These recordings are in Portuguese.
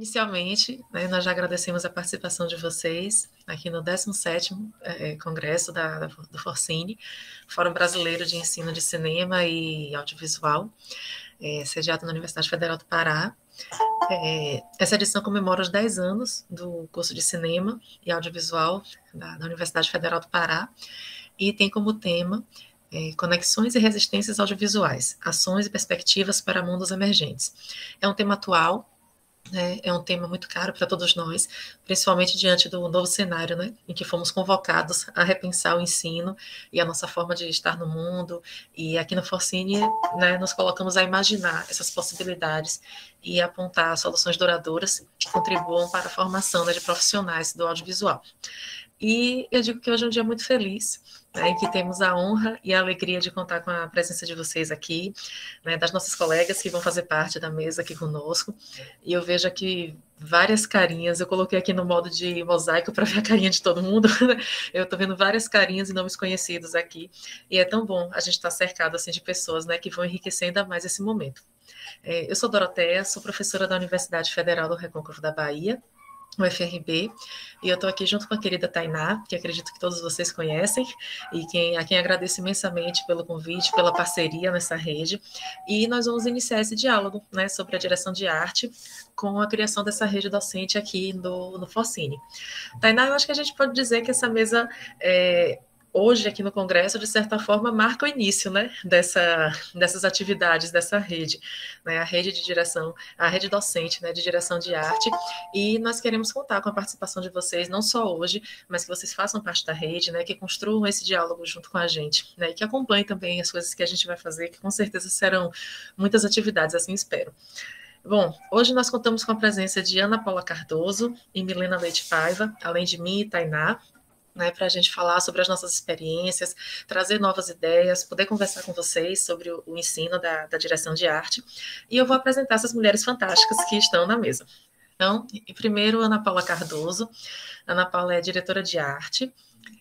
Inicialmente, né, nós já agradecemos a participação de vocês aqui no 17º é, Congresso da, do Forcine, Fórum Brasileiro de Ensino de Cinema e Audiovisual, é, sediado na Universidade Federal do Pará. É, essa edição comemora os 10 anos do curso de Cinema e Audiovisual da, da Universidade Federal do Pará e tem como tema é, Conexões e Resistências Audiovisuais, Ações e Perspectivas para Mundos Emergentes. É um tema atual, né, é um tema muito caro para todos nós, principalmente diante do novo cenário né, em que fomos convocados a repensar o ensino e a nossa forma de estar no mundo. E aqui no Forcine né, nos colocamos a imaginar essas possibilidades e apontar soluções duradouras que contribuam para a formação né, de profissionais do audiovisual. E eu digo que hoje é um dia muito feliz, né, em que temos a honra e a alegria de contar com a presença de vocês aqui, né, das nossas colegas que vão fazer parte da mesa aqui conosco. E eu vejo aqui várias carinhas, eu coloquei aqui no modo de mosaico para ver a carinha de todo mundo. Né. eu estou vendo várias carinhas e nomes conhecidos aqui. E é tão bom a gente estar tá cercado assim, de pessoas né, que vão enriquecer ainda mais esse momento. É, eu sou Doroteia, sou professora da Universidade Federal do Recôncavo da Bahia o FRB, e eu estou aqui junto com a querida Tainá, que acredito que todos vocês conhecem, e quem, a quem agradeço imensamente pelo convite, pela parceria nessa rede, e nós vamos iniciar esse diálogo né, sobre a direção de arte com a criação dessa rede docente aqui no, no Focine. Tainá, eu acho que a gente pode dizer que essa mesa é, hoje aqui no Congresso, de certa forma, marca o início né, dessa, dessas atividades, dessa rede, né, a rede de direção, a rede docente né, de direção de arte, e nós queremos contar com a participação de vocês, não só hoje, mas que vocês façam parte da rede, né, que construam esse diálogo junto com a gente, né, e que acompanhem também as coisas que a gente vai fazer, que com certeza serão muitas atividades, assim espero. Bom, hoje nós contamos com a presença de Ana Paula Cardoso e Milena Leite Paiva, além de mim e Tainá, né, para a gente falar sobre as nossas experiências, trazer novas ideias, poder conversar com vocês sobre o, ensino da, da, direção de arte. E eu vou apresentar essas mulheres fantásticas que estão na mesa. Então, primeiro, Ana Paula Cardoso. Ana Paula é diretora de arte,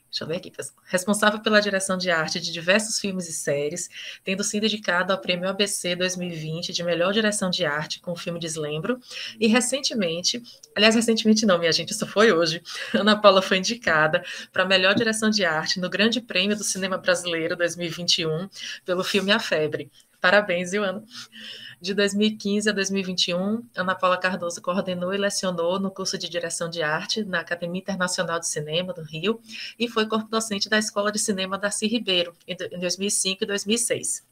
Deixa eu ver aqui, pessoal. Responsável pela direção de arte de diversos filmes e séries, tendo sido indicado ao Prêmio ABC 2020 de melhor direção de arte com o filme Deslembro. E recentemente, aliás, recentemente não, minha gente, isso foi hoje, Ana Paula foi indicada para melhor direção de arte no Grande Prêmio do Cinema Brasileiro 2021 pelo filme A Febre. Parabéns, viu? De 2015 a 2021, Ana Paula Cardoso coordenou e lecionou no curso de Direção de Arte na Academia Internacional de Cinema do Rio e foi corpo docente da Escola de Cinema Darcy Ribeiro em 2005 e 2006.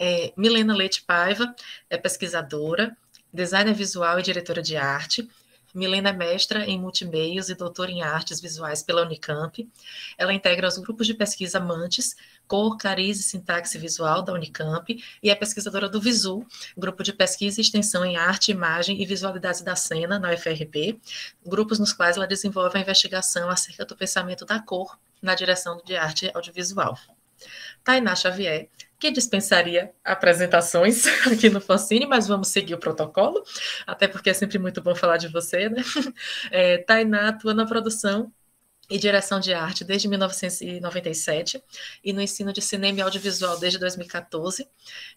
É, Milena Leite Paiva é pesquisadora, designer visual e diretora de arte, Milena é mestra em multimeios e doutora em artes visuais pela Unicamp. Ela integra os grupos de pesquisa Mantes, Cor, Cariz e Sintaxe Visual da Unicamp e é pesquisadora do Visu, grupo de pesquisa e extensão em arte, imagem e visualidade da cena na UFRB, grupos nos quais ela desenvolve a investigação acerca do pensamento da cor na direção de arte audiovisual. Tainá Xavier que dispensaria apresentações aqui no Focine, mas vamos seguir o protocolo, até porque é sempre muito bom falar de você, né? É, Tainá atua na produção e direção de arte desde 1997 e no ensino de cinema e audiovisual desde 2014.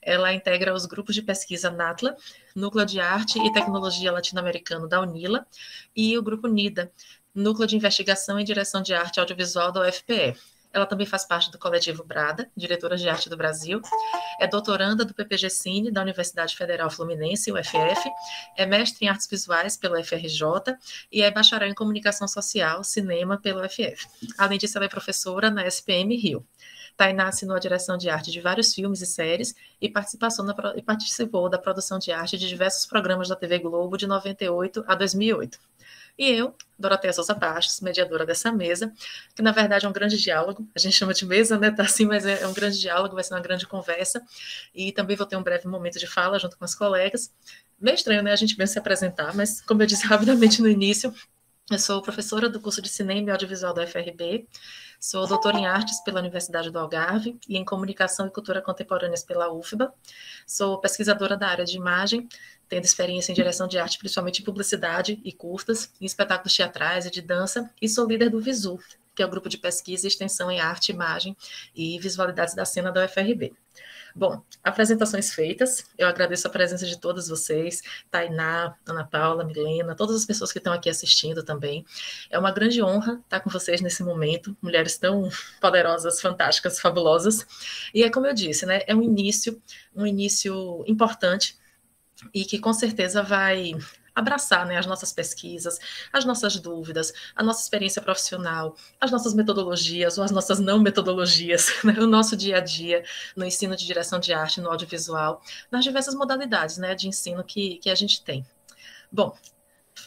Ela integra os grupos de pesquisa NATLA, Núcleo de Arte e Tecnologia Latino-Americano da UNILA e o grupo NIDA, Núcleo de Investigação e Direção de Arte Audiovisual da UFPE. Ela também faz parte do coletivo Brada, diretora de arte do Brasil. É doutoranda do PPG Cine, da Universidade Federal Fluminense, UFF. É mestre em artes visuais pelo FRJ e é bacharel em comunicação social, cinema pelo UFF. Além disso, ela é professora na SPM Rio. Tainá assinou a direção de arte de vários filmes e séries e, na, e participou da produção de arte de diversos programas da TV Globo de 98 a 2008. E eu, Doroteia Souza Bastos, mediadora dessa mesa, que na verdade é um grande diálogo, a gente chama de mesa, né, tá assim, mas é, é um grande diálogo, vai ser uma grande conversa, e também vou ter um breve momento de fala junto com as colegas. Meio estranho, né, a gente mesmo se apresentar, mas como eu disse rapidamente no início, eu sou professora do curso de Cinema e Audiovisual da UFRB, sou doutora em Artes pela Universidade do Algarve e em Comunicação e Cultura Contemporâneas pela UFBA, sou pesquisadora da área de imagem, tendo experiência em direção de arte, principalmente em publicidade e curtas, em espetáculos teatrais e de dança, e sou líder do Visu, que é o grupo de pesquisa e extensão em arte, imagem e visualidades da cena da UFRB. Bom, apresentações feitas. Eu agradeço a presença de todas vocês, Tainá, Ana Paula, Milena, todas as pessoas que estão aqui assistindo também. É uma grande honra estar com vocês nesse momento, mulheres tão poderosas, fantásticas, fabulosas. E é como eu disse, né? É um início, um início importante e que com certeza vai abraçar né, as nossas pesquisas, as nossas dúvidas, a nossa experiência profissional, as nossas metodologias ou as nossas não metodologias, né, o nosso dia a dia no ensino de direção de arte, no audiovisual, nas diversas modalidades né, de ensino que, que a gente tem. Bom,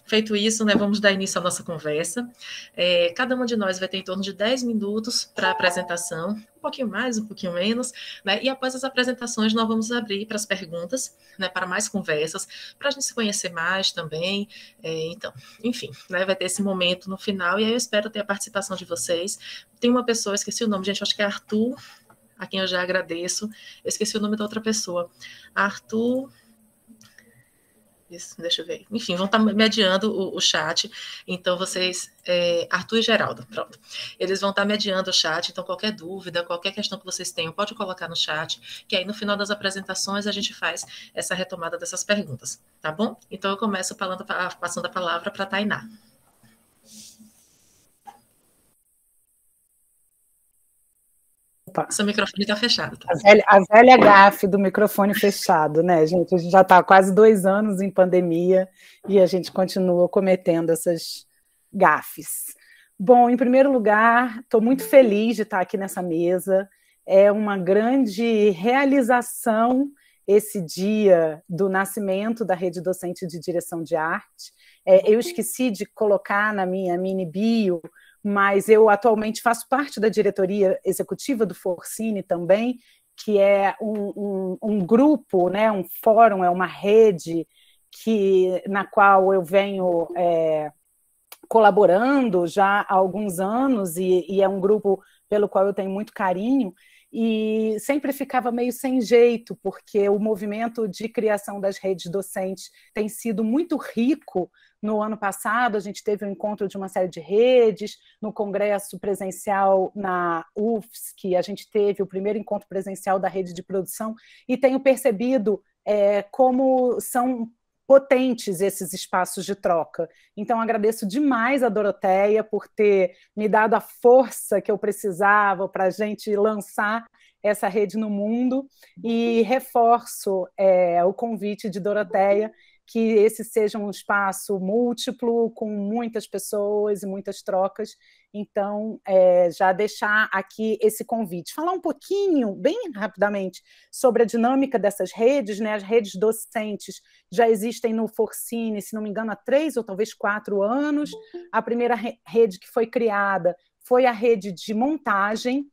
Feito isso, né, vamos dar início à nossa conversa. É, cada uma de nós vai ter em torno de 10 minutos para a apresentação, um pouquinho mais, um pouquinho menos, né, e após as apresentações nós vamos abrir para as perguntas, né, para mais conversas, para a gente se conhecer mais também. É, então, enfim, né, vai ter esse momento no final, e aí eu espero ter a participação de vocês. Tem uma pessoa, esqueci o nome, gente, acho que é Arthur, a quem eu já agradeço. Eu esqueci o nome da outra pessoa. Arthur. Isso, deixa eu ver. Enfim, vão estar mediando o, o chat. Então, vocês, é, Arthur e Geraldo, pronto. Eles vão estar mediando o chat. Então, qualquer dúvida, qualquer questão que vocês tenham, pode colocar no chat, que aí no final das apresentações a gente faz essa retomada dessas perguntas, tá bom? Então, eu começo falando, passando a palavra para a Tainá. Opa. Seu microfone está fechado. Tá? A, velha, a velha gafe do microfone fechado, né, gente? A gente já está quase dois anos em pandemia e a gente continua cometendo essas gafes. Bom, em primeiro lugar, estou muito feliz de estar aqui nessa mesa. É uma grande realização esse dia do nascimento da rede docente de direção de arte. É, eu esqueci de colocar na minha mini bio mas eu atualmente faço parte da diretoria executiva do Forcine também, que é um, um, um, grupo, né, um fórum, é uma rede que na qual eu venho é, colaborando já há alguns anos e, e é um grupo pelo qual eu tenho muito carinho e sempre ficava meio sem jeito, porque o movimento de criação das redes docentes tem sido muito rico. No ano passado, a gente teve um encontro de uma série de redes, no congresso presencial na UFSC, a gente teve o primeiro encontro presencial da rede de produção, e tenho percebido é, como são potentes esses espaços de troca. Então, agradeço demais a Doroteia por ter me dado a força que eu precisava para a gente lançar essa rede no mundo e reforço é, o convite de Doroteia que esse seja um espaço múltiplo, com muitas pessoas e muitas trocas. Então, é, já deixar aqui esse convite. Falar um pouquinho, bem rapidamente, sobre a dinâmica dessas redes. Né? As redes docentes já existem no Forcine, se não me engano, há três ou talvez quatro anos. A primeira rede que foi criada foi a rede de montagem,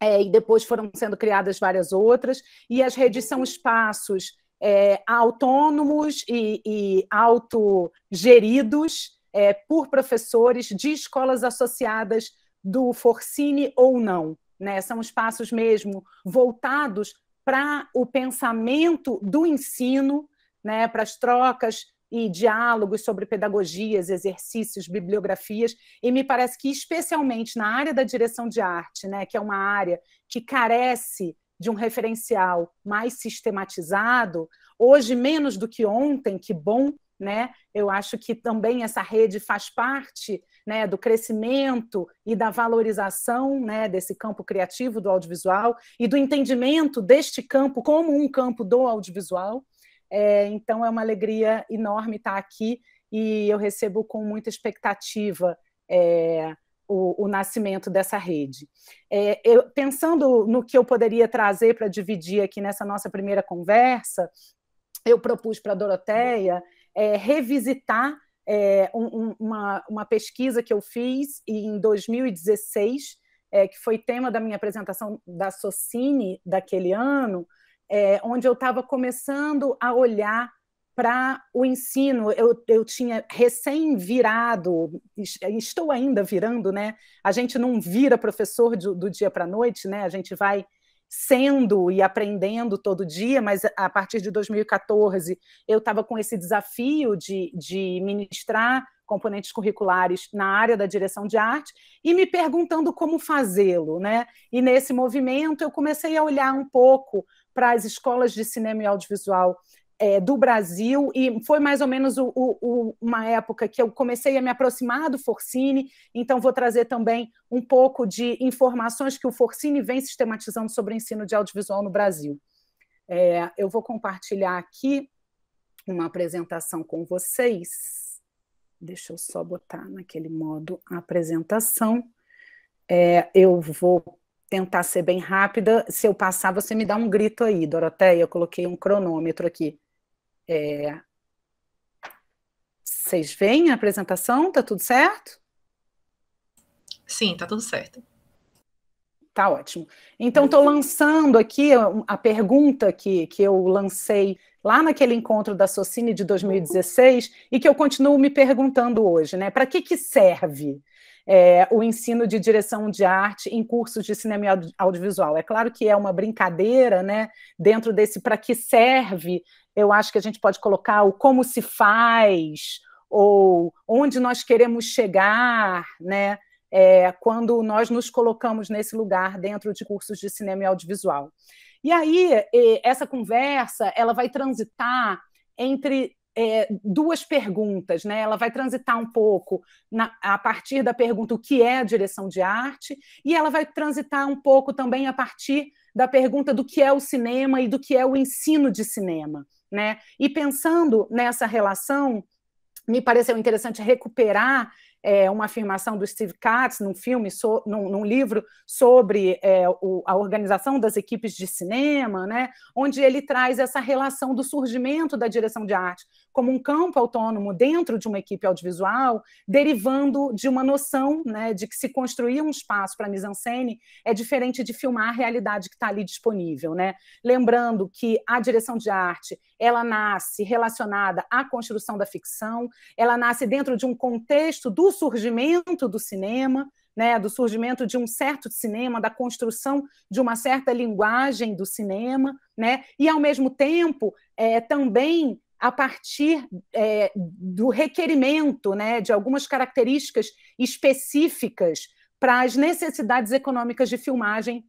é, e depois foram sendo criadas várias outras, e as redes são espaços é, autônomos e, e autogeridos é, por professores de escolas associadas do Forcine ou não. Né? São espaços mesmo voltados para o pensamento do ensino, né? para as trocas e diálogos sobre pedagogias, exercícios, bibliografias, e me parece que especialmente na área da direção de arte, né, que é uma área que carece de um referencial mais sistematizado, hoje menos do que ontem, que bom, né? Eu acho que também essa rede faz parte né, do crescimento e da valorização né, desse campo criativo do audiovisual e do entendimento deste campo como um campo do audiovisual. É, então, é uma alegria enorme estar aqui e eu recebo com muita expectativa é, o, o nascimento dessa rede. É, eu, pensando no que eu poderia trazer para dividir aqui nessa nossa primeira conversa, eu propus para a Doroteia é, revisitar é, um, uma, uma pesquisa que eu fiz em 2016, é, que foi tema da minha apresentação da Socine daquele ano, é, onde eu estava começando a olhar para o ensino. Eu, eu tinha recém-virado, estou ainda virando, né? A gente não vira professor do, do dia para a noite, né? A gente vai sendo e aprendendo todo dia, mas a partir de 2014 eu estava com esse desafio de, de ministrar componentes curriculares na área da direção de arte e me perguntando como fazê-lo, né? E nesse movimento eu comecei a olhar um pouco para as escolas de cinema e audiovisual é, do Brasil, e foi mais ou menos o, o, uma época que eu comecei a me aproximar do Forcine, então vou trazer também um pouco de informações que o Forcine vem sistematizando sobre o ensino de audiovisual no Brasil. É, eu vou compartilhar aqui uma apresentação com vocês. Deixa eu só botar naquele modo a apresentação. É, eu vou tentar ser bem rápida. Se eu passar, você me dá um grito aí, Doroteia. Eu coloquei um cronômetro aqui. É... Vocês veem a apresentação? Tá tudo certo? Sim, tá tudo certo. Tá ótimo. Então, estou lançando aqui a pergunta que, que eu lancei lá naquele encontro da Socine de 2016 e que eu continuo me perguntando hoje, né? Para que, que serve é, o ensino de direção de arte em cursos de cinema e audiovisual? É claro que é uma brincadeira, né? Dentro desse para que serve, eu acho que a gente pode colocar o como se faz, ou onde nós queremos chegar, né? É, quando nós nos colocamos nesse lugar dentro de cursos de cinema e audiovisual. E aí, essa conversa ela vai transitar entre é, duas perguntas, né? Ela vai transitar um pouco na, a partir da pergunta o que é a direção de arte, e ela vai transitar um pouco também a partir da pergunta do que é o cinema e do que é o ensino de cinema. Né? E pensando nessa relação, me pareceu interessante recuperar é, uma afirmação do Steve Katz num filme, so, num, num, livro sobre é, o, a organização das equipes de cinema, né, onde ele traz essa relação do surgimento da direção de arte como um campo autônomo dentro de uma equipe audiovisual, derivando de uma noção né, de que se construir um espaço para mise-en-scène é diferente de filmar a realidade que está ali disponível. Né? Lembrando que a direção de arte ela nasce relacionada à construção da ficção, ela nasce dentro de um contexto do surgimento do cinema, né, do surgimento de um certo cinema, da construção de uma certa linguagem do cinema, né, e ao mesmo tempo é, também a partir é, do requerimento né, de algumas características específicas para as necessidades econômicas de filmagem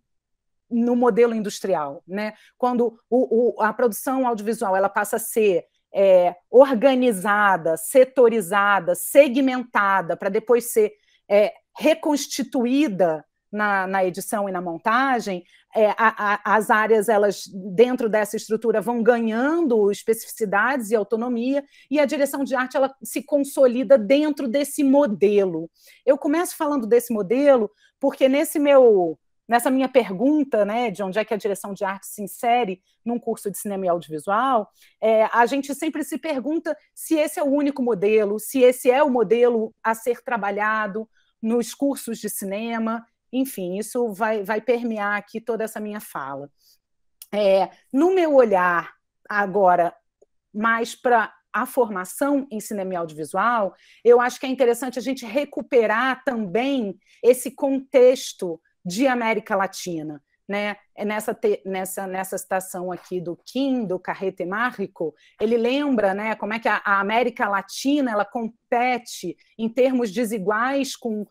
no modelo industrial, né? Quando o, o, a produção audiovisual ela passa a ser é, organizada, setorizada, segmentada, para depois ser é, reconstituída na, na, edição e na montagem, é, a, a, as áreas elas dentro dessa estrutura vão ganhando especificidades e autonomia e a direção de arte ela se consolida dentro desse modelo. Eu começo falando desse modelo porque nesse meu nessa minha pergunta, né, de onde é que a direção de arte se insere num curso de cinema e audiovisual, é, a gente sempre se pergunta se esse é o único modelo, se esse é o modelo a ser trabalhado nos cursos de cinema, enfim, isso vai, vai permear aqui toda essa minha fala. É, no meu olhar, agora, mais para a formação em cinema e audiovisual, eu acho que é interessante a gente recuperar também esse contexto de América Latina. Né? É nessa, nessa, nessa citação aqui do Kim, do Carrete Mágico, ele lembra né, como é que a, a América Latina ela compete em termos desiguais com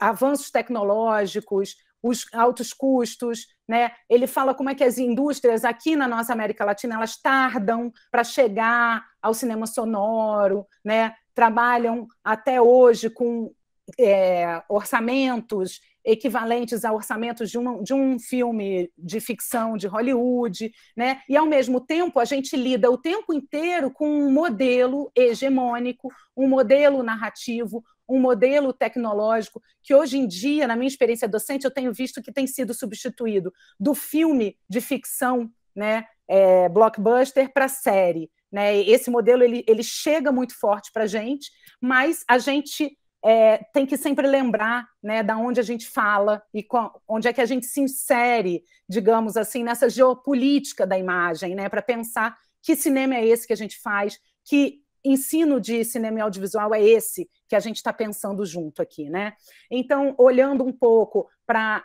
avanços tecnológicos, os altos custos, né? Ele fala como é que as indústrias aqui na nossa América Latina elas tardam para chegar ao cinema sonoro, né? Trabalham até hoje com é, orçamentos equivalentes a orçamentos de um, de um filme de ficção de Hollywood, né? e, ao mesmo tempo, a gente lida o tempo inteiro com um modelo hegemônico, um modelo narrativo, um modelo tecnológico que hoje em dia, na minha experiência docente, eu tenho visto que tem sido substituído do filme de ficção, né, é, blockbuster para série. Né? Esse modelo ele, ele chega muito forte para a gente, mas a gente é, tem que sempre lembrar né, da onde a gente fala e onde é que a gente se insere, digamos assim, nessa geopolítica da imagem, né, para pensar que cinema é esse que a gente faz, que ensino de cinema e audiovisual é esse que a gente está pensando junto aqui, né? Então, olhando um pouco para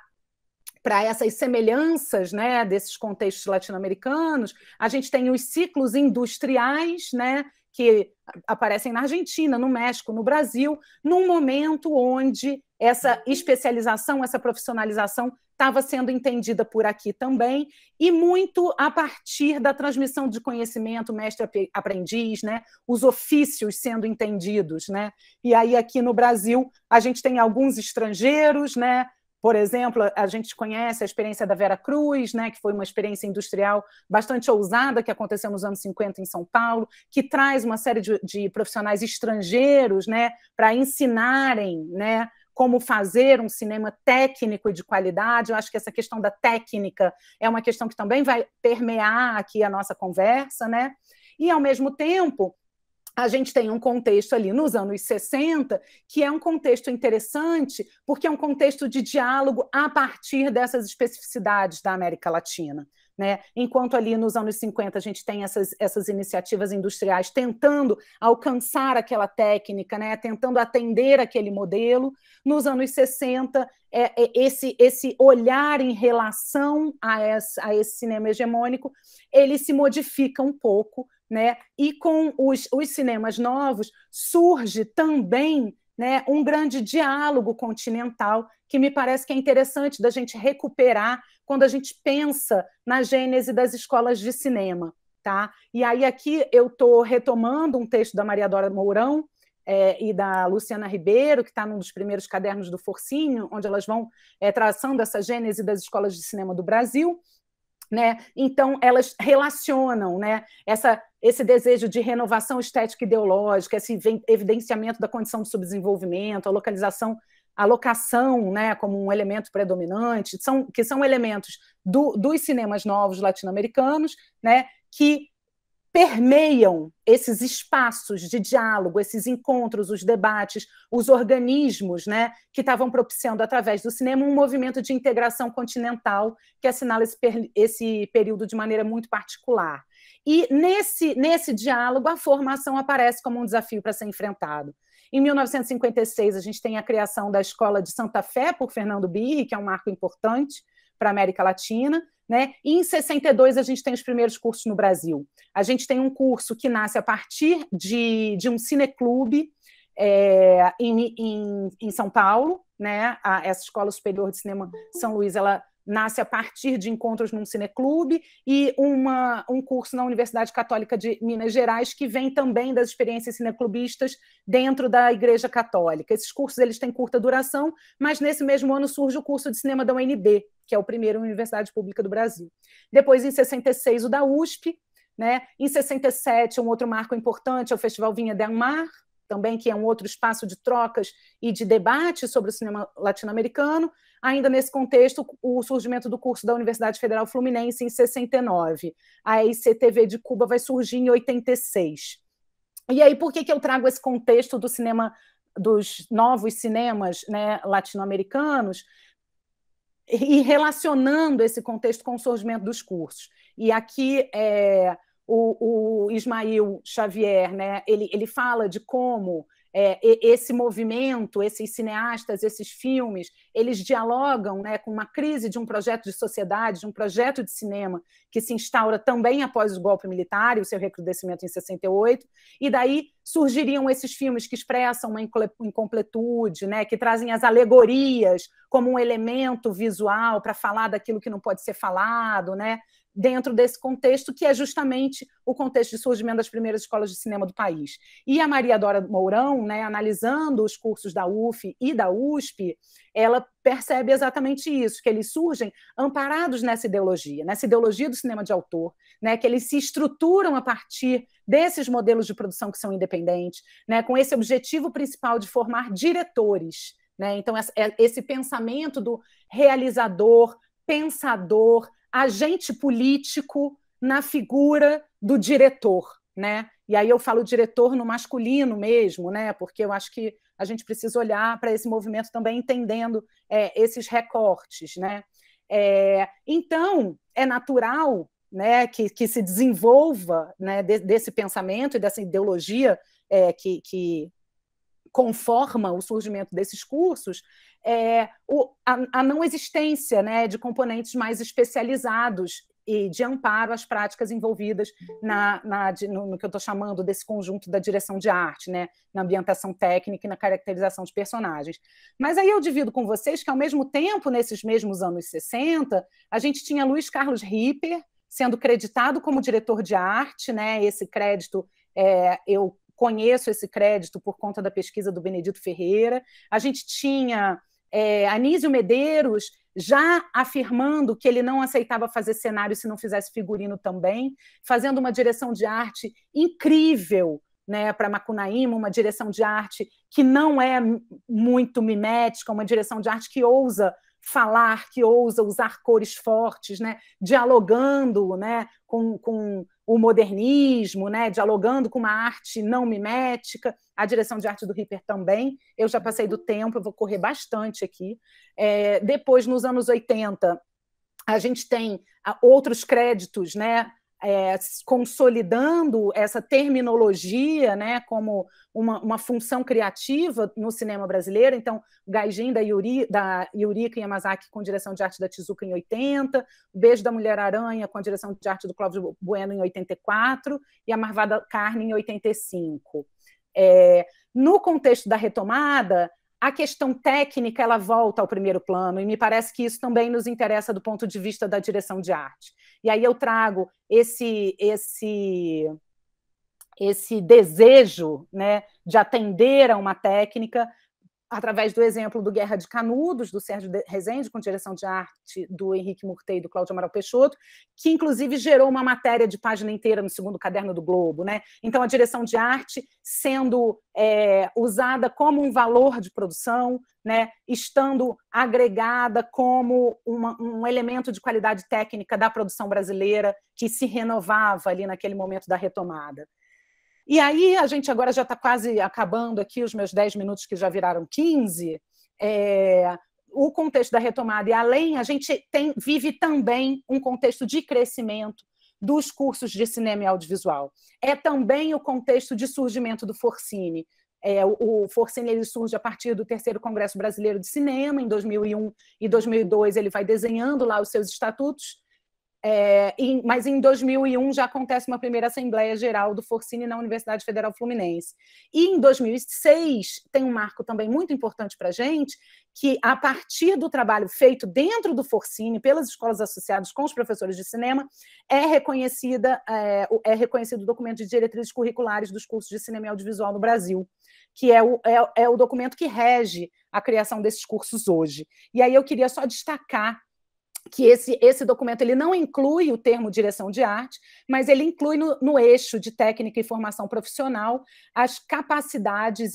para essas semelhanças né, desses contextos latino-americanos, a gente tem os ciclos industriais, né, que aparecem na Argentina, no México, no Brasil, num momento onde essa especialização, essa profissionalização estava sendo entendida por aqui também, e muito a partir da transmissão de conhecimento mestre-aprendiz, né? os ofícios sendo entendidos. Né? E aí, aqui no Brasil, a gente tem alguns estrangeiros, né? Por exemplo, a gente conhece a experiência da Vera Cruz, né, que foi uma experiência industrial bastante ousada que aconteceu nos anos 50 em São Paulo, que traz uma série de, de profissionais estrangeiros né, para ensinarem né, como fazer um cinema técnico e de qualidade. Eu acho que essa questão da técnica é uma questão que também vai permear aqui a nossa conversa, né? E, ao mesmo tempo, a gente tem um contexto ali nos anos 60, que é um contexto interessante, porque é um contexto de diálogo a partir dessas especificidades da América Latina. Né? Enquanto ali nos anos 50 a gente tem essas, essas iniciativas industriais tentando alcançar aquela técnica, né? tentando atender aquele modelo, nos anos 60 é, é esse, esse olhar em relação a esse, a esse cinema hegemônico ele se modifica um pouco né? E com os, os cinemas novos surge também né, um grande diálogo continental que me parece que é interessante da gente recuperar quando a gente pensa na gênese das escolas de cinema. Tá? E aí aqui eu estou retomando um texto da Maria Dora Mourão é, e da Luciana Ribeiro, que está num dos primeiros cadernos do Forcinho, onde elas vão é, traçando essa gênese das escolas de cinema do Brasil, né? Então, elas relacionam né, essa, esse desejo de renovação estética ideológica, esse evidenciamento da condição de subdesenvolvimento, a localização, a locação né, como um elemento predominante, são, que são elementos do, dos cinemas novos latino-americanos, né, que permeiam esses espaços de diálogo, esses encontros, os debates, os organismos né, que estavam propiciando, através do cinema, um movimento de integração continental que assinala esse, esse período de maneira muito particular. E nesse, nesse diálogo, a formação aparece como um desafio para ser enfrentado. Em 1956, a gente tem a criação da Escola de Santa Fé por Fernando Birri, que é um marco importante para a América Latina. Né? E em 62 a gente tem os primeiros cursos no Brasil. A gente tem um curso que nasce a partir de, de um cineclube é, em, em, em, São Paulo, né? A, essa Escola Superior de Cinema São Luís, ela nasce a partir de encontros num cineclube e uma, um curso na Universidade Católica de Minas Gerais que vem também das experiências cineclubistas dentro da Igreja Católica. Esses cursos eles têm curta duração, mas nesse mesmo ano surge o curso de cinema da UNB, que é o primeiro Universidade Pública do Brasil. Depois, em 66, o da USP. Né? Em 67, um outro marco importante é o Festival Vinha Del Mar, também que é um outro espaço de trocas e de debate sobre o cinema latino-americano. Ainda nesse contexto, o surgimento do curso da Universidade Federal Fluminense em 69. A ICTV de Cuba vai surgir em 86. E aí, por que, que eu trago esse contexto do cinema, dos novos cinemas né, latino-americanos? e relacionando esse contexto com o surgimento dos cursos. E aqui é, o, o Ismail Xavier, né, ele, ele fala de como é, esse movimento, esses cineastas, esses filmes, eles dialogam né, com uma crise de um projeto de sociedade, de um projeto de cinema que se instaura também após o golpe militar e o seu recrudescimento em 68, e daí surgiriam esses filmes que expressam uma incompletude, né, que trazem as alegorias como um elemento visual para falar daquilo que não pode ser falado, né, dentro desse contexto, que é justamente o contexto de surgimento das primeiras escolas de cinema do país. E a Maria Dora Mourão, né, analisando os cursos da UF e da USP, ela percebe exatamente isso, que eles surgem amparados nessa ideologia, nessa ideologia do cinema de autor, né, que eles se estruturam a partir desses modelos de produção que são independentes, né, com esse objetivo principal de formar diretores. Né? Então, esse pensamento do realizador, pensador, agente político na figura do diretor, né? E aí eu falo diretor no masculino mesmo, né? Porque eu acho que a gente precisa olhar para esse movimento também entendendo é, esses recortes, né? É, então é natural, né, que, que se desenvolva, né, de, desse pensamento e dessa ideologia é, que, que conforma o surgimento desses cursos é, o, a, a, não existência né, de componentes mais especializados e de amparo às práticas envolvidas na, na no, no, que eu estou chamando desse conjunto da direção de arte, né, na ambientação técnica e na caracterização de personagens. Mas aí eu divido com vocês que, ao mesmo tempo, nesses mesmos anos 60, a gente tinha Luiz Carlos Ripper sendo creditado como diretor de arte, né, esse crédito é, eu conheço esse crédito por conta da pesquisa do Benedito Ferreira. A gente tinha é, Anísio Medeiros já afirmando que ele não aceitava fazer cenário se não fizesse figurino também, fazendo uma direção de arte incrível né, para Macunaíma, uma direção de arte que não é muito mimética, uma direção de arte que ousa falar, que ousa usar cores fortes, né, dialogando né, com, com o modernismo, né, dialogando com uma arte não mimética, a direção de arte do Ripper também. Eu já passei do tempo, eu vou correr bastante aqui. É, depois, nos anos 80, a gente tem ah, outros créditos, né? É, consolidando essa terminologia né, como uma, uma, função criativa no cinema brasileiro. Então, Gaijin, da, Yuri, da Yurika Yamazaki, com direção de arte da Tizuka em 80, O Beijo da Mulher-Aranha, com direção de arte do Cláudio Bueno em 84, e A Marvada Carne em 85. É, no contexto da retomada, a questão técnica ela volta ao primeiro plano, e me parece que isso também nos interessa do ponto de vista da direção de arte. E aí eu trago esse esse esse desejo né, de atender a uma técnica através do exemplo do Guerra de Canudos, do Sérgio Rezende, com direção de arte do Henrique Murtei e do Cláudio Amaral Peixoto, que inclusive gerou uma matéria de página inteira no segundo caderno do Globo. Né? Então, a direção de arte sendo é, usada como um valor de produção, né? estando agregada como uma, um elemento de qualidade técnica da produção brasileira que se renovava ali naquele momento da retomada. E aí, a gente agora já está quase acabando aqui os meus 10 minutos, que já viraram 15. É, o contexto da retomada e além, a gente tem, vive também um contexto de crescimento dos cursos de cinema e audiovisual. É também o contexto de surgimento do Forcine. É, o, Forcine ele surge a partir do terceiro Congresso Brasileiro de Cinema, em 2001 e 2002 ele vai desenhando lá os seus estatutos, é, em, mas em 2001 já acontece uma primeira Assembleia Geral do Forcine na Universidade Federal Fluminense. E em 2006 tem um marco também muito importante para a gente, que a partir do trabalho feito dentro do Forcine, pelas escolas associadas com os professores de cinema, é, reconhecida, é, é reconhecido o documento de diretrizes curriculares dos cursos de cinema e audiovisual no Brasil, que é o, é, é o documento que rege a criação desses cursos hoje. E aí eu queria só destacar que esse, esse documento ele não inclui o termo direção de arte, mas ele inclui no, no, eixo de técnica e formação profissional as capacidades,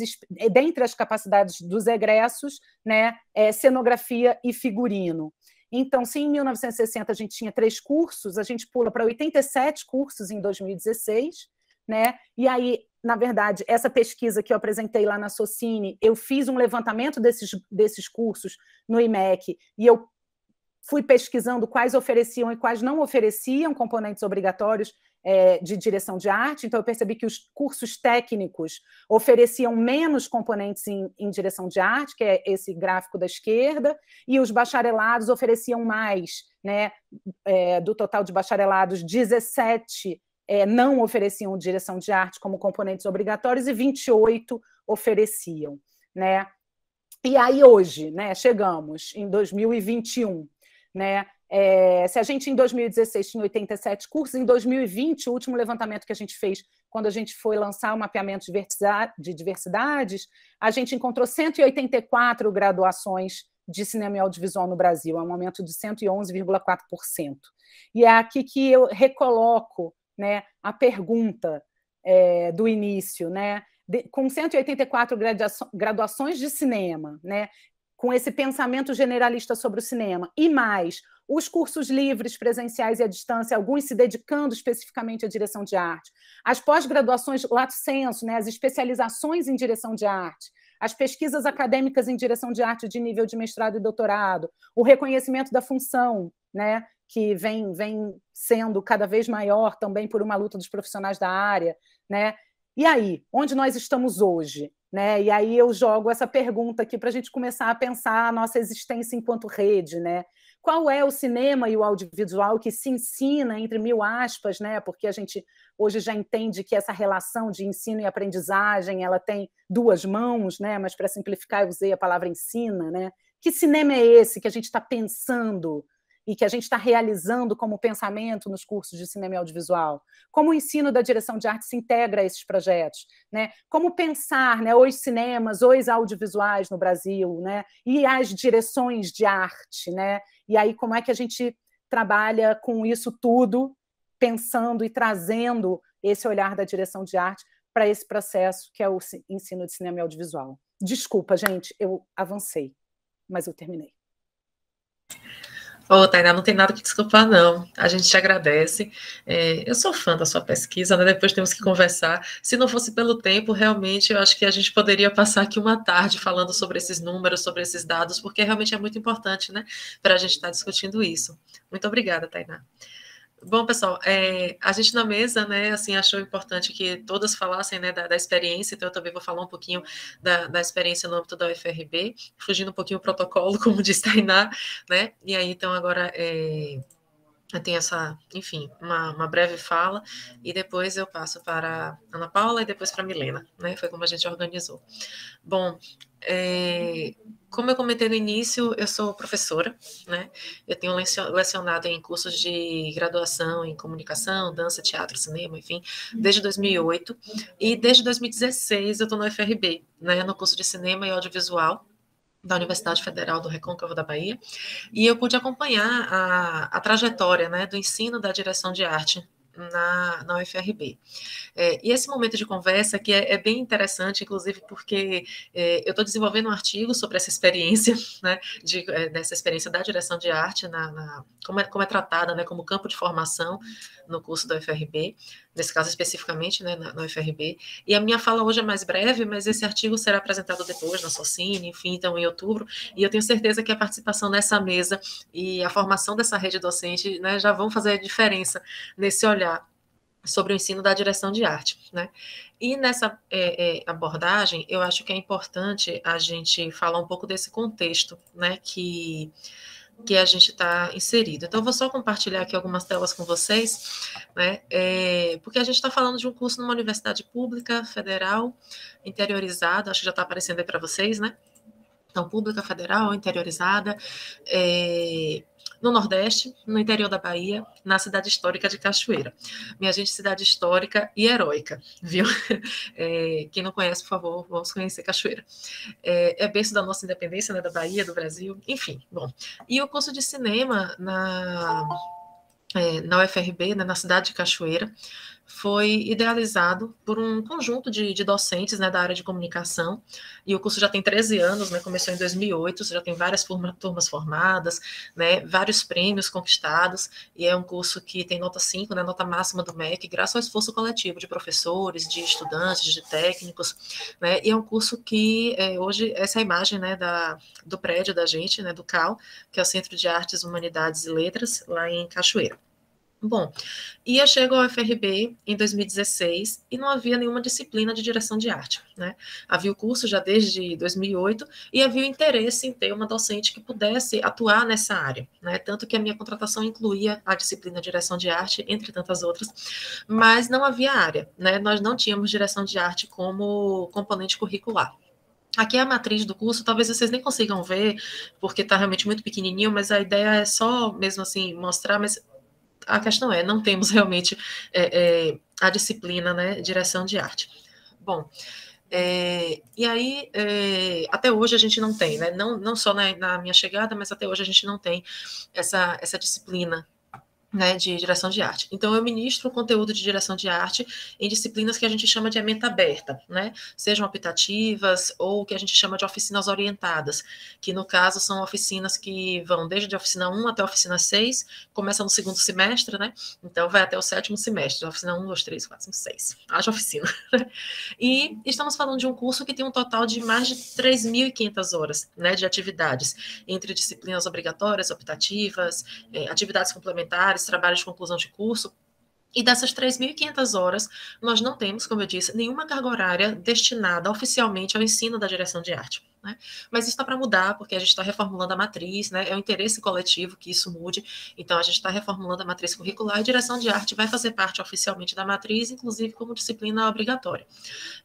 dentre as capacidades dos egressos, né, é, cenografia e figurino. Então, se em 1960 a gente tinha três cursos, a gente pula para 87 cursos em 2016, né? E aí, na verdade, essa pesquisa que eu apresentei lá na Socine, eu fiz um levantamento desses, desses cursos no IMEC e eu fui pesquisando quais ofereciam e quais não ofereciam componentes obrigatórios é, de direção de arte, então eu percebi que os cursos técnicos ofereciam menos componentes em, em direção de arte, que é esse gráfico da esquerda, e os bacharelados ofereciam mais, né? É, do total de bacharelados, 17 é, não ofereciam direção de arte como componentes obrigatórios e 28 ofereciam, né? E aí hoje, né, chegamos em 2021, né? É, se a gente em 2016 tinha 87 cursos, em 2020, o último levantamento que a gente fez, quando a gente foi lançar o mapeamento de diversidades, a gente encontrou 184 graduações de cinema e audiovisual no Brasil, é um aumento de 111,4%. E é aqui que eu recoloco né, a pergunta é, do início, né? De, com 184 graduações de cinema, né, com esse pensamento generalista sobre o cinema, e mais os cursos livres, presenciais e à distância, alguns se dedicando especificamente à direção de arte, as pós-graduações lato senso, né, as especializações em direção de arte, as pesquisas acadêmicas em direção de arte de nível de mestrado e doutorado, o reconhecimento da função, né, que vem, vem sendo cada vez maior também por uma luta dos profissionais da área, né? E aí, onde nós estamos hoje? Né? E aí eu jogo essa pergunta aqui para a gente começar a pensar a nossa existência enquanto rede, né? Qual é o cinema e o audiovisual que se ensina entre mil aspas, né? Porque a gente hoje já entende que essa relação de ensino e aprendizagem ela tem duas mãos, né? Mas para simplificar eu usei a palavra ensina, né? Que cinema é esse que a gente está pensando e que a gente está realizando como pensamento nos cursos de cinema e audiovisual? Como o ensino da direção de arte se integra a esses projetos? Né? Como pensar né, os cinemas, os audiovisuais no Brasil, né? e as direções de arte? Né? E aí, como é que a gente trabalha com isso tudo, pensando e trazendo esse olhar da direção de arte para esse processo que é o ensino de cinema e audiovisual? Desculpa, gente, eu avancei, mas eu terminei. Ô, oh, Tainá, não tem nada que desculpar, não. A gente te agradece. É, eu sou fã da sua pesquisa, né? Depois temos que conversar. Se não fosse pelo tempo, realmente, eu acho que a gente poderia passar aqui uma tarde falando sobre esses números, sobre esses dados, porque realmente é muito importante, né? Para a gente estar tá discutindo isso. Muito obrigada, Tainá. Bom, pessoal, é, a gente na mesa, né, assim, achou importante que todas falassem, né, da, da experiência, então eu também vou falar um pouquinho da, da, experiência no âmbito da UFRB, fugindo um pouquinho do protocolo, como diz Tainá, né, e aí, então, agora, é, tenho essa, enfim, uma, uma, breve fala, e depois eu passo para Ana Paula e depois para Milena, né, foi como a gente organizou. Bom, é, como eu comentei no início, eu sou professora, né? Eu tenho lecionado em cursos de graduação em comunicação, dança, teatro, cinema, enfim, desde 2008. E desde 2016 eu estou no UFRB, né? No curso de cinema e audiovisual da Universidade Federal do Recôncavo da Bahia. E eu pude acompanhar a, a trajetória, né? Do ensino da direção de arte na, na UFRB. É, e esse momento de conversa que é, é bem interessante, inclusive porque é, eu estou desenvolvendo um artigo sobre essa experiência, né, de, é, dessa experiência da direção de arte, na, na como, é, como é tratada, né, como campo de formação no curso da UFRB, nesse caso especificamente, né, na, na, UFRB. E a minha fala hoje é mais breve, mas esse artigo será apresentado depois na Socine, enfim, então em outubro, e eu tenho certeza que a participação nessa mesa e a formação dessa rede docente né, já vão fazer a diferença nesse olhar sobre o ensino da direção de arte, né? E nessa é, é, abordagem, eu acho que é importante a gente falar um pouco desse contexto, né, que que a gente está inserido. Então, vou só compartilhar aqui algumas telas com vocês, né? É, porque a gente está falando de um curso numa universidade pública, federal, interiorizada, acho que já está aparecendo aí para vocês, né? Então, pública, federal, interiorizada, é, no Nordeste, no interior da Bahia, na cidade histórica de Cachoeira. Minha gente, cidade histórica e heróica, viu? É, quem não conhece, por favor, vamos conhecer Cachoeira. É, é berço da nossa independência, né, da Bahia, do Brasil, enfim, bom. E o curso de cinema na, é, na UFRB, né, na cidade de Cachoeira, foi idealizado por um conjunto de, de, docentes né, da área de comunicação, e o curso já tem 13 anos, né, começou em 2008, já tem várias turma, turmas formadas, né, vários prêmios conquistados, e é um curso que tem nota 5, né, nota máxima do MEC, graças ao esforço coletivo de professores, de estudantes, de técnicos, né, e é um curso que é, hoje, essa é a imagem né, da, do prédio da gente, né, do CAL, que é o Centro de Artes, Humanidades e Letras, lá em Cachoeira. Bom, eu chego ao FRB em 2016 e não havia nenhuma disciplina de direção de arte, né? Havia o curso já desde 2008 e havia o interesse em ter uma docente que pudesse atuar nessa área, né? Tanto que a minha contratação incluía a disciplina de direção de arte, entre tantas outras, mas não havia área, né? Nós não tínhamos direção de arte como componente curricular. Aqui é a matriz do curso, talvez vocês nem consigam ver, porque está realmente muito pequenininho, mas a ideia é só mesmo assim mostrar, mas a questão é, não temos realmente é, é, a disciplina, né, direção de arte. Bom, é, e aí, é, até hoje a gente não tem, né, não, não só na, na, minha chegada, mas até hoje a gente não tem essa, essa disciplina né, de direção de arte. Então, eu ministro conteúdo de direção de arte em disciplinas que a gente chama de ementa aberta, né, sejam optativas ou que a gente chama de oficinas orientadas, que no caso são oficinas que vão desde a oficina 1 até a oficina 6, começa no segundo semestre, né, então vai até o sétimo semestre, oficina 1, 2, 3, 4, 5, 6, haja oficina. e estamos falando de um curso que tem um total de mais de 3.500 horas, né, de atividades, entre disciplinas obrigatórias, optativas, eh, atividades complementares, trabalhos de conclusão de curso, E dessas 3.500 horas, nós não temos, como eu disse, nenhuma carga horária destinada oficialmente ao ensino da direção de arte. Né? Mas isso está para mudar, porque a gente está reformulando a matriz, né? é o interesse coletivo que isso mude. Então, a gente está reformulando a matriz curricular e direção de arte vai fazer parte oficialmente da matriz, inclusive como disciplina obrigatória.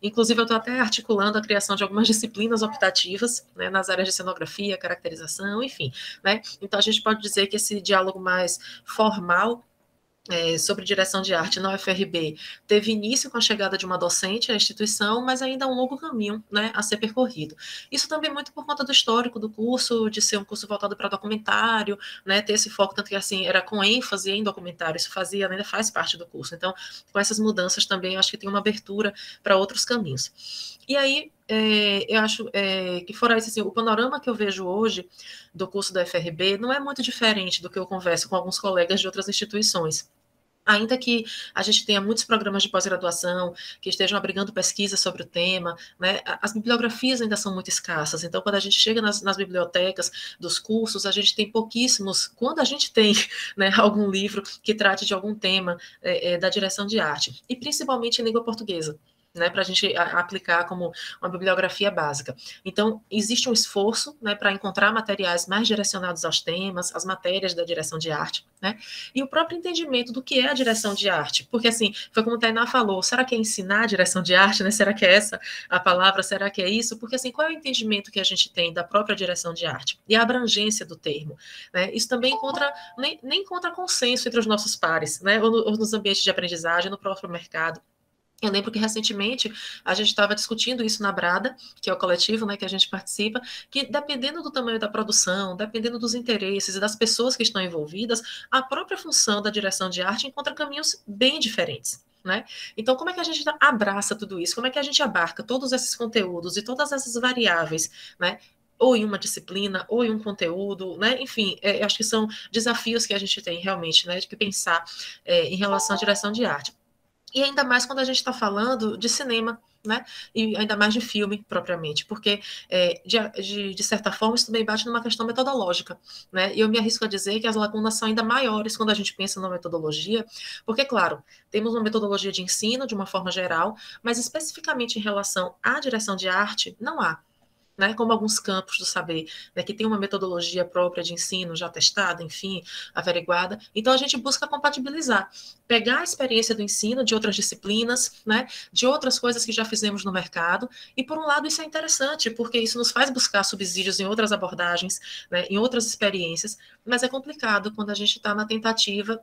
Inclusive, eu estou até articulando a criação de algumas disciplinas optativas né, nas áreas de cenografia, caracterização, enfim. Né? Então, a gente pode dizer que esse diálogo mais formal é, sobre direção de arte na UFRB teve início com a chegada de uma docente à instituição, mas ainda há um longo caminho né, a ser percorrido. Isso também muito por conta do histórico do curso, de ser um curso voltado para documentário, né, ter esse foco, tanto que assim, era com ênfase em documentário, isso fazia, ainda faz parte do curso. Então, com essas mudanças também, acho que tem uma abertura para outros caminhos. E aí, é, eu acho é, que fora isso, assim, o panorama que eu vejo hoje do curso da FRB não é muito diferente do que eu converso com alguns colegas de outras instituições ainda que a gente tenha muitos programas de pós-graduação que estejam abrigando pesquisa sobre o tema, né, as bibliografias ainda são muito escassas. Então, quando a gente chega nas, nas bibliotecas dos cursos, a gente tem pouquíssimos, quando a gente tem né, algum livro que trate de algum tema é, é, da direção de arte, e principalmente em língua portuguesa né, para a gente aplicar como uma bibliografia básica. Então, existe um esforço né, para encontrar materiais mais direcionados aos temas, às matérias da direção de arte, né, e o próprio entendimento do que é a direção de arte, porque assim, foi como a Tainá falou, será que é ensinar a direção de arte, né, será que é essa a palavra, será que é isso? Porque assim, qual é o entendimento que a gente tem da própria direção de arte e a abrangência do termo, né, isso também encontra, nem, nem encontra consenso entre os nossos pares, né, ou, no, ou nos ambientes de aprendizagem, no próprio mercado, eu lembro que recentemente a gente estava discutindo isso na Brada, que é o coletivo né, que a gente participa, que dependendo do tamanho da produção, dependendo dos interesses e das pessoas que estão envolvidas, a própria função da direção de arte encontra caminhos bem diferentes. Né? Então, como é que a gente abraça tudo isso? Como é que a gente abarca todos esses conteúdos e todas essas variáveis, né? ou em uma disciplina, ou em um conteúdo, né? Enfim, é, acho que são desafios que a gente tem realmente, né? De pensar é, em relação à direção de arte. E ainda mais quando a gente está falando de cinema, né? E ainda mais de filme, propriamente, porque, é, de, de, de, certa forma, isso também bate numa questão metodológica, né? E eu me arrisco a dizer que as lacunas são ainda maiores quando a gente pensa na metodologia, porque, claro, temos uma metodologia de ensino de uma forma geral, mas especificamente em relação à direção de arte, não há né, como alguns campos do saber, né, que tem uma metodologia própria de ensino já testada, enfim, averiguada. Então, a gente busca compatibilizar, pegar a experiência do ensino de outras disciplinas, né, de outras coisas que já fizemos no mercado, e, por um lado, isso é interessante, porque isso nos faz buscar subsídios em outras abordagens, né, em outras experiências, mas é complicado quando a gente está na tentativa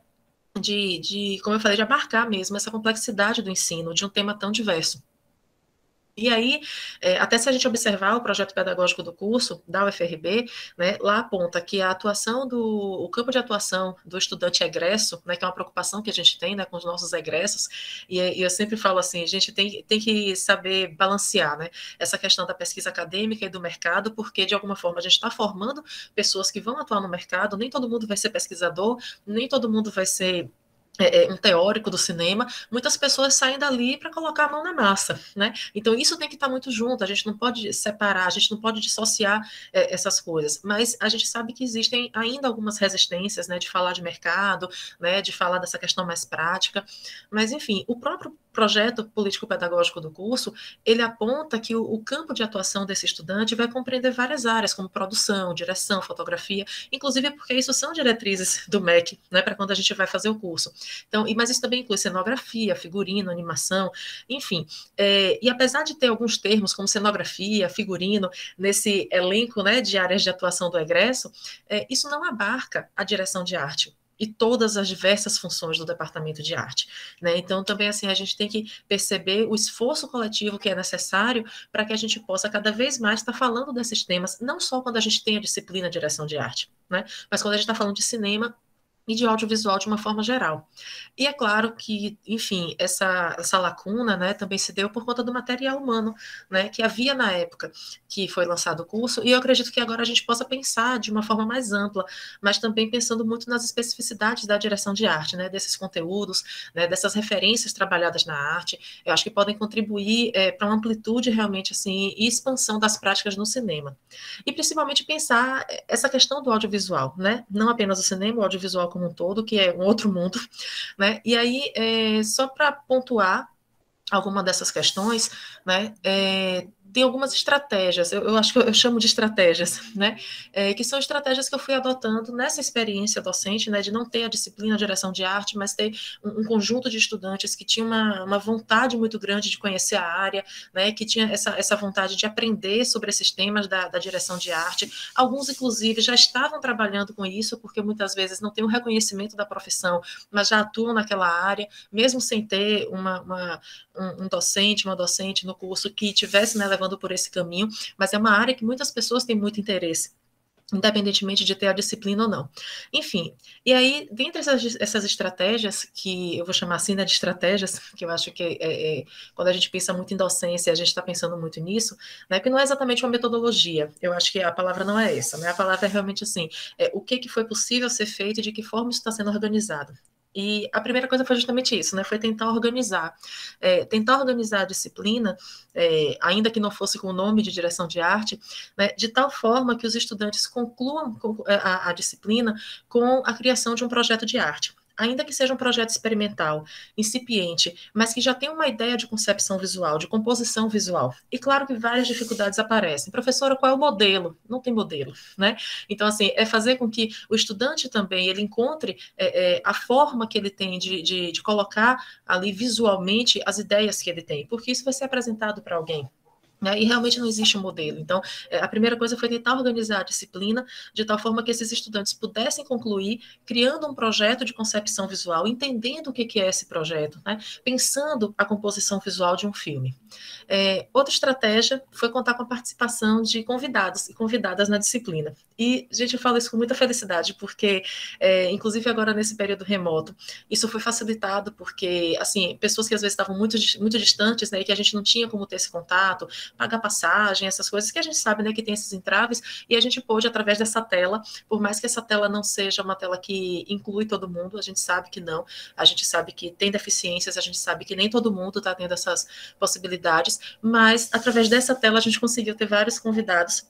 de, de, como eu falei, de abarcar mesmo essa complexidade do ensino, de um tema tão diverso. E aí, é, até se a gente observar o projeto pedagógico do curso da UFRB, né, lá aponta que a atuação do o campo de atuação do estudante egresso, né, que é uma preocupação que a gente tem né, com os nossos egressos, e, e, eu sempre falo assim, a gente tem, tem que saber balancear né, essa questão da pesquisa acadêmica e do mercado, porque de alguma forma a gente está formando pessoas que vão atuar no mercado, nem todo mundo vai ser pesquisador, nem todo mundo vai ser é, é, um teórico do cinema, muitas pessoas saem dali para colocar a mão na massa, né? Então isso tem que estar tá muito junto, a gente não pode separar, a gente não pode dissociar é, essas coisas, mas a gente sabe que existem ainda algumas resistências, né, de falar de mercado, né, de falar dessa questão mais prática, mas enfim, o próprio projeto político-pedagógico do curso, ele aponta que o, o, campo de atuação desse estudante vai compreender várias áreas, como produção, direção, fotografia, inclusive porque isso são diretrizes do MEC, né, para quando a gente vai fazer o curso. Então, mas isso também inclui cenografia, figurino, animação, enfim. É, e apesar de ter alguns termos como cenografia, figurino, nesse elenco né, de áreas de atuação do egresso, é, isso não abarca a direção de arte e todas as diversas funções do departamento de arte. Né? Então, também assim, a gente tem que perceber o esforço coletivo que é necessário para que a gente possa cada vez mais estar falando desses temas, não só quando a gente tem a disciplina de direção de arte, né? mas quando a gente está falando de cinema e de audiovisual de uma forma geral. E é claro que, enfim, essa, essa lacuna né, também se deu por conta do material humano né, que havia na época que foi lançado o curso, e eu acredito que agora a gente possa pensar de uma forma mais ampla, mas também pensando muito nas especificidades da direção de arte, né, desses conteúdos, né, dessas referências trabalhadas na arte, eu acho que podem contribuir é, para uma amplitude realmente assim e expansão das práticas no cinema. E principalmente pensar essa questão do audiovisual, né, não apenas o cinema, o audiovisual como um todo, que é um outro mundo, né? E aí, é, só para pontuar alguma dessas questões, né? É, tem algumas estratégias, eu, eu, acho que eu, eu, chamo de estratégias, né? É, que são estratégias que eu fui adotando nessa experiência docente, né? De não ter a disciplina direção de arte, mas ter um, um conjunto de estudantes que tinha uma, uma, vontade muito grande de conhecer a área, né? Que tinha essa, essa vontade de aprender sobre esses temas da, da direção de arte. Alguns, inclusive, já estavam trabalhando com isso, porque muitas vezes não tem o um reconhecimento da profissão, mas já atuam naquela área, mesmo sem ter uma, uma um, um docente, uma docente no curso que tivesse né, levando levando por esse caminho, mas é uma área que muitas pessoas têm muito interesse independentemente de ter a disciplina ou não. Enfim, e aí, dentre essas, essas estratégias, que eu vou chamar assim né, de estratégias, que eu acho que é, é, quando a gente pensa muito em docência, a gente está pensando muito nisso, né, que não é exatamente uma metodologia, eu acho que a palavra não é essa, né, a palavra é realmente assim, é, o que, que foi possível ser feito e de que forma isso está sendo organizado. E a primeira coisa foi justamente isso, né? Foi tentar organizar. É, tentar organizar a disciplina, é, ainda que não fosse com o nome de direção de arte, né, de tal forma que os estudantes concluam a, a disciplina com a criação de um projeto de arte ainda que seja um projeto experimental, incipiente, mas que já tem uma ideia de concepção visual, de composição visual. E claro que várias dificuldades aparecem. Professora, qual é o modelo? Não tem modelo, né? Então, assim, é fazer com que o estudante também ele encontre é, é, a forma que ele tem de, de, de colocar ali visualmente as ideias que ele tem, porque isso vai ser apresentado para alguém. Né? E realmente não existe um modelo. Então, é, a primeira coisa foi tentar organizar a disciplina de tal forma que esses estudantes pudessem concluir criando um projeto de concepção visual, entendendo o que é esse projeto, né? pensando a composição visual de um filme. É, outra estratégia foi contar com a participação de convidados e convidadas na disciplina. E, gente, eu falo isso com muita felicidade, porque, é, inclusive agora nesse período remoto, isso foi facilitado porque, assim, pessoas que às vezes estavam muito, muito distantes, né, e que a gente não tinha como ter esse contato, pagar passagem, essas coisas que a gente sabe, né, que tem esses entraves, e a gente pôde, através dessa tela, por mais que essa tela não seja uma tela que inclui todo mundo, a gente sabe que não, a gente sabe que tem deficiências, a gente sabe que nem todo mundo está tendo essas possibilidades, mas através dessa tela a gente conseguiu ter vários convidados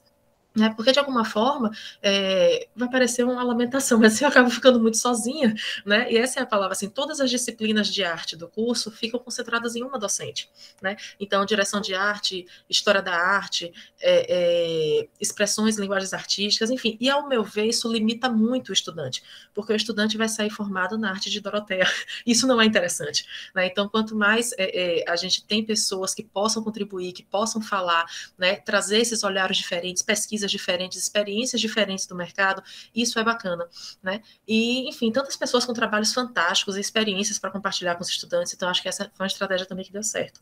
né? Porque, de alguma forma, é, vai parecer uma lamentação, mas eu acabo ficando muito sozinha, né? E essa é a palavra, assim, todas as disciplinas de arte do curso ficam concentradas em uma docente, né? Então, direção de arte, história da arte, é, é, expressões, linguagens artísticas, enfim. E, ao meu ver, isso limita muito o estudante, porque o estudante vai sair formado na arte de Doroteia. Isso não é interessante, né? Então, quanto mais é, é, a gente tem pessoas que possam contribuir, que possam falar, né? Trazer esses olhares diferentes, pesquisas diferentes, experiências diferentes do mercado, isso é bacana, né? E, enfim, tantas pessoas com trabalhos fantásticos e experiências para compartilhar com os estudantes, então acho que essa foi uma estratégia também que deu certo.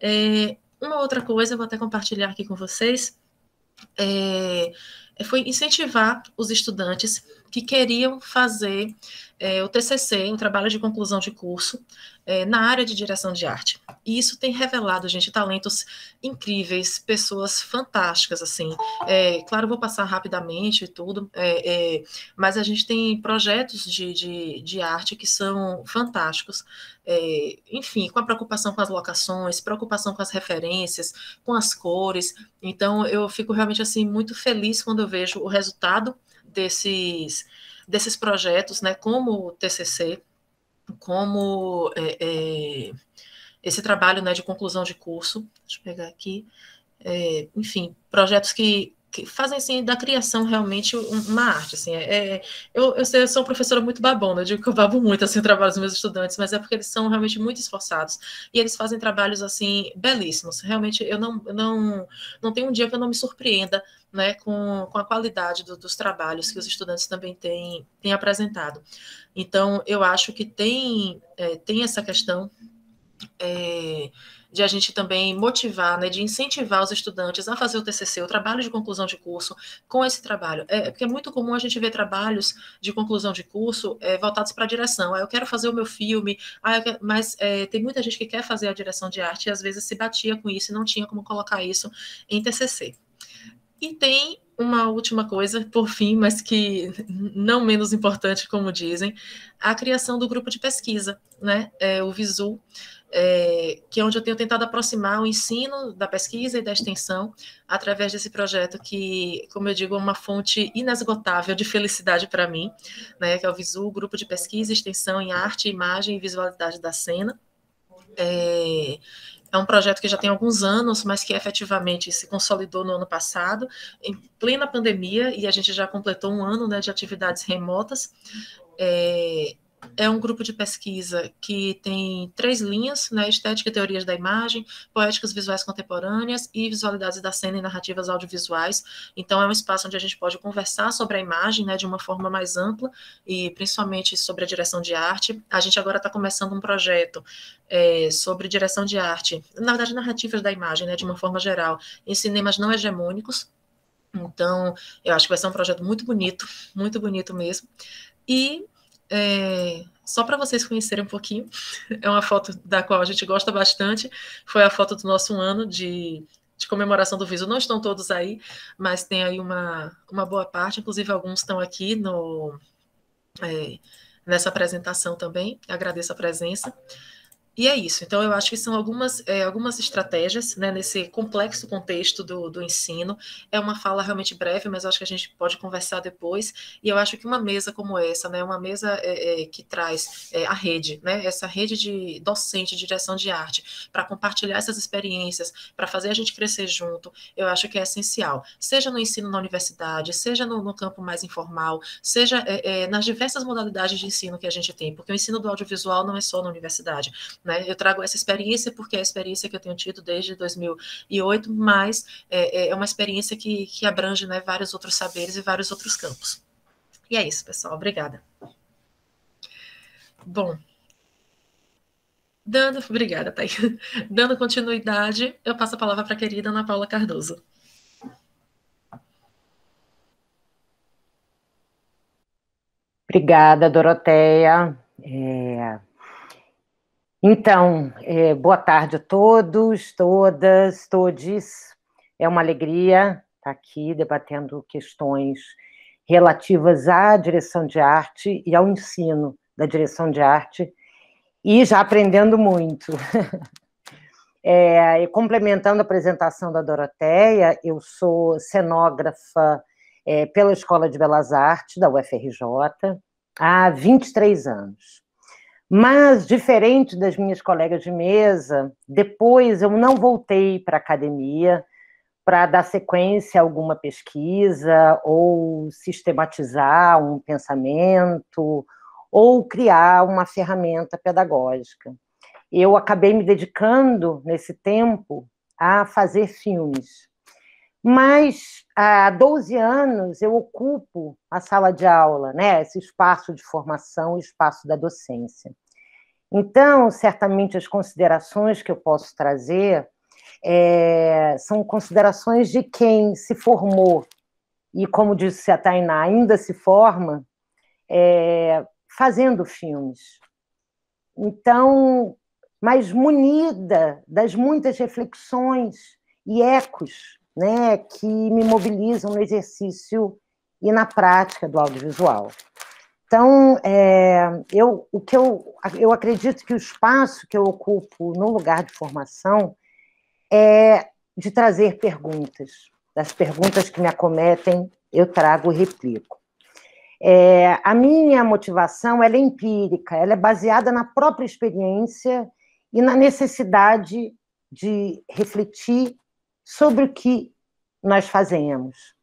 É, uma outra coisa, vou até compartilhar aqui com vocês, é, foi incentivar os estudantes que queriam fazer é, o TCC, o trabalho de conclusão de curso, é, na área de direção de arte. E isso tem revelado, gente, talentos incríveis, pessoas fantásticas, assim. É, claro, vou passar rapidamente e tudo, é, é, mas a gente tem projetos de, de, de arte que são fantásticos. É, enfim, com a preocupação com as locações, preocupação com as referências, com as cores. Então, eu fico realmente, assim, muito feliz quando eu vejo o resultado desses desses projetos, né, como o TCC, como é, é, esse trabalho né, de conclusão de curso, deixa eu pegar aqui, é, enfim, projetos que, que fazem assim da criação realmente uma arte assim. É, é eu, eu, sou professora muito babona eu digo que eu babo muito assim o trabalho dos meus estudantes mas é porque eles são realmente muito esforçados e eles fazem trabalhos assim belíssimos. Realmente eu não não não tem um dia que eu não me surpreenda né com, com a qualidade do, dos trabalhos que os estudantes também têm, têm apresentado. Então eu acho que tem é, tem essa questão é, de a gente também motivar, né, de incentivar os estudantes a fazer o TCC, o trabalho de conclusão de curso, com esse trabalho. É, porque é muito comum a gente ver trabalhos de conclusão de curso é, voltados para a direção. Ah, eu quero fazer o meu filme, ah, mas é, tem muita gente que quer fazer a direção de arte e às vezes se batia com isso e não tinha como colocar isso em TCC. E tem uma última coisa, por fim, mas que não menos importante, como dizem, a criação do grupo de pesquisa, né? É, o Visu, é, que é onde eu tenho tentado aproximar o ensino da pesquisa e da extensão através desse projeto que, como eu digo, é uma fonte inesgotável de felicidade para mim, né? Que é o Visu, Grupo de Pesquisa e Extensão em Arte, Imagem e Visualidade da Cena. É, é um projeto que já tem alguns anos, mas que efetivamente se consolidou no ano passado, em plena pandemia, e a gente já completou um ano né, de atividades remotas. É, é um grupo de pesquisa que tem três linhas, né, estética e teorias da imagem, poéticas visuais contemporâneas e visualidades da cena e narrativas audiovisuais. Então é um espaço onde a gente pode conversar sobre a imagem, né, de uma forma mais ampla e principalmente sobre a direção de arte. A gente agora está começando um projeto é, sobre direção de arte, na verdade narrativas da imagem, né, de uma forma geral, em cinemas não hegemônicos. Então, eu acho que vai ser um projeto muito bonito, muito bonito mesmo. E é, só para vocês conhecerem um pouquinho, é uma foto da qual a gente gosta bastante. Foi a foto do nosso ano de, de comemoração do Viso. Não estão todos aí, mas tem aí uma, uma boa parte. Inclusive, alguns estão aqui no, é, nessa apresentação também. Agradeço a presença. E é isso. Então, eu acho que são algumas, é, algumas estratégias né, nesse complexo contexto do, do ensino. É uma fala realmente breve, mas acho que a gente pode conversar depois. E eu acho que uma mesa como essa, né, uma mesa é, é, que traz é, a rede, né, essa rede de docente, de direção de arte, para compartilhar essas experiências, para fazer a gente crescer junto, eu acho que é essencial. Seja no ensino na universidade, seja no, no campo mais informal, seja é, é, nas diversas modalidades de ensino que a gente tem, porque o ensino do audiovisual não é só na universidade né? Eu trago essa experiência porque é a experiência que eu tenho tido desde 2008, mas é, é, é uma experiência que, que abrange né, vários outros saberes e vários outros campos. E é isso, pessoal. Obrigada. Bom, dando, obrigada, Thay. Dando continuidade, eu passo a palavra para a querida Ana Paula Cardoso. Obrigada, Doroteia. É, então, é, boa tarde a todos, todas, todes. É uma alegria estar aqui debatendo questões relativas à direção de arte e ao ensino da direção de arte, e já aprendendo muito. É, complementando a apresentação da Doroteia, eu sou cenógrafa é, pela Escola de Belas Artes da UFRJ há 23 anos. Mas, diferente das minhas colegas de mesa, depois eu não voltei para a academia para dar sequência a alguma pesquisa ou sistematizar um pensamento ou criar uma ferramenta pedagógica. Eu acabei me dedicando nesse tempo a fazer filmes. Mas há 12 anos eu ocupo a sala de aula, né, esse espaço de formação, o espaço da docência. Então, certamente, as considerações que eu posso trazer é, são considerações de quem se formou e, como disse a Tainá, ainda se forma é, fazendo filmes. Então, mas munida das muitas reflexões e ecos né, que me mobilizam no exercício e na prática do audiovisual. Então, é, eu, o que eu, eu acredito que o espaço que eu ocupo no lugar de formação é de trazer perguntas. Das perguntas que me acometem, eu trago e replico. É, a minha motivação é empírica, ela é baseada na própria experiência e na necessidade de refletir sobre o que nós fazemos.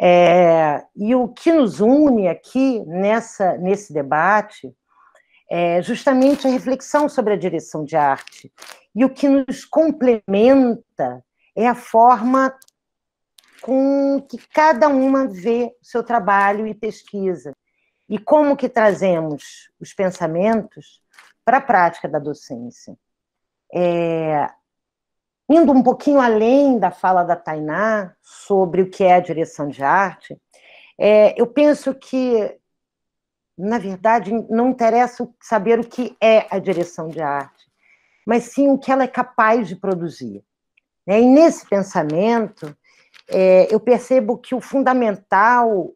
É, e o que nos une aqui nessa, nesse debate é justamente a reflexão sobre a direção de arte. E o que nos complementa é a forma com que cada uma vê seu trabalho e pesquisa. E como que trazemos os pensamentos para a prática da docência. É, Indo um pouquinho além da fala da Tainá sobre o que é a direção de arte, é, eu penso que, na verdade, não interessa saber o que é a direção de arte, mas sim o que ela é capaz de produzir. Né? E nesse pensamento, é, eu percebo que o fundamental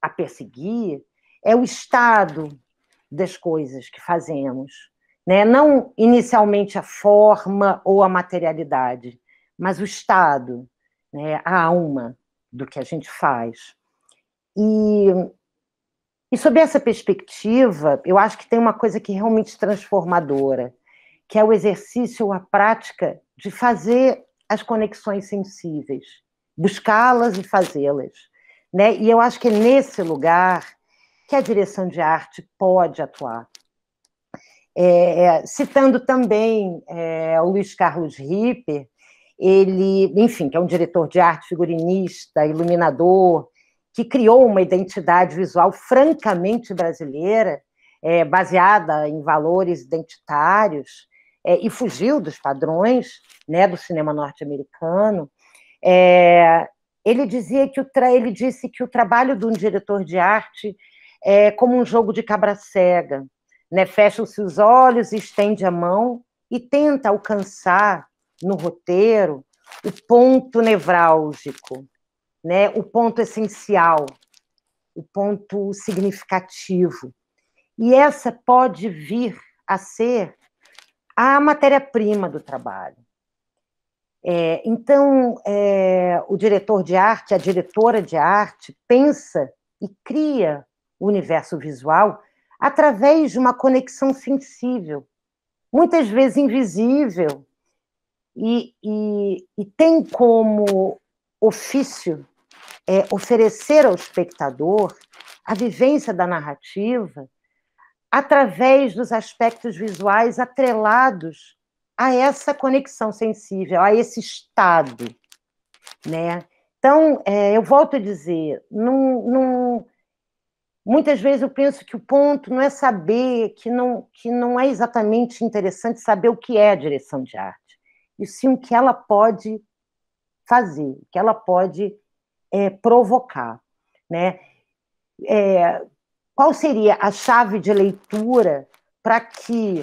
a perseguir é o estado das coisas que fazemos, né? não inicialmente a forma ou a materialidade, mas o estado, né? a alma do que a gente faz. E, e sob essa perspectiva, eu acho que tem uma coisa que é realmente transformadora, que é o exercício ou a prática de fazer as conexões sensíveis, buscá-las e fazê-las. Né? E eu acho que é nesse lugar que a direção de arte pode atuar. É, é, citando também é, o Luiz Carlos Ripper, ele, enfim, que é um diretor de arte, figurinista, iluminador, que criou uma identidade visual francamente brasileira, é, baseada em valores identitários, é, e fugiu dos padrões né, do cinema norte-americano. É, ele dizia que o ele disse que o trabalho de um diretor de arte é como um jogo de cabra cega, né? Fecha-se os olhos, estende a mão e tenta alcançar no roteiro o ponto nevrálgico, né? O ponto essencial, o ponto significativo. E essa pode vir a ser a matéria-prima do trabalho. É, então, é, o diretor de arte, a diretora de arte, pensa e cria o universo visual através de uma conexão sensível, muitas vezes invisível, e, e, e tem como ofício é, oferecer ao espectador a vivência da narrativa através dos aspectos visuais atrelados a essa conexão sensível, a esse estado, né? Então, é, eu volto a dizer, não, não, muitas vezes eu penso que o ponto não é saber, que não, que não é exatamente interessante saber o que é a direção de arte, e sim o que ela pode fazer, o que ela pode é, provocar, né? É, qual seria a chave de leitura para que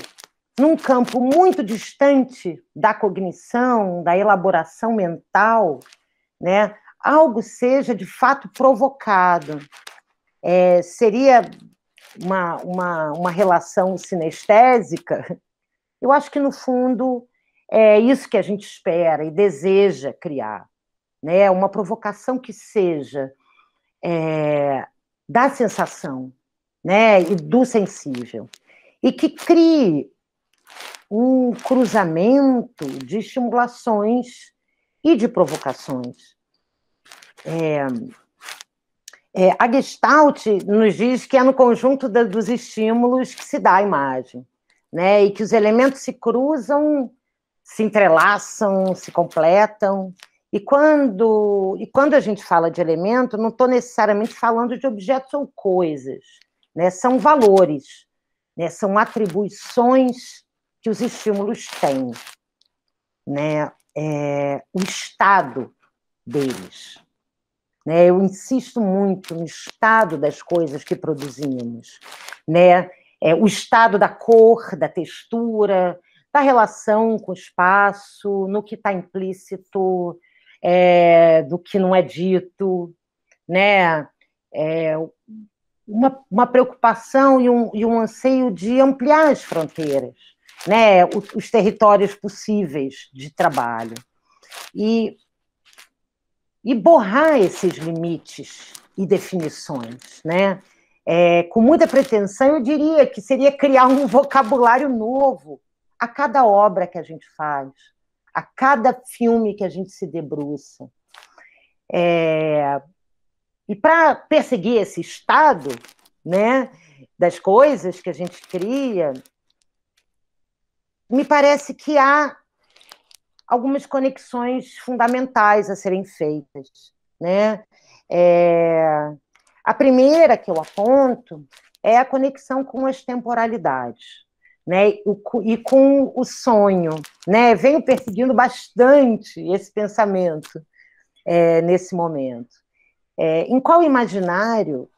num campo muito distante da cognição, da elaboração mental, né, algo seja de fato provocado. É, seria uma, uma, uma relação sinestésica? Eu acho que, no fundo, é isso que a gente espera e deseja criar. Né? Uma provocação que seja é, da sensação né? e do sensível. E que crie um cruzamento de estimulações e de provocações. É, é, a Gestalt nos diz que é no conjunto da, dos estímulos que se dá a imagem, né? E que os elementos se cruzam, se entrelaçam, se completam. E quando, e quando a gente fala de elemento, não estou necessariamente falando de objetos ou coisas, né? São valores, né? São atribuições que os estímulos têm, né? É, o estado deles. Né? Eu insisto muito no estado das coisas que produzimos, né? É, o estado da cor, da textura, da relação com o espaço, no que está implícito, é, do que não é dito, né? É, uma, uma preocupação e um, e um anseio de ampliar as fronteiras, né, os, os territórios possíveis de trabalho. E, e borrar esses limites e definições, né? É, com muita pretensão, eu diria que seria criar um vocabulário novo a cada obra que a gente faz, a cada filme que a gente se debruça. É, e para perseguir esse estado, né, das coisas que a gente cria, me parece que há algumas conexões fundamentais a serem feitas, né? É, a primeira que eu aponto é a conexão com as temporalidades, né? E com o sonho, né? Venho perseguindo bastante esse pensamento é, nesse momento. É, em qual imaginário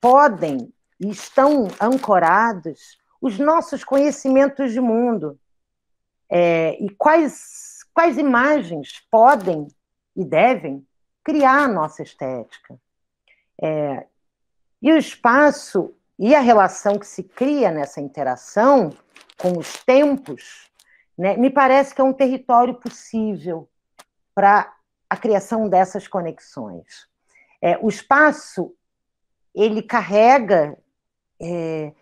podem e estão ancorados os nossos conhecimentos de mundo. É, e quais, quais imagens podem e devem criar a nossa estética. É, e o espaço e a relação que se cria nessa interação com os tempos, né, me parece que é um território possível para a criação dessas conexões. É, o espaço ele carrega é,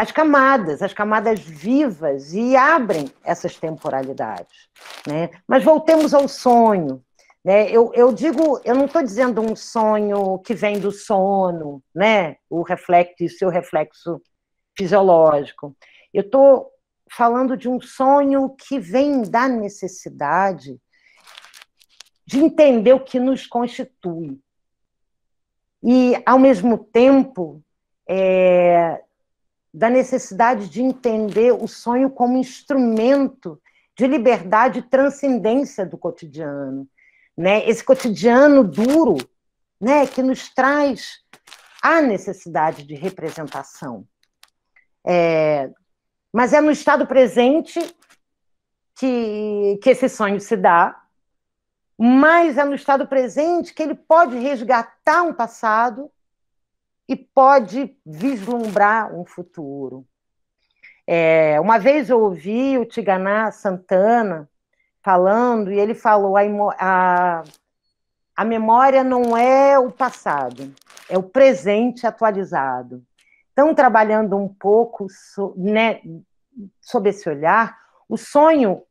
as camadas, as camadas vivas e abrem essas temporalidades. Né? Mas voltemos ao sonho. Né? Eu, eu digo, eu não estou dizendo um sonho que vem do sono, né? o reflexo, seu reflexo fisiológico. Eu estou falando de um sonho que vem da necessidade de entender o que nos constitui. E, ao mesmo tempo, é, da necessidade de entender o sonho como instrumento de liberdade e transcendência do cotidiano. Né? Esse cotidiano duro né, que nos traz a necessidade de representação. É, mas é no estado presente que, que esse sonho se dá, mas é no estado presente que ele pode resgatar um passado e pode vislumbrar um futuro. É, uma vez eu ouvi o Tiganá Santana falando, e ele falou: a, a, a memória não é o passado, é o presente atualizado. Então, trabalhando um pouco so, né, sob esse olhar, o sonho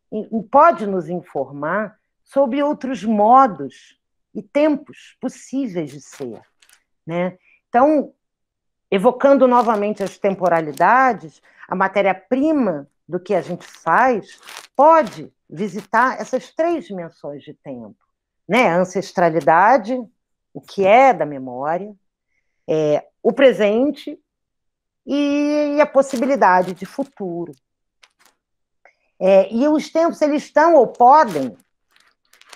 pode nos informar sobre outros modos e tempos possíveis de ser. Né? Então, evocando novamente as temporalidades, a matéria-prima do que a gente faz pode visitar essas três dimensões de tempo. Né? A ancestralidade, o que é da memória, é, o presente e a possibilidade de futuro. É, e os tempos eles estão ou podem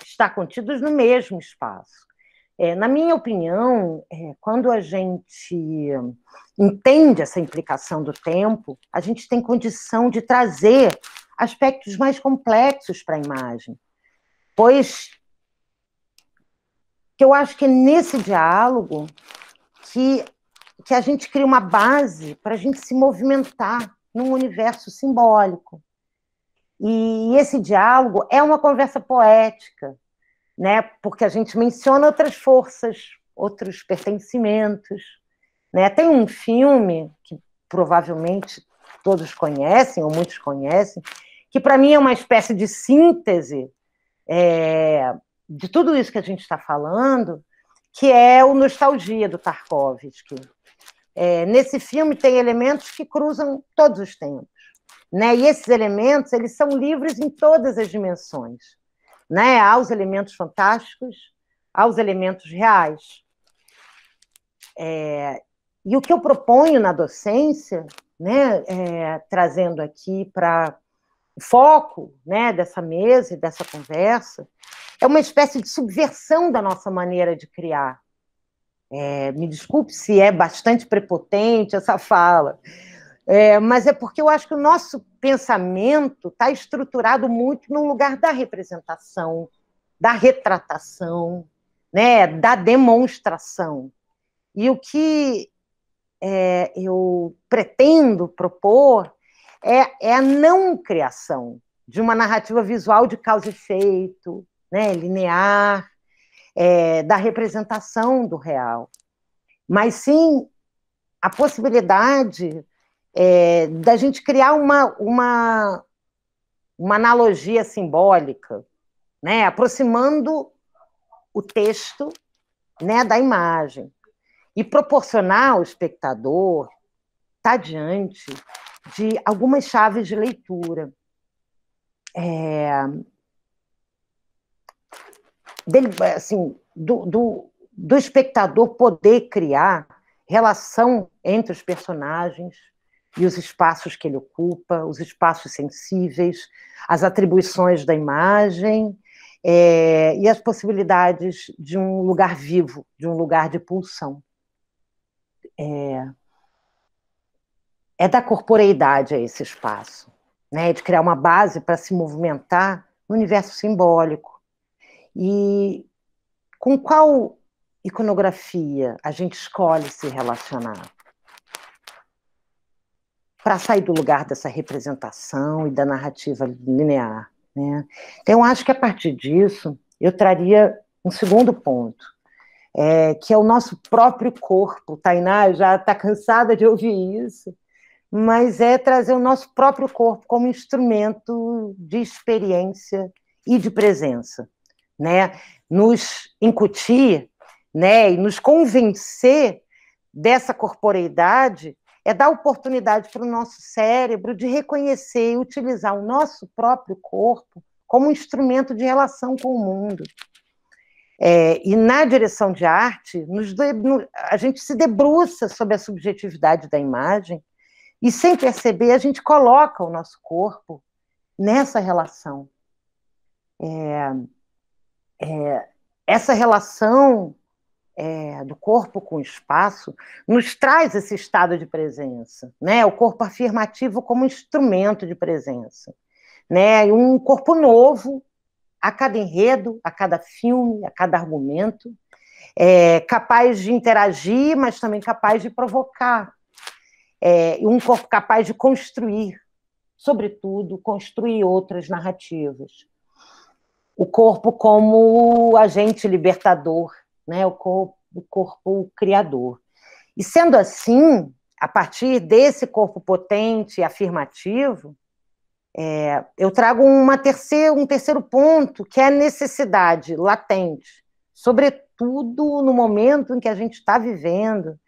estar contidos no mesmo espaço. É, na minha opinião, é, quando a gente entende essa implicação do tempo, a gente tem condição de trazer aspectos mais complexos para a imagem, pois que eu acho que é nesse diálogo que, que a gente cria uma base para a gente se movimentar num universo simbólico. E esse diálogo é uma conversa poética, né? Porque a gente menciona outras forças, outros pertencimentos, né? Tem um filme que provavelmente todos conhecem ou muitos conhecem, que para mim é uma espécie de síntese é, de tudo isso que a gente está falando, que é o Nostalgia do Tarkovsky. É, nesse filme tem elementos que cruzam todos os tempos, né? E esses elementos eles são livres em todas as dimensões né, aos elementos fantásticos, aos elementos reais. É, e o que eu proponho na docência, né, é, trazendo aqui para o foco né, dessa mesa e dessa conversa, é uma espécie de subversão da nossa maneira de criar. É, me desculpe se é bastante prepotente essa fala, é, mas é porque eu acho que o nosso pensamento está estruturado muito no lugar da representação, da retratação, né, da demonstração. E o que é, eu pretendo propor é, é, a não criação de uma narrativa visual de causa e efeito, né, linear, é, da representação do real, mas sim a possibilidade é, da gente criar uma, uma, uma analogia simbólica, né, aproximando o texto né, da imagem. E proporcionar ao espectador estar tá diante de algumas chaves de leitura. É, dele, assim, do, do, do espectador poder criar relação entre os personagens, e os espaços que ele ocupa, os espaços sensíveis, as atribuições da imagem é, e as possibilidades de um lugar vivo, de um lugar de pulsão. É, é dar corporeidade a esse espaço, né, de criar uma base para se movimentar no universo simbólico. E com qual iconografia a gente escolhe se relacionar? Para sair do lugar dessa representação e da narrativa linear. Né? Então, eu acho que a partir disso, eu traria um segundo ponto, é, que é o nosso próprio corpo. Tainá já está cansada de ouvir isso, mas é trazer o nosso próprio corpo como instrumento de experiência e de presença, né? Nos incutir, né, e nos convencer dessa corporeidade é dar oportunidade para o nosso cérebro de reconhecer e utilizar o nosso próprio corpo como instrumento de relação com o mundo. É, e na direção de arte, nos, a gente se debruça sobre a subjetividade da imagem e, sem perceber, a gente coloca o nosso corpo nessa relação. É, é, essa relação é, do corpo com o espaço nos traz esse estado de presença, né? O corpo afirmativo como instrumento de presença, né? Um corpo novo a cada enredo, a cada filme, a cada argumento, é, capaz de interagir, mas também capaz de provocar, é, um corpo capaz de construir, sobretudo, construir outras narrativas. O corpo como agente libertador, né? o, corpo, o corpo criador. E sendo assim, a partir desse corpo potente e afirmativo, é, eu trago uma terceiro, um terceiro ponto, que é a necessidade latente, sobretudo no momento em que a gente está vivendo,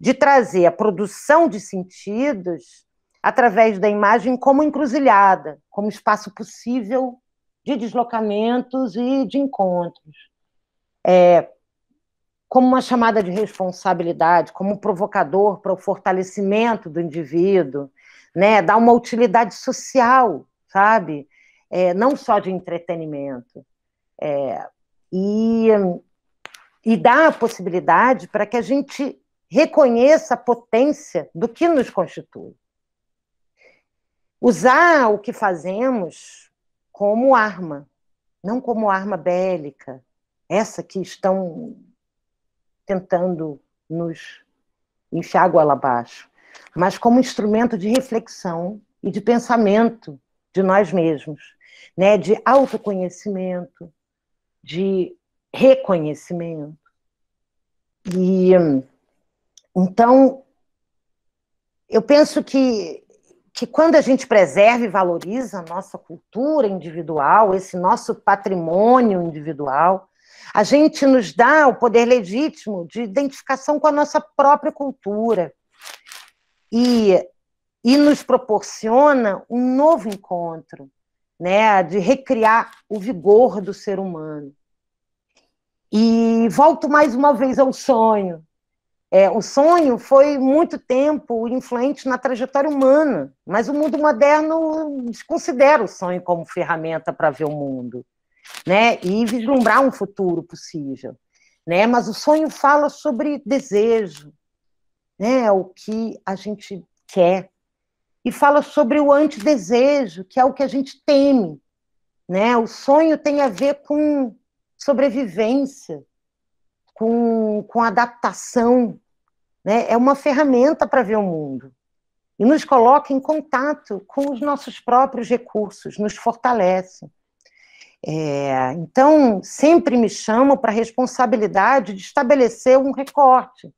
de trazer a produção de sentidos através da imagem como encruzilhada, como espaço possível de deslocamentos e de encontros. É, como uma chamada de responsabilidade, como um provocador para o fortalecimento do indivíduo, né? Dá uma utilidade social, sabe? É, não só de entretenimento. É, e, e dá a possibilidade para que a gente reconheça a potência do que nos constitui. Usar o que fazemos como arma, não como arma bélica, essa que estão tentando nos enfiar goela abaixo mas como instrumento de reflexão e de pensamento de nós mesmos, né? de autoconhecimento, de reconhecimento. E então eu penso que que quando a gente preserva e valoriza a nossa cultura individual, esse nosso patrimônio individual, a gente nos dá o poder legítimo de identificação com a nossa própria cultura, e, e nos proporciona um novo encontro, né, de recriar o vigor do ser humano. E volto mais uma vez ao sonho. É, o sonho foi muito tempo influente na trajetória humana, mas o mundo moderno desconsidera o sonho como ferramenta para ver o mundo, né? E vislumbrar um futuro possível, né? Mas o sonho fala sobre desejo, né, o que a gente quer, e fala sobre o antidesejo, que é o que a gente teme. Né? O sonho tem a ver com sobrevivência, com, com adaptação. Né? É uma ferramenta para ver o mundo. E nos coloca em contato com os nossos próprios recursos, nos fortalece. É, então, sempre me chamo para a responsabilidade de estabelecer um recorte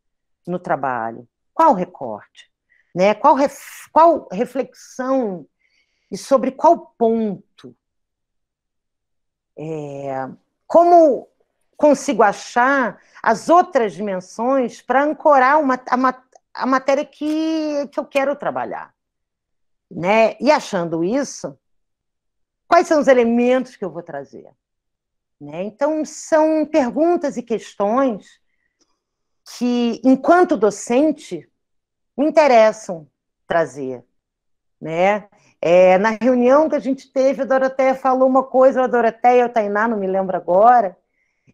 no trabalho. Qual recorte? Né? Qual, ref, qual reflexão e sobre qual ponto? É, como consigo achar as outras dimensões para ancorar uma, a, a matéria que, que eu quero trabalhar? Né? E achando isso, quais são os elementos que eu vou trazer? Né? Então, são perguntas e questões que, enquanto docente, me interessam trazer. Né? É, na reunião que a gente teve, a Doroteia falou uma coisa, a Doroteia, o Tainá, não me lembro agora,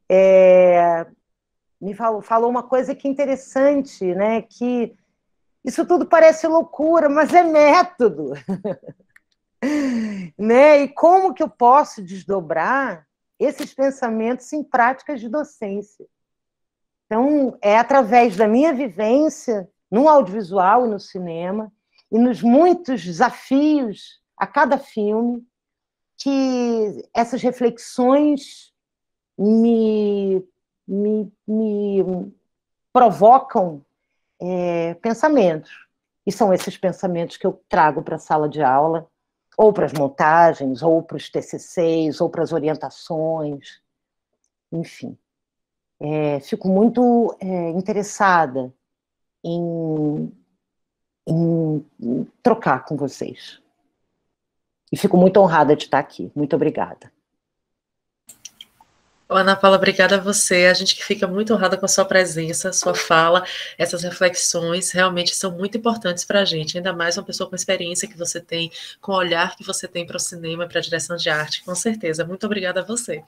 é, me falou, falou uma coisa que é interessante, né? que isso tudo parece loucura, mas é método. né? E como que eu posso desdobrar esses pensamentos em práticas de docência. Então, é através da minha vivência no audiovisual e no cinema, e nos muitos desafios a cada filme, que essas reflexões me, me, me provocam é, pensamentos. E são esses pensamentos que eu trago para a sala de aula, ou para as montagens, ou para os TCCs, ou para as orientações, enfim. É, fico muito é, interessada em, em, em trocar com vocês. E fico muito honrada de estar aqui. Muito obrigada. Ana Paula, obrigada a você. A gente que fica muito honrada com a sua presença, sua fala, essas reflexões realmente são muito importantes para a gente, ainda mais uma pessoa com a experiência que você tem, com o olhar que você tem para o cinema, para a direção de arte, com certeza. Muito obrigada a você.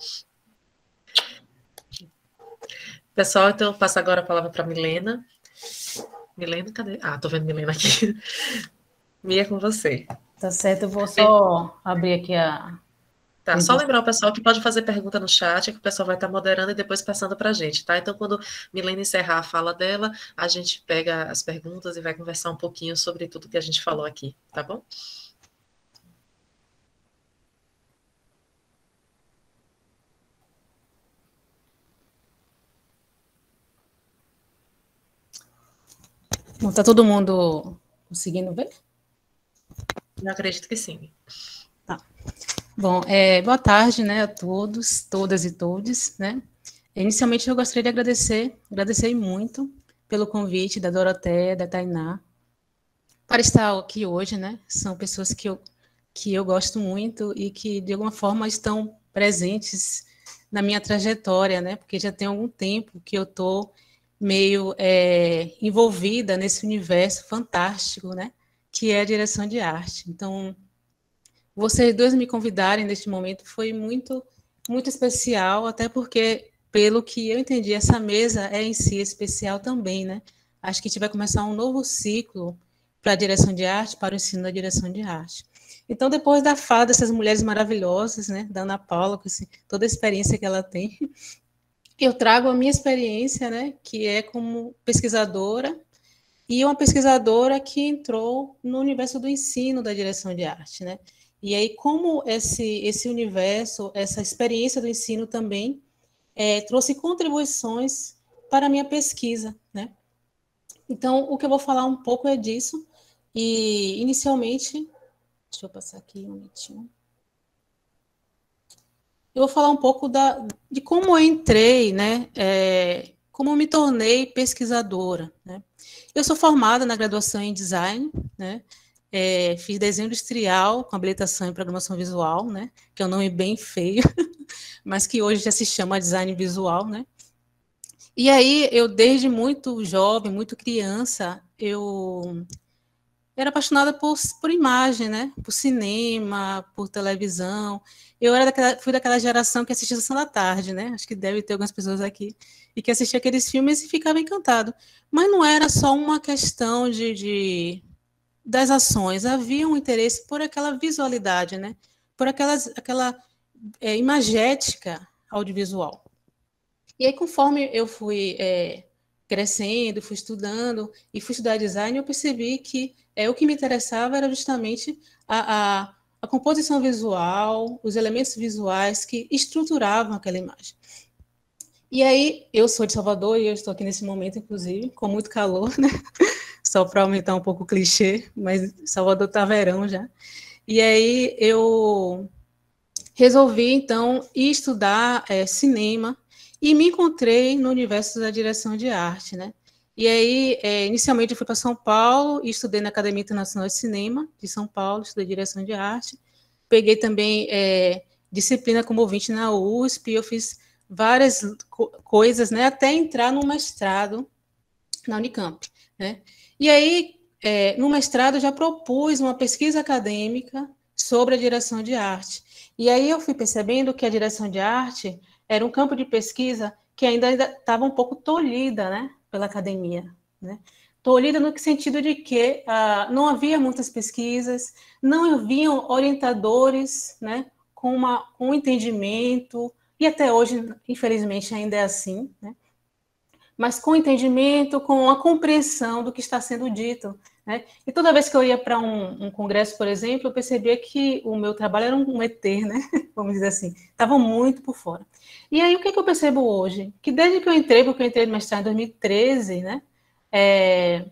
Pessoal, então eu passo agora a palavra para Milena. Milena, cadê? Ah, tô vendo Milena aqui. Mia, com você. Tá certo, eu vou só abrir aqui a, Tá, só lembrar o pessoal que pode fazer pergunta no chat, que o pessoal vai estar moderando e depois passando para a gente, tá? Então, quando Milena encerrar a fala dela, a gente pega as perguntas e vai conversar um pouquinho sobre tudo que a gente falou aqui, tá bom? Bom, tá todo mundo conseguindo ver? Eu acredito que sim. Tá. Bom, é, boa tarde, né, a todos, todas e todos, né? Inicialmente eu gostaria de agradecer, agradecer muito pelo convite da Doroteia, da Tainá, para estar aqui hoje, né? São pessoas que eu, que eu gosto muito e que, de alguma forma, estão presentes na minha trajetória, né? Porque já tem algum tempo que eu estou meio é, envolvida nesse universo fantástico, né? Que é a direção de arte. Então, vocês dois me convidarem neste momento foi muito, muito especial, até porque, pelo que eu entendi, essa mesa é em si especial também, né? Acho que a gente vai começar um novo ciclo para a direção de arte, para o ensino da direção de arte. Então, depois da fala dessas mulheres maravilhosas, né, da Ana Paula, com toda a experiência que ela tem, eu trago a minha experiência, né, que é como pesquisadora, e uma pesquisadora que entrou no universo do ensino da direção de arte, né? E aí, como esse, esse universo, essa experiência do ensino também é, trouxe contribuições para a minha pesquisa, né? Então, o que eu vou falar um pouco é disso. E, inicialmente, deixa eu passar aqui um minutinho. Eu vou falar um pouco da, de como eu entrei, né? É, como me tornei pesquisadora, né? Eu sou formada na graduação em design, né? É, fiz desenho industrial com habilitação em programação visual, né? Que é um nome bem feio, mas que hoje já se chama design visual, né? E aí, eu desde muito jovem, muito criança, eu era apaixonada por, por imagem, né? Por cinema, por televisão. Eu era daquela, fui daquela geração que assistia Sessão da Tarde, né? Acho que deve ter algumas pessoas aqui e que assistia aqueles filmes e ficava encantado. Mas não era só uma questão de, de das ações, havia um interesse por aquela visualidade, né? por aquelas, aquela é, imagética audiovisual. E aí, conforme eu fui é, crescendo, fui estudando e fui estudar design, eu percebi que é, o que me interessava era justamente a, a, a composição visual, os elementos visuais que estruturavam aquela imagem. E aí, eu sou de Salvador e eu estou aqui nesse momento, inclusive, com muito calor, né? Só para aumentar um pouco o clichê, mas Salvador está verão já. E aí eu resolvi, então, ir estudar é, cinema e me encontrei no universo da direção de arte, né? E aí, é, inicialmente, eu fui para São Paulo e estudei na Academia Internacional de Cinema de São Paulo, estudei direção de arte. Peguei também é, disciplina como ouvinte na USP, eu fiz várias co coisas, né, até entrar no mestrado na Unicamp, né? E aí, é, no mestrado, eu já propus uma pesquisa acadêmica sobre a direção de arte. E aí eu fui percebendo que a direção de arte era um campo de pesquisa que ainda estava um pouco tolhida né, pela academia. Né? Tolhida no sentido de que ah, não havia muitas pesquisas, não haviam orientadores né, com, uma, com um entendimento e até hoje, infelizmente, ainda é assim, né? Mas com entendimento, com a compreensão do que está sendo dito. Né? E toda vez que eu ia para um, um, congresso, por exemplo, eu percebia que o meu trabalho era um ET, né? vamos dizer assim, estava muito por fora. E aí, o que, que eu percebo hoje? Que desde que eu entrei, porque eu entrei no mestrado em 2013, né? É,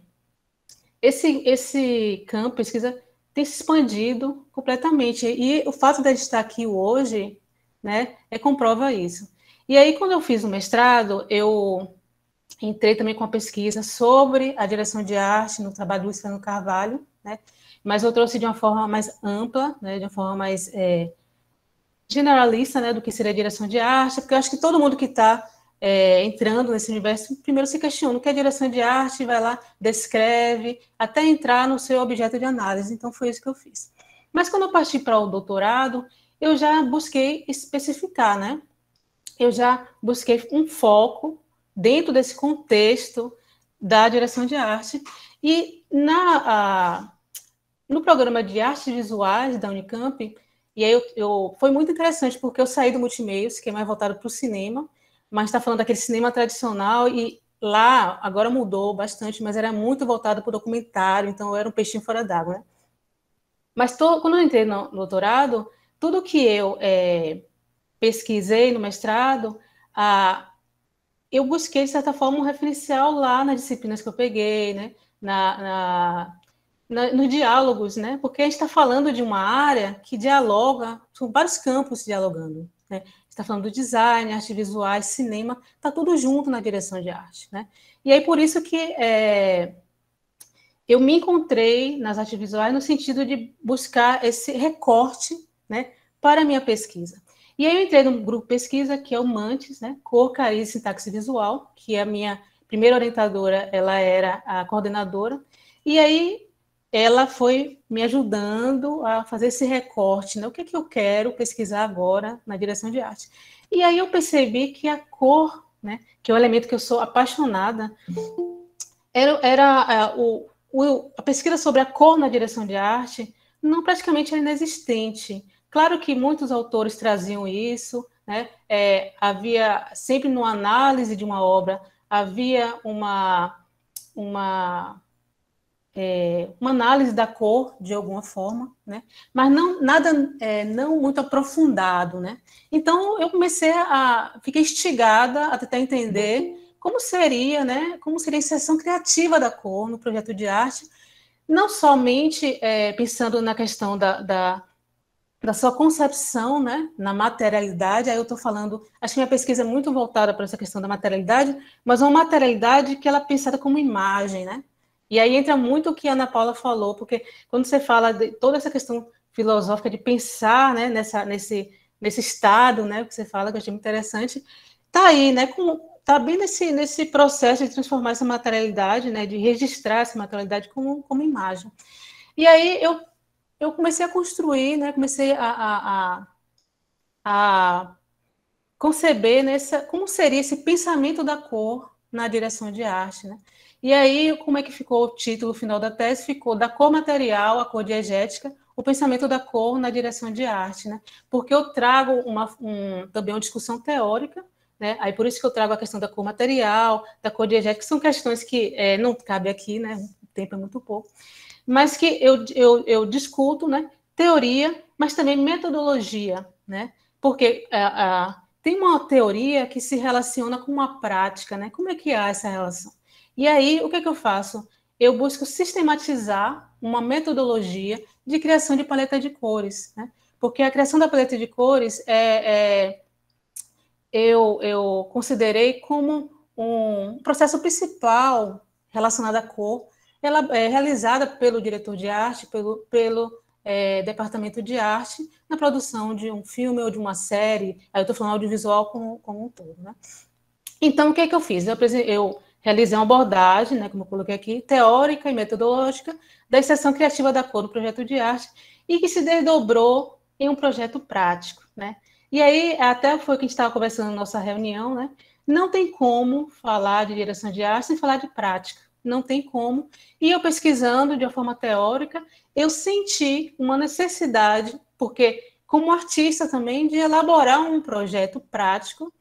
esse, esse campo, pesquisa, tem se expandido completamente. E o fato de estar aqui hoje, né, é comprova isso. E aí, quando eu fiz o mestrado, eu entrei também com a pesquisa sobre a direção de arte no trabalho do Luciano Carvalho, né? mas eu trouxe de uma forma mais ampla, né? de uma forma mais é, generalista né? do que seria a direção de arte, porque eu acho que todo mundo que está é, entrando nesse universo, primeiro se questiona o que é direção de arte, vai lá, descreve, até entrar no seu objeto de análise. Então, foi isso que eu fiz. Mas quando eu parti para o doutorado, eu já busquei especificar, né? Eu já busquei um foco dentro desse contexto da direção de arte. E na, a, no programa de artes visuais da Unicamp, e aí eu, eu, foi muito interessante, porque eu saí do multimeios, que é mais voltado para o cinema, mas está falando daquele cinema tradicional, e lá agora mudou bastante, mas era muito voltado para o documentário, então eu era um peixinho fora d'água. Né? Mas tô, quando eu entrei no, no doutorado, tudo que eu é, pesquisei no mestrado, a, eu busquei, de certa forma, um referencial lá nas disciplinas que eu peguei, né? na, na, na nos diálogos, né? porque a gente está falando de uma área que dialoga, são vários campos dialogando. Né? está falando do design, arte visuais, cinema, está tudo junto na direção de arte. Né? E aí, por isso que é, eu me encontrei nas artes visuais no sentido de buscar esse recorte né, para a minha pesquisa. E aí eu entrei no grupo pesquisa, que é o MANTES, né, Cor, Cariz e Sintaxe Visual, que a minha primeira orientadora, ela era a coordenadora, e aí ela foi me ajudando a fazer esse recorte, né, o que, é que eu quero pesquisar agora na direção de arte. E aí eu percebi que a cor, né, que é um elemento que eu sou apaixonada, era, era é, o, o, a pesquisa sobre a cor na direção de arte não praticamente é inexistente. Claro que muitos autores traziam isso, né? É, havia sempre numa análise de uma obra havia uma uma é, uma análise da cor de alguma forma, né? Mas não nada é, não muito aprofundado, né? Então eu comecei a fiquei instigada a tentar entender como seria, né? Como seria a inserção criativa da cor no projeto de arte, não somente é, pensando na questão da, da da sua concepção, né, na materialidade. Aí eu estou falando, acho que minha pesquisa é muito voltada para essa questão da materialidade, mas uma materialidade que ela é pensada como imagem, né? E aí entra muito o que a Ana Paula falou, porque quando você fala de toda essa questão filosófica de pensar, né, nessa, nesse, nesse estado, né, que você fala, que eu achei muito interessante, tá aí, né, com, tá bem nesse, nesse processo de transformar essa materialidade, né, de registrar essa materialidade como, como imagem. E aí eu eu comecei a construir, né? Comecei a, a, a, a conceber nessa, como seria esse pensamento da cor na direção de arte, né? E aí, como é que ficou o título final da tese? Ficou da cor material à cor diegética, o pensamento da cor na direção de arte, né? Porque eu trago uma, um, também uma discussão teórica, né? Aí por isso que eu trago a questão da cor material, da cor diegética, que são questões que é, não cabe aqui, né? O tempo é muito pouco mas que eu, eu, eu discuto né, teoria, mas também metodologia, né? Porque é, tem uma teoria que se relaciona com uma prática, né? Como é que há essa relação? E aí, o que, é que eu faço? Eu busco sistematizar uma metodologia de criação de paleta de cores, né? Porque a criação da paleta de cores é, é eu, eu considerei como um processo principal relacionado à cor, ela é realizada pelo diretor de arte, pelo, pelo é, departamento de arte, na produção de um filme ou de uma série. Aí eu estou falando audiovisual como, como um todo. Né? Então, o que é que eu fiz? Eu, eu realizei uma abordagem, né, como eu coloquei aqui, teórica e metodológica da exceção criativa da cor no projeto de arte e que se desdobrou em um projeto prático, né? E aí, até foi o que a gente estava conversando na nossa reunião, né? Não tem como falar de direção de arte sem falar de prática não tem como. E eu pesquisando de uma forma teórica, eu senti uma necessidade, porque como artista também, de elaborar um projeto prático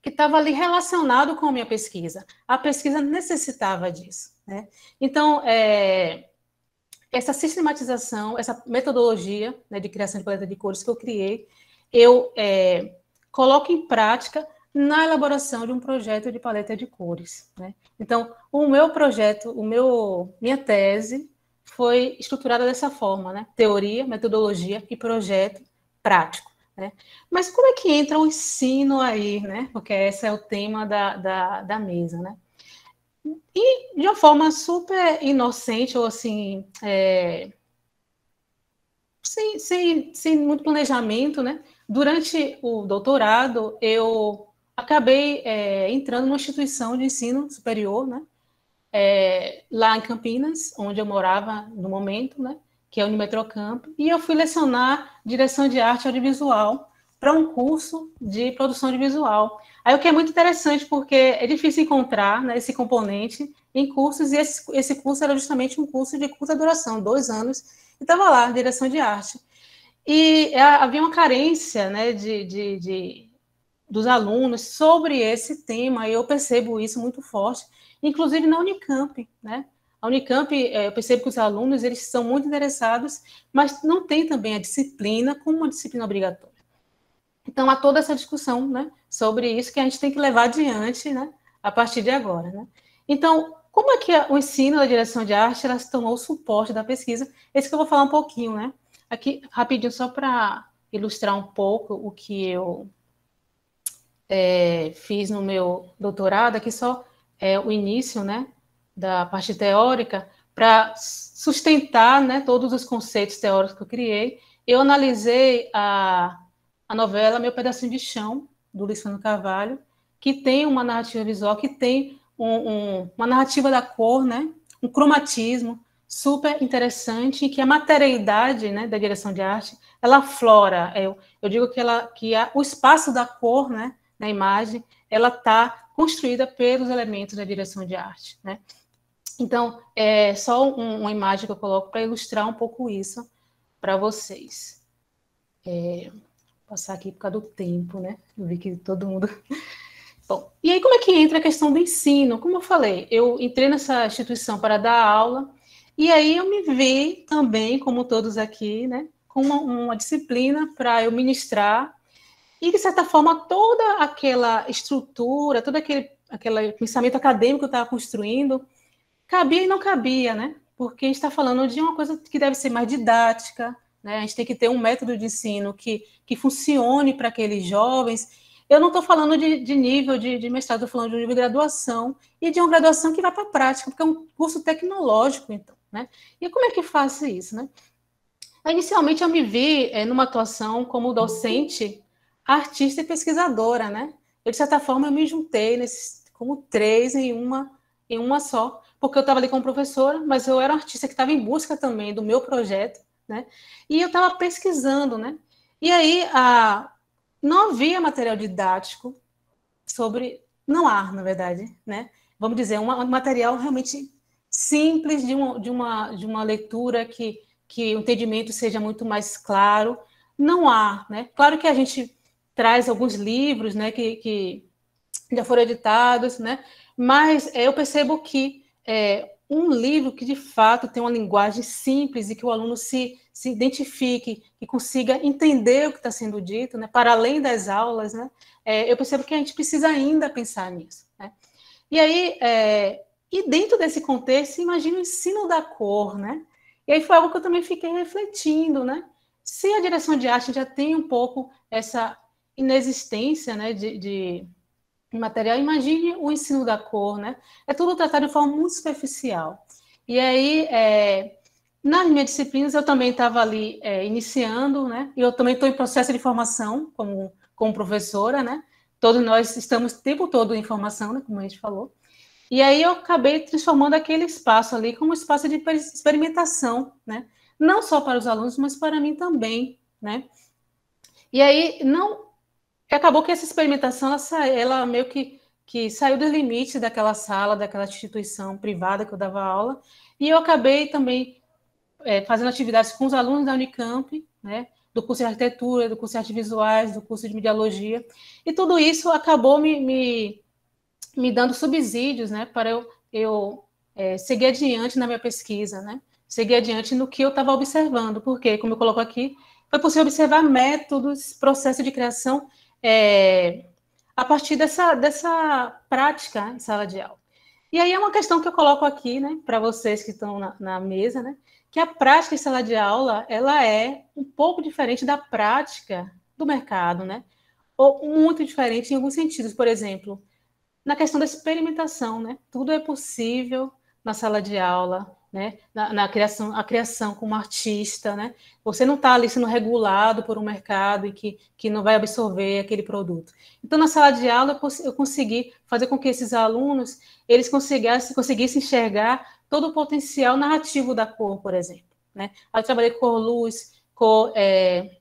que estava ali relacionado com a minha pesquisa. A pesquisa necessitava disso. Né? Então, é, essa sistematização, essa metodologia né, de criação de paleta de cores que eu criei, eu é, coloco em prática na elaboração de um projeto de paleta de cores. Né? Então, o meu projeto, o meu, minha tese foi estruturada dessa forma, né? Teoria, metodologia e projeto prático. Né? Mas como é que entra o ensino aí, né? Porque esse é o tema da, da, da mesa, né? E de uma forma super inocente, ou assim, é, sem, sem, sem muito planejamento, né? Durante o doutorado, eu acabei é, entrando numa instituição de ensino superior, né? É, lá em Campinas, onde eu morava no momento, né? Que é o Unimetrocamp, e eu fui lecionar direção de arte audiovisual para um curso de produção de visual. Aí o que é muito interessante, porque é difícil encontrar né, esse componente em cursos, e esse, esse curso era justamente um curso de curta duração, dois anos, e estava lá, direção de arte. E é, havia uma carência né, de, de, de, dos alunos sobre esse tema, eu percebo isso muito forte, inclusive na Unicamp, né? A Unicamp, é, eu percebo que os alunos, eles são muito interessados, mas não tem também a disciplina como uma disciplina obrigatória. Então, há toda essa discussão né, sobre isso que a gente tem que levar adiante né, a partir de agora. Né? Então, como é que o ensino da direção de arte ela se tornou o suporte da pesquisa? Esse que eu vou falar um pouquinho, né? Aqui, rapidinho, só para ilustrar um pouco o que eu é, fiz no meu doutorado, aqui só é o início, né, da parte teórica, para sustentar, né, todos os conceitos teóricos que eu criei, eu analisei a a novela Meu Pedacinho de Chão, do Fernando Carvalho, que tem uma narrativa visual, que tem um, um, uma narrativa da cor, né? um cromatismo super interessante, e que a materialidade né, da direção de arte, ela flora. Eu, eu digo que, ela, que a, o espaço da cor né, na imagem, ela está construída pelos elementos da direção de arte. Né? Então, é só um, uma imagem que eu coloco para ilustrar um pouco isso para vocês. É passar aqui por causa do tempo, né? Eu vi que todo mundo. Bom, e aí como é que entra a questão do ensino? Como eu falei, eu entrei nessa instituição para dar aula, e aí eu me vi também, como todos aqui, né, com uma, uma disciplina para eu ministrar, e de certa forma toda aquela estrutura, todo aquele, aquele pensamento acadêmico que eu estava construindo, cabia e não cabia, né? Porque a gente está falando de uma coisa que deve ser mais didática, né? A gente tem que ter um método de ensino que, que funcione para aqueles jovens. Eu não estou falando de, de nível de, de mestrado, estou falando de nível de graduação e de uma graduação que vai para a prática, porque é um curso tecnológico, então. Né? E como é que faço isso? Né? Inicialmente, eu me vi é, numa atuação como docente, artista e pesquisadora. Né? Eu, de certa forma, eu me juntei nesses, como três em uma, em uma só, porque eu estava ali como professora, mas eu era um artista que estava em busca também do meu projeto né? E eu estava pesquisando, né? E aí a, não havia material didático sobre, não há, na verdade, né? Vamos dizer, um material realmente simples de uma, de uma, de uma leitura que, que o entendimento seja muito mais claro. Não há, né? Claro que a gente traz alguns livros, né, que, que já foram editados, né? Mas é, eu percebo que é, um livro que de fato tem uma linguagem simples e que o aluno se, se identifique e consiga entender o que está sendo dito, né, para além das aulas, né, é, eu percebo que a gente precisa ainda pensar nisso. Né? E aí, é, e dentro desse contexto, imagina o ensino da cor, né? E aí foi algo que eu também fiquei refletindo, né? Se a direção de arte já tem um pouco essa inexistência, né, de, de material, imagine o ensino da cor, né? É tudo tratado de forma muito superficial. E aí, é, nas minhas disciplinas, eu também estava ali é, iniciando, né? E eu também estou em processo de formação como, como professora, né? Todos nós estamos o tempo todo em formação, né? Como a gente falou. E aí eu acabei transformando aquele espaço ali como espaço de experimentação, né? Não só para os alunos, mas para mim também, né? E aí, não acabou que essa experimentação, ela, ela meio que, que saiu do limite daquela sala, daquela instituição privada que eu dava aula, e eu acabei também é, fazendo atividades com os alunos da Unicamp, né, do curso de arquitetura, do curso de artes visuais, do curso de mediologia, e tudo isso acabou me, me, me dando subsídios, né, para eu, eu é, seguir adiante na minha pesquisa, né, seguir adiante no que eu estava observando, porque, como eu coloco aqui, foi possível observar métodos, processo de criação é, a partir dessa, dessa prática em sala de aula. E aí é uma questão que eu coloco aqui, né, para vocês que estão na, na, mesa, né, que a prática em sala de aula, ela é um pouco diferente da prática do mercado, né, ou muito diferente em alguns sentidos. Por exemplo, na questão da experimentação, né, tudo é possível na sala de aula, né, na, na, criação, a criação como artista, né, você não está ali sendo regulado por um mercado e que, que não vai absorver aquele produto. Então, na sala de aula, eu, consegui fazer com que esses alunos, eles conseguissem, conseguissem enxergar todo o potencial narrativo da cor, por exemplo, né, eu trabalhei cor luz, cor é,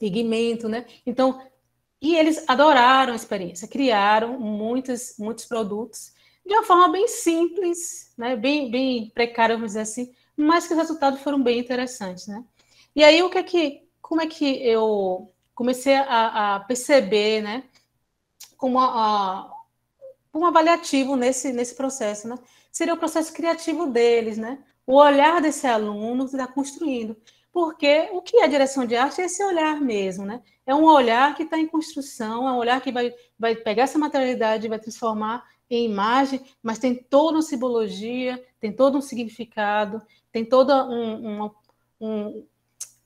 pigmento, né, então, e eles adoraram a experiência, criaram muitos, muitos produtos, de uma forma bem simples, né, bem, bem precária, vamos dizer assim, mas que os resultados foram bem interessantes, né? E aí o que é que, como é que eu comecei a, a perceber, né, como a, a, um avaliativo nesse nesse processo, né? Seria o processo criativo deles, né? O olhar desse aluno está construindo. Porque o que é direção de arte é esse olhar mesmo, né? É um olhar que está em construção, é um olhar que vai, vai pegar essa materialidade e vai transformar em imagem, mas tem toda uma simbologia, tem todo um significado, tem toda um, um,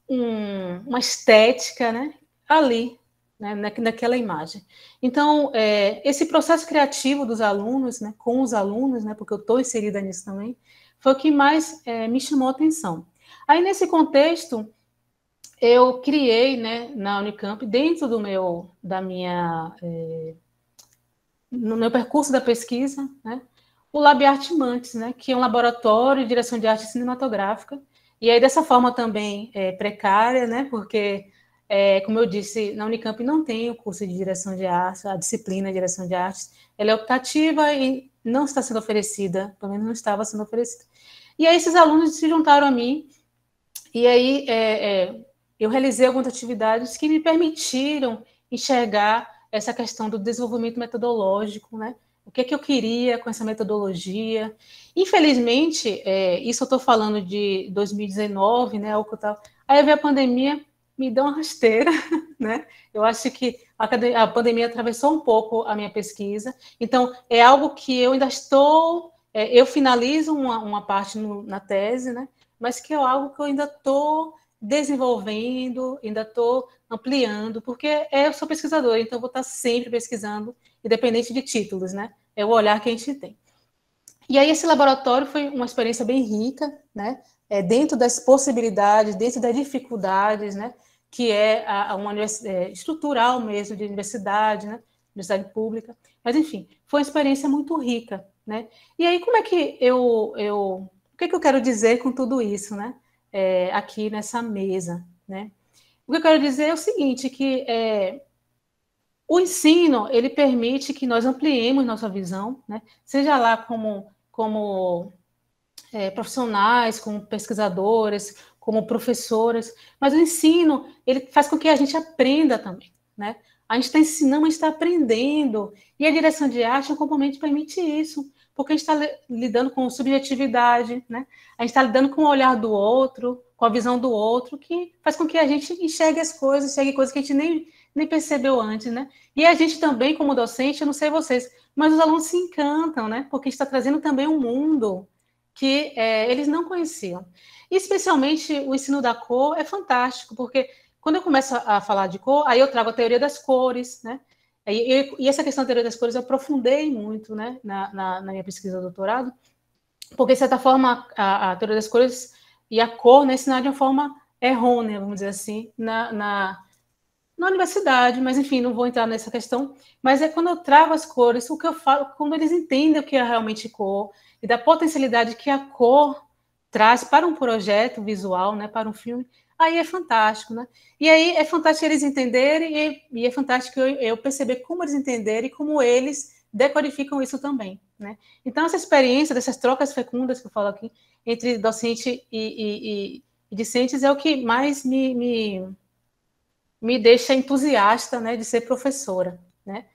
um, uma estética né, ali, né, naquela imagem. Então, é, esse processo criativo dos alunos, né, com os alunos, né, porque eu estou inserida nisso também, foi o que mais é, me chamou a atenção. Aí, nesse contexto, eu criei né, na Unicamp, dentro do meu, da minha é, no meu percurso da pesquisa, né, o Lab Arte Mantes, né, que é um laboratório de direção de arte cinematográfica, e aí dessa forma também é, precária, né, porque, é, como eu disse, na Unicamp não tem o curso de direção de arte, a disciplina de direção de artes, ela é optativa e não está sendo oferecida, pelo menos não estava sendo oferecida. E aí esses alunos se juntaram a mim, e aí é, é eu realizei algumas atividades que me permitiram enxergar essa questão do desenvolvimento metodológico, né? O que é que eu queria com essa metodologia? Infelizmente, é, isso eu estou falando de 2019, né? Aí veio a pandemia, me deu uma rasteira, né? Eu acho que a, a pandemia atravessou um pouco a minha pesquisa. Então, é algo que eu ainda estou. É, eu finalizo uma, uma parte no, na tese, né? Mas que é algo que eu ainda estou desenvolvendo, ainda estou ampliando, porque é, eu sou pesquisadora, então vou estar sempre pesquisando, independente de títulos, né? É o olhar que a gente tem. E aí esse laboratório foi uma experiência bem rica, né? É, dentro das possibilidades, dentro das dificuldades, né? Que é a, a é, estrutural mesmo de universidade, né? Universidade pública. Mas enfim, foi uma experiência muito rica, né? E aí como é que eu, eu o que, é que eu quero dizer com tudo isso, né? É, aqui nessa mesa, né? O que eu quero dizer é o seguinte, que é, o ensino, ele permite que nós ampliemos nossa visão, né? seja lá como, como é, profissionais, como pesquisadores, como professores, mas o ensino, ele faz com que a gente aprenda também, né? A gente está ensinando, a gente está aprendendo, e a direção de arte é um componente permite isso, porque a gente está lidando com subjetividade, né? A gente está lidando com o olhar do outro, com a visão do outro, que faz com que a gente enxergue as coisas, enxergue coisas que a gente nem, nem percebeu antes, né? E a gente também, como docente, eu não sei vocês, mas os alunos se encantam, né? Porque está trazendo também um mundo que é, eles não conheciam. E, especialmente o ensino da cor é fantástico, porque quando eu começo a falar de cor, aí eu trago a teoria das cores, né? E, e essa questão da teoria das cores eu aprofundei muito, né, na, na, na minha pesquisa de doutorado, porque, de certa forma, a, a teoria das cores e a cor né, ensinada de uma forma errônea, vamos dizer assim, na, na, na, universidade, mas enfim, não vou entrar nessa questão. Mas é quando eu trago as cores, o que eu falo, quando eles entendem o que é realmente cor e da potencialidade que a cor traz para um projeto visual, né, para um filme, aí é fantástico, né? E aí é fantástico eles entenderem e, e é fantástico eu, eu perceber como eles entenderem e como eles decodificam isso também, né? Então, essa experiência dessas trocas fecundas que eu falo aqui, entre docente e, e, e, e discentes, é o que mais me, me, me deixa entusiasta, né, de ser professora, né?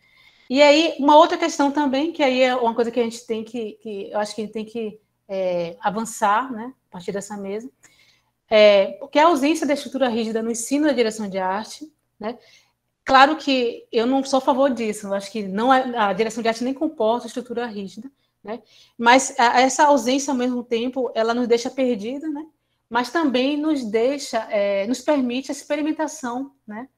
E aí, uma outra questão também, que aí é uma coisa que a gente tem que, que eu acho que a gente tem que é, avançar, né, a partir dessa mesa, é, que a ausência da estrutura rígida no ensino da direção de arte, né? Claro que eu não sou a favor disso, eu acho que não é, a direção de arte nem comporta estrutura rígida, né? Mas a, essa ausência, ao mesmo tempo, ela nos deixa perdida, né? Mas também nos deixa, é, nos permite a experimentação, né?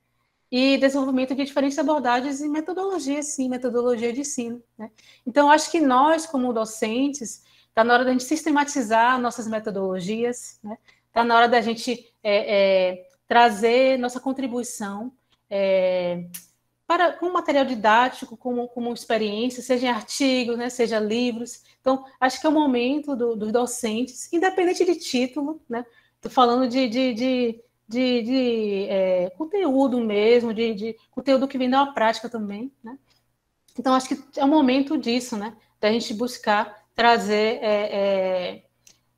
e desenvolvimento de diferentes abordagens e metodologias, sim, metodologia de ensino. Né? Então, acho que nós, como docentes, está na hora da gente sistematizar nossas metodologias, né? Tá na hora da gente é, é, trazer nossa contribuição é, para com material didático, como, como experiência, seja em artigos, né, seja livros. Então, acho que é o momento do, dos docentes, independente de título, né? Estou falando de, de, de de, de é, conteúdo mesmo, de, de, conteúdo que vem da prática também, né? Então, acho que é o momento disso, né? Da gente buscar trazer é, é,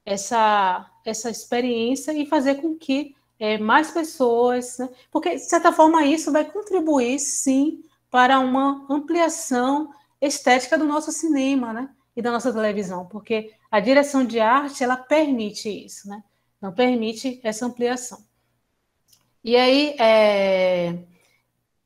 essa, essa experiência e fazer com que é, mais pessoas, né? porque, de certa forma, isso vai contribuir, sim, para uma ampliação estética do nosso cinema, né? E da nossa televisão, porque a direção de arte, ela permite isso, né? Não permite essa ampliação. E aí, é,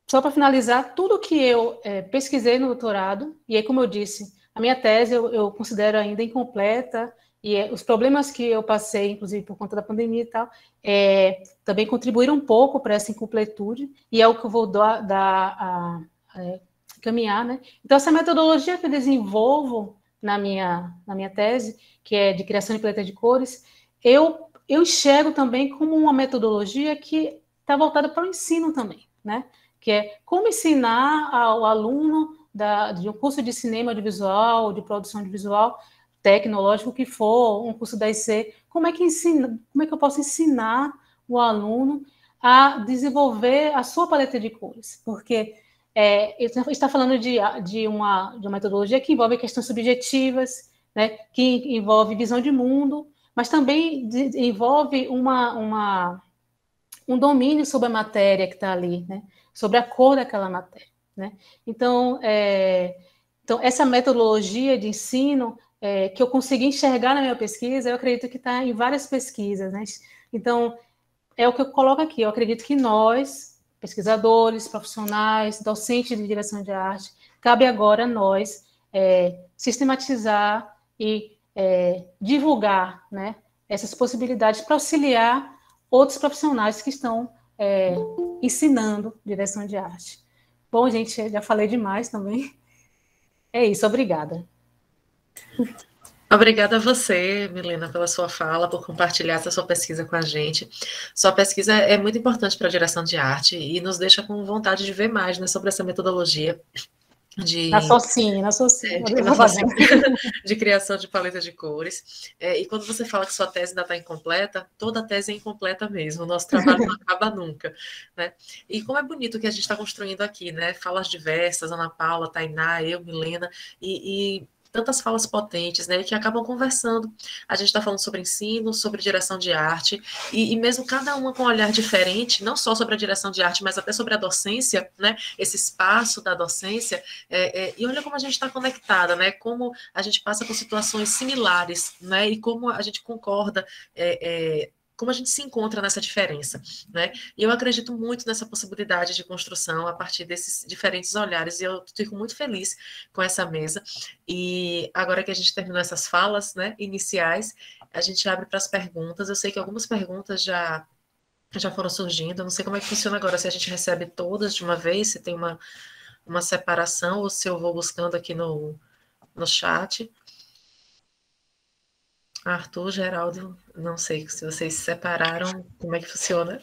só para finalizar, tudo que eu é, pesquisei no doutorado, e aí, como eu disse, a minha tese eu, eu considero ainda incompleta, e é, os problemas que eu passei, inclusive por conta da pandemia e tal, é, também contribuíram um pouco para essa incompletude, e é o que eu vou dar, dar a, a, caminhar, né? Então, essa metodologia que eu desenvolvo na minha, na minha tese, que é de criação de paleta de cores, eu, eu enxergo também como uma metodologia que está voltada para o ensino também, né? Que é como ensinar ao aluno da, de um curso de cinema audiovisual, de produção audiovisual, tecnológico que for, um curso da IC, como é que ensina, como é que eu posso ensinar o aluno a desenvolver a sua paleta de cores? Porque é, está falando de, de, uma, de uma metodologia que envolve questões subjetivas, né, que envolve visão de mundo, mas também de, envolve uma, uma um domínio sobre a matéria que está ali, né? sobre a cor daquela matéria. Né? Então, é, então, essa metodologia de ensino é, que eu consegui enxergar na minha pesquisa, eu acredito que está em várias pesquisas. Né? Então, é o que eu coloco aqui. Eu acredito que nós, pesquisadores, profissionais, docentes de direção de arte, cabe agora nós é, sistematizar e é, divulgar né, essas possibilidades para auxiliar outros profissionais que estão é, ensinando direção de arte. Bom, gente, já falei demais também. É isso, obrigada. Obrigada a você, Milena, pela sua fala, por compartilhar essa sua pesquisa com a gente. Sua pesquisa é muito importante para a direção de arte e nos deixa com vontade de ver mais né, sobre essa metodologia de na socinha, na socinha. É, de, de, criação de paleta de cores. É, e quando você fala que sua tese ainda está incompleta, toda a tese é incompleta mesmo. O nosso trabalho não acaba nunca, né? E como é bonito que a gente está construindo aqui, né? Falas diversas, Ana Paula, Tainá, eu, Milena, e, e tantas falas potentes, né, que acabam conversando. A gente está falando sobre ensino, sobre direção de arte, e, e, mesmo cada uma com um olhar diferente, não só sobre a direção de arte, mas até sobre a docência, né, esse espaço da docência, é, é, e olha como a gente está conectada, né, como a gente passa por situações similares, né, e como a gente concorda é, é como a gente se encontra nessa diferença, né? E eu acredito muito nessa possibilidade de construção a partir desses diferentes olhares, e eu fico muito feliz com essa mesa. E agora que a gente terminou essas falas, né, iniciais, a gente abre para as perguntas. Eu sei que algumas perguntas já já foram surgindo, eu não sei como é que funciona agora, se a gente recebe todas de uma vez, se tem uma, uma separação, ou se eu vou buscando aqui no, no chat. Arthur, Geraldo, não sei se vocês se separaram, como é que funciona?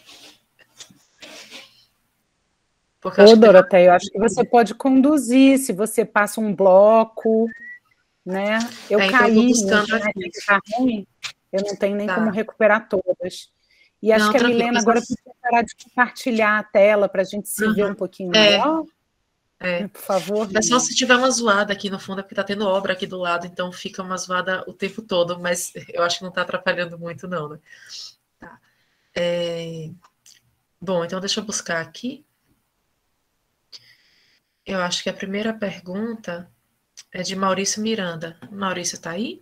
Porque Ô, Doroteia, eu acho que você pode conduzir, se você passa um bloco, né? Eu é, caí, então eu, né? tá ruim, eu não tenho nem tá. como recuperar todas. E acho não, que a Milena agora precisa parar de compartilhar a tela para a gente se uhum. ver um pouquinho é. melhor. É. Por favor. É só se tiver uma zoada aqui no fundo, é porque tá tendo obra aqui do lado, então fica uma zoada o tempo todo, mas eu acho que não tá atrapalhando muito, não, né? Tá. É... Bom, então deixa eu buscar aqui. Eu acho que a primeira pergunta é de Maurício Miranda. Maurício está aí?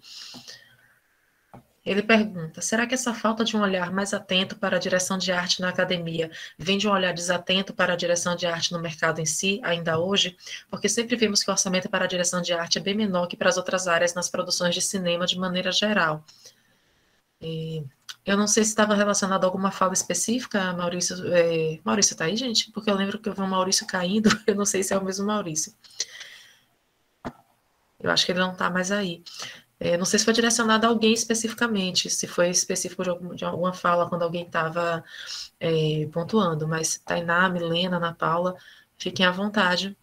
Ele pergunta: será que essa falta de um olhar mais atento para a direção de arte na academia vem de um olhar desatento para a direção de arte no mercado em si, ainda hoje? Porque sempre vimos que o orçamento para a direção de arte é bem menor que para as outras áreas nas produções de cinema de maneira geral. E eu não sei se estava relacionado a alguma fala específica, Maurício. É, Maurício está aí, gente? Porque eu lembro que eu vi o Maurício caindo, eu não sei se é o mesmo Maurício. Eu acho que ele não está mais aí. É, não sei se foi direcionado a alguém especificamente, se foi específico de, algum, de alguma fala quando alguém estava é, pontuando, mas Tainá, Milena, Ana Paula, fiquem à vontade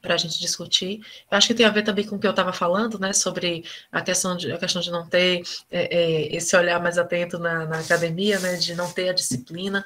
para a gente discutir. Eu acho que tem a ver também com o que eu estava falando, né, sobre a questão de, a questão de não ter é, é, esse olhar mais atento na, na, academia, né, de não ter a disciplina.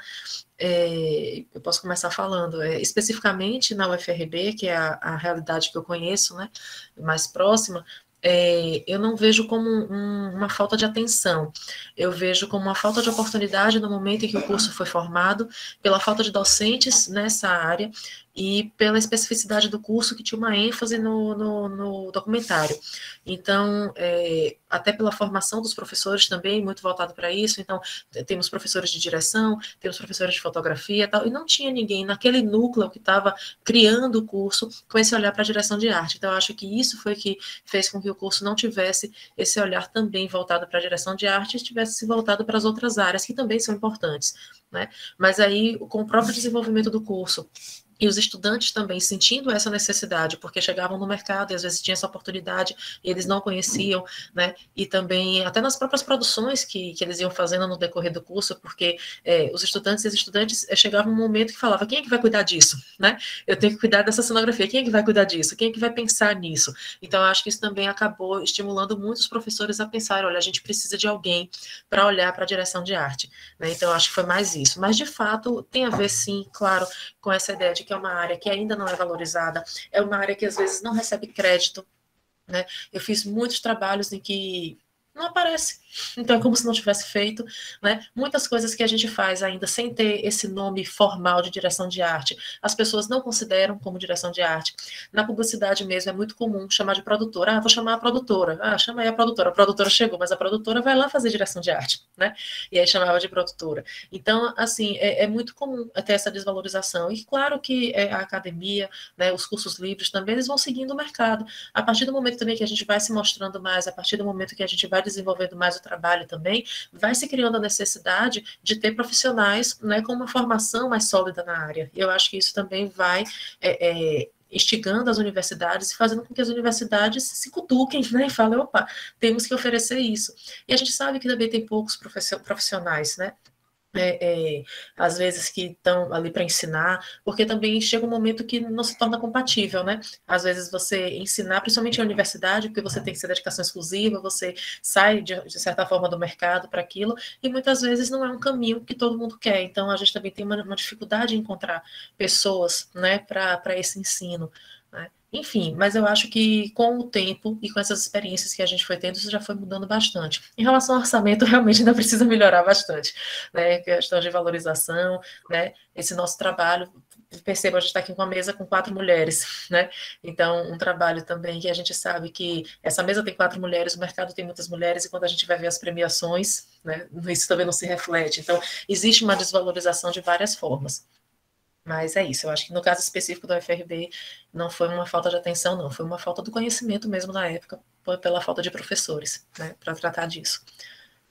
É, eu posso começar falando, é, especificamente na UFRB, que é a, a realidade que eu conheço, né, mais próxima, é, eu não vejo como um, uma falta de atenção, eu vejo como uma falta de oportunidade no momento em que o curso foi formado, pela falta de docentes nessa área e pela especificidade do curso que tinha uma ênfase no, no, no documentário. Então, é, até pela formação dos professores também, muito voltado para isso. Então, temos professores de direção, temos professores de fotografia e tal, e não tinha ninguém naquele núcleo que estava criando o curso com esse olhar para a direção de arte. Então, eu acho que isso foi que fez com que o curso não tivesse esse olhar também voltado para a direção de arte e tivesse voltado para as outras áreas que também são importantes. Né? Mas aí, com o próprio desenvolvimento do curso, e os estudantes também sentindo essa necessidade, porque chegavam no mercado e às vezes tinha essa oportunidade eles não conheciam, né? E também até nas próprias produções que, que eles iam fazendo no decorrer do curso, porque é, os estudantes e as estudantes é, chegavam um momento que falava quem é que vai cuidar disso, né? Eu tenho que cuidar dessa cenografia, quem é que vai cuidar disso? Quem é que vai pensar nisso? Então, acho que isso também acabou estimulando muitos professores a pensar, olha, a gente precisa de alguém para olhar para a direção de arte, né? Então, acho que foi mais isso. Mas, de fato, tem a ver, sim, claro, com essa ideia de que é uma área que ainda não é valorizada, é uma área que às vezes não recebe crédito. Né? Eu fiz muitos trabalhos em que não aparece. Então é como se não tivesse feito, né? Muitas coisas que a gente faz ainda sem ter esse nome formal de direção de arte, as pessoas não consideram como direção de arte. Na publicidade mesmo é muito comum chamar de produtora. Ah, vou chamar a produtora. Ah, chama aí a produtora. A produtora chegou, mas a produtora vai lá fazer direção de arte, né? E aí chamava de produtora. Então, assim, é, é muito comum ter essa desvalorização. E claro que é, a academia, né, os cursos livres também, eles vão seguindo o mercado. A partir do momento também que a gente vai se mostrando mais, a partir do momento que a gente vai desenvolvendo mais o trabalho também, vai se criando a necessidade de ter profissionais né, com uma formação mais sólida na área. Eu acho que isso também vai é, é, instigando as universidades e fazendo com que as universidades se cutuquem né, e falem, opa, temos que oferecer isso. E a gente sabe que também tem poucos profissionais, né? É, é, às vezes que estão ali para ensinar, porque também chega um momento que não se torna compatível, né? Às vezes você ensinar, principalmente na universidade, porque você tem que ser dedicação exclusiva, você sai de, de certa forma do mercado para aquilo, e muitas vezes não é um caminho que todo mundo quer. Então a gente também tem uma, uma dificuldade em encontrar pessoas, né, para esse ensino. Né? Enfim, mas eu acho que com o tempo e com essas experiências que a gente foi tendo, isso já foi mudando bastante. Em relação ao orçamento, realmente ainda precisa melhorar bastante, né? Questão de valorização, né? Esse nosso trabalho, perceba, a gente está aqui com uma mesa com quatro mulheres, né? Então, um trabalho também que a gente sabe que essa mesa tem quatro mulheres, o mercado tem muitas mulheres, e quando a gente vai ver as premiações, né? Isso também não se reflete. Então, existe uma desvalorização de várias formas. Mas é isso, eu acho que no caso específico do UFRB não foi uma falta de atenção, não, foi uma falta do conhecimento mesmo na época, pela falta de professores, né, para tratar disso.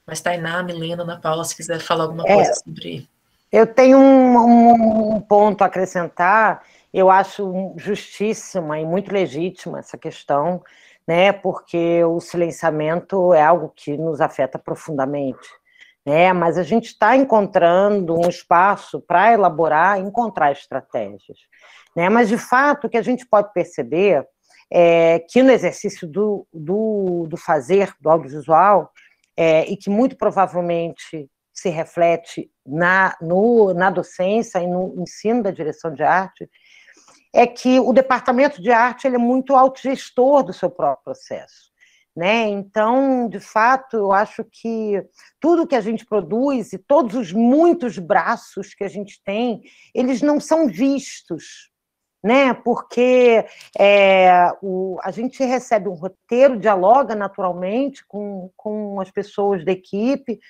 Mas Tainá, Milena, Ana Paula, se quiser falar alguma é, coisa sobre. Eu tenho um, um, ponto a acrescentar, eu acho justíssima e muito legítima essa questão, né, porque o silenciamento é algo que nos afeta profundamente né? Mas a gente está encontrando um espaço para elaborar, encontrar estratégias, né? Mas de fato o que a gente pode perceber é que no exercício do, do, do fazer do audiovisual é, e que muito provavelmente se reflete na, no, na docência e no ensino da direção de arte, é que o departamento de arte ele é muito autogestor do seu próprio processo. Né? Então, de fato, eu acho que tudo que a gente produz e todos os muitos braços que a gente tem, eles não são vistos, né? Porque é, o, a gente recebe um roteiro, dialoga naturalmente com, com as pessoas da equipe,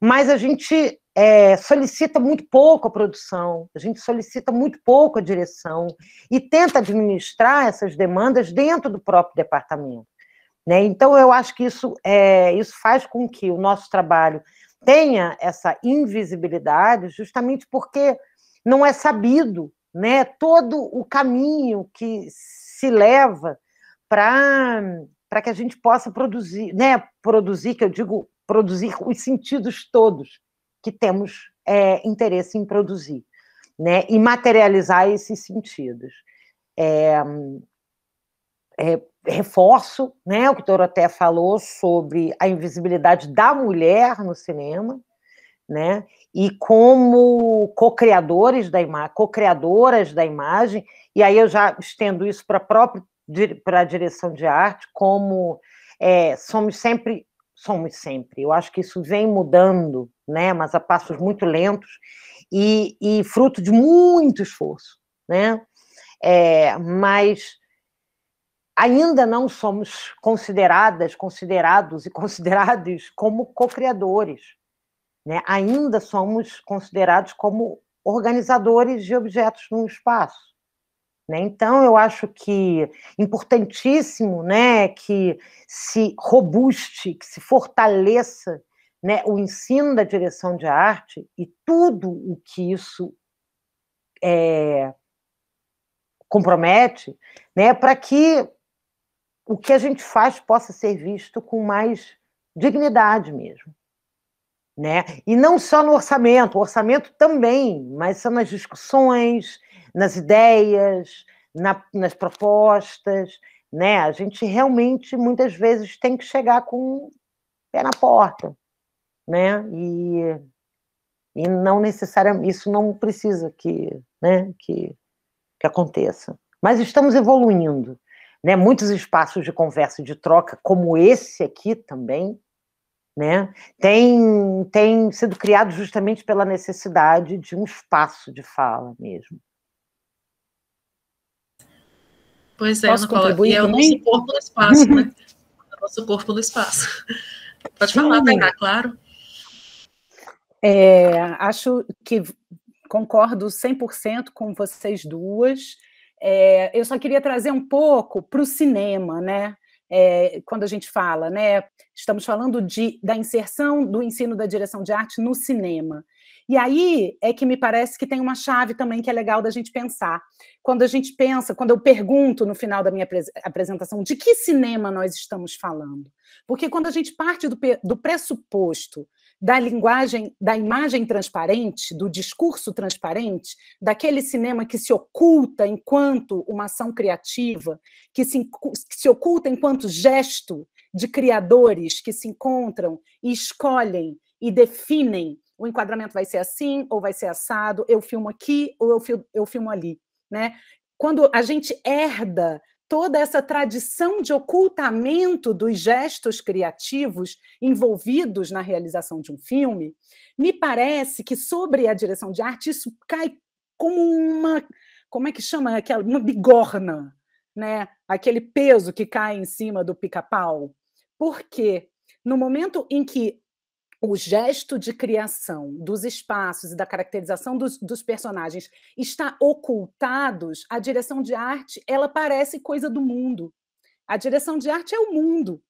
mas a gente é, solicita muito pouco a produção, a gente solicita muito pouco a direção e tenta administrar essas demandas dentro do próprio departamento. Né? Então, eu acho que isso, é, isso faz com que o nosso trabalho tenha essa invisibilidade, justamente porque não é sabido né, todo o caminho que se leva para que a gente possa produzir, né, produzir, que eu digo, produzir os sentidos todos que temos é, interesse em produzir, né, e materializar esses sentidos. É, é, reforço né, o que Doroté falou sobre a invisibilidade da mulher no cinema, né? E como co-criadores da imagem, co-criadoras da imagem, e aí eu já estendo isso para a própria para a direção de arte, como é, somos sempre, somos sempre. Eu acho que isso vem mudando, né? Mas a passos muito lentos e, e fruto de muito esforço, né? É, mas ainda não somos consideradas, considerados e considerados como co-criadores. Né? Ainda somos considerados como organizadores de objetos no espaço. Né? Então, eu acho que importantíssimo né, que se robuste, que se fortaleça né, o ensino da direção de arte e tudo o que isso é, compromete, né, para que o que a gente faz possa ser visto com mais dignidade mesmo. Né? E não só no orçamento, o orçamento também, mas são nas discussões, nas ideias, na, nas propostas. Né? A gente realmente, muitas vezes, tem que chegar com o pé na porta. Né? E, e não necessariamente, isso não precisa que, né, que, que aconteça. Mas estamos evoluindo né? Muitos espaços de conversa e de troca, como esse aqui também, né? Tem, tem sido criado justamente pela necessidade de um espaço de fala mesmo. Pois é, Posso contribuir e é o nosso corpo no espaço, né? É o nosso corpo no espaço. Pode falar, Tainá, claro. É, acho que concordo 100% com vocês duas. É, eu só queria trazer um pouco para o cinema, né? É, quando a gente fala, né? Estamos falando de, da inserção do ensino da direção de arte no cinema. E aí é que me parece que tem uma chave também que é legal da gente pensar. Quando a gente pensa, quando eu pergunto no final da minha apresentação de que cinema nós estamos falando. Porque quando a gente parte do, do pressuposto da linguagem, da imagem transparente, do discurso transparente, daquele cinema que se oculta enquanto uma ação criativa, que se, que se oculta enquanto gesto de criadores que se encontram e escolhem e definem o enquadramento vai ser assim ou vai ser assado, eu filmo aqui ou eu eu filmo ali. Né? Quando a gente herda toda essa tradição de ocultamento dos gestos criativos envolvidos na realização de um filme, me parece que sobre a direção de arte isso cai como uma, como é que chama aquela, uma bigorna, né? Aquele peso que cai em cima do pica-pau. Porque no momento em que o gesto de criação dos espaços e da caracterização dos, dos, personagens está ocultados, a direção de arte ela parece coisa do mundo. A direção de arte é o mundo.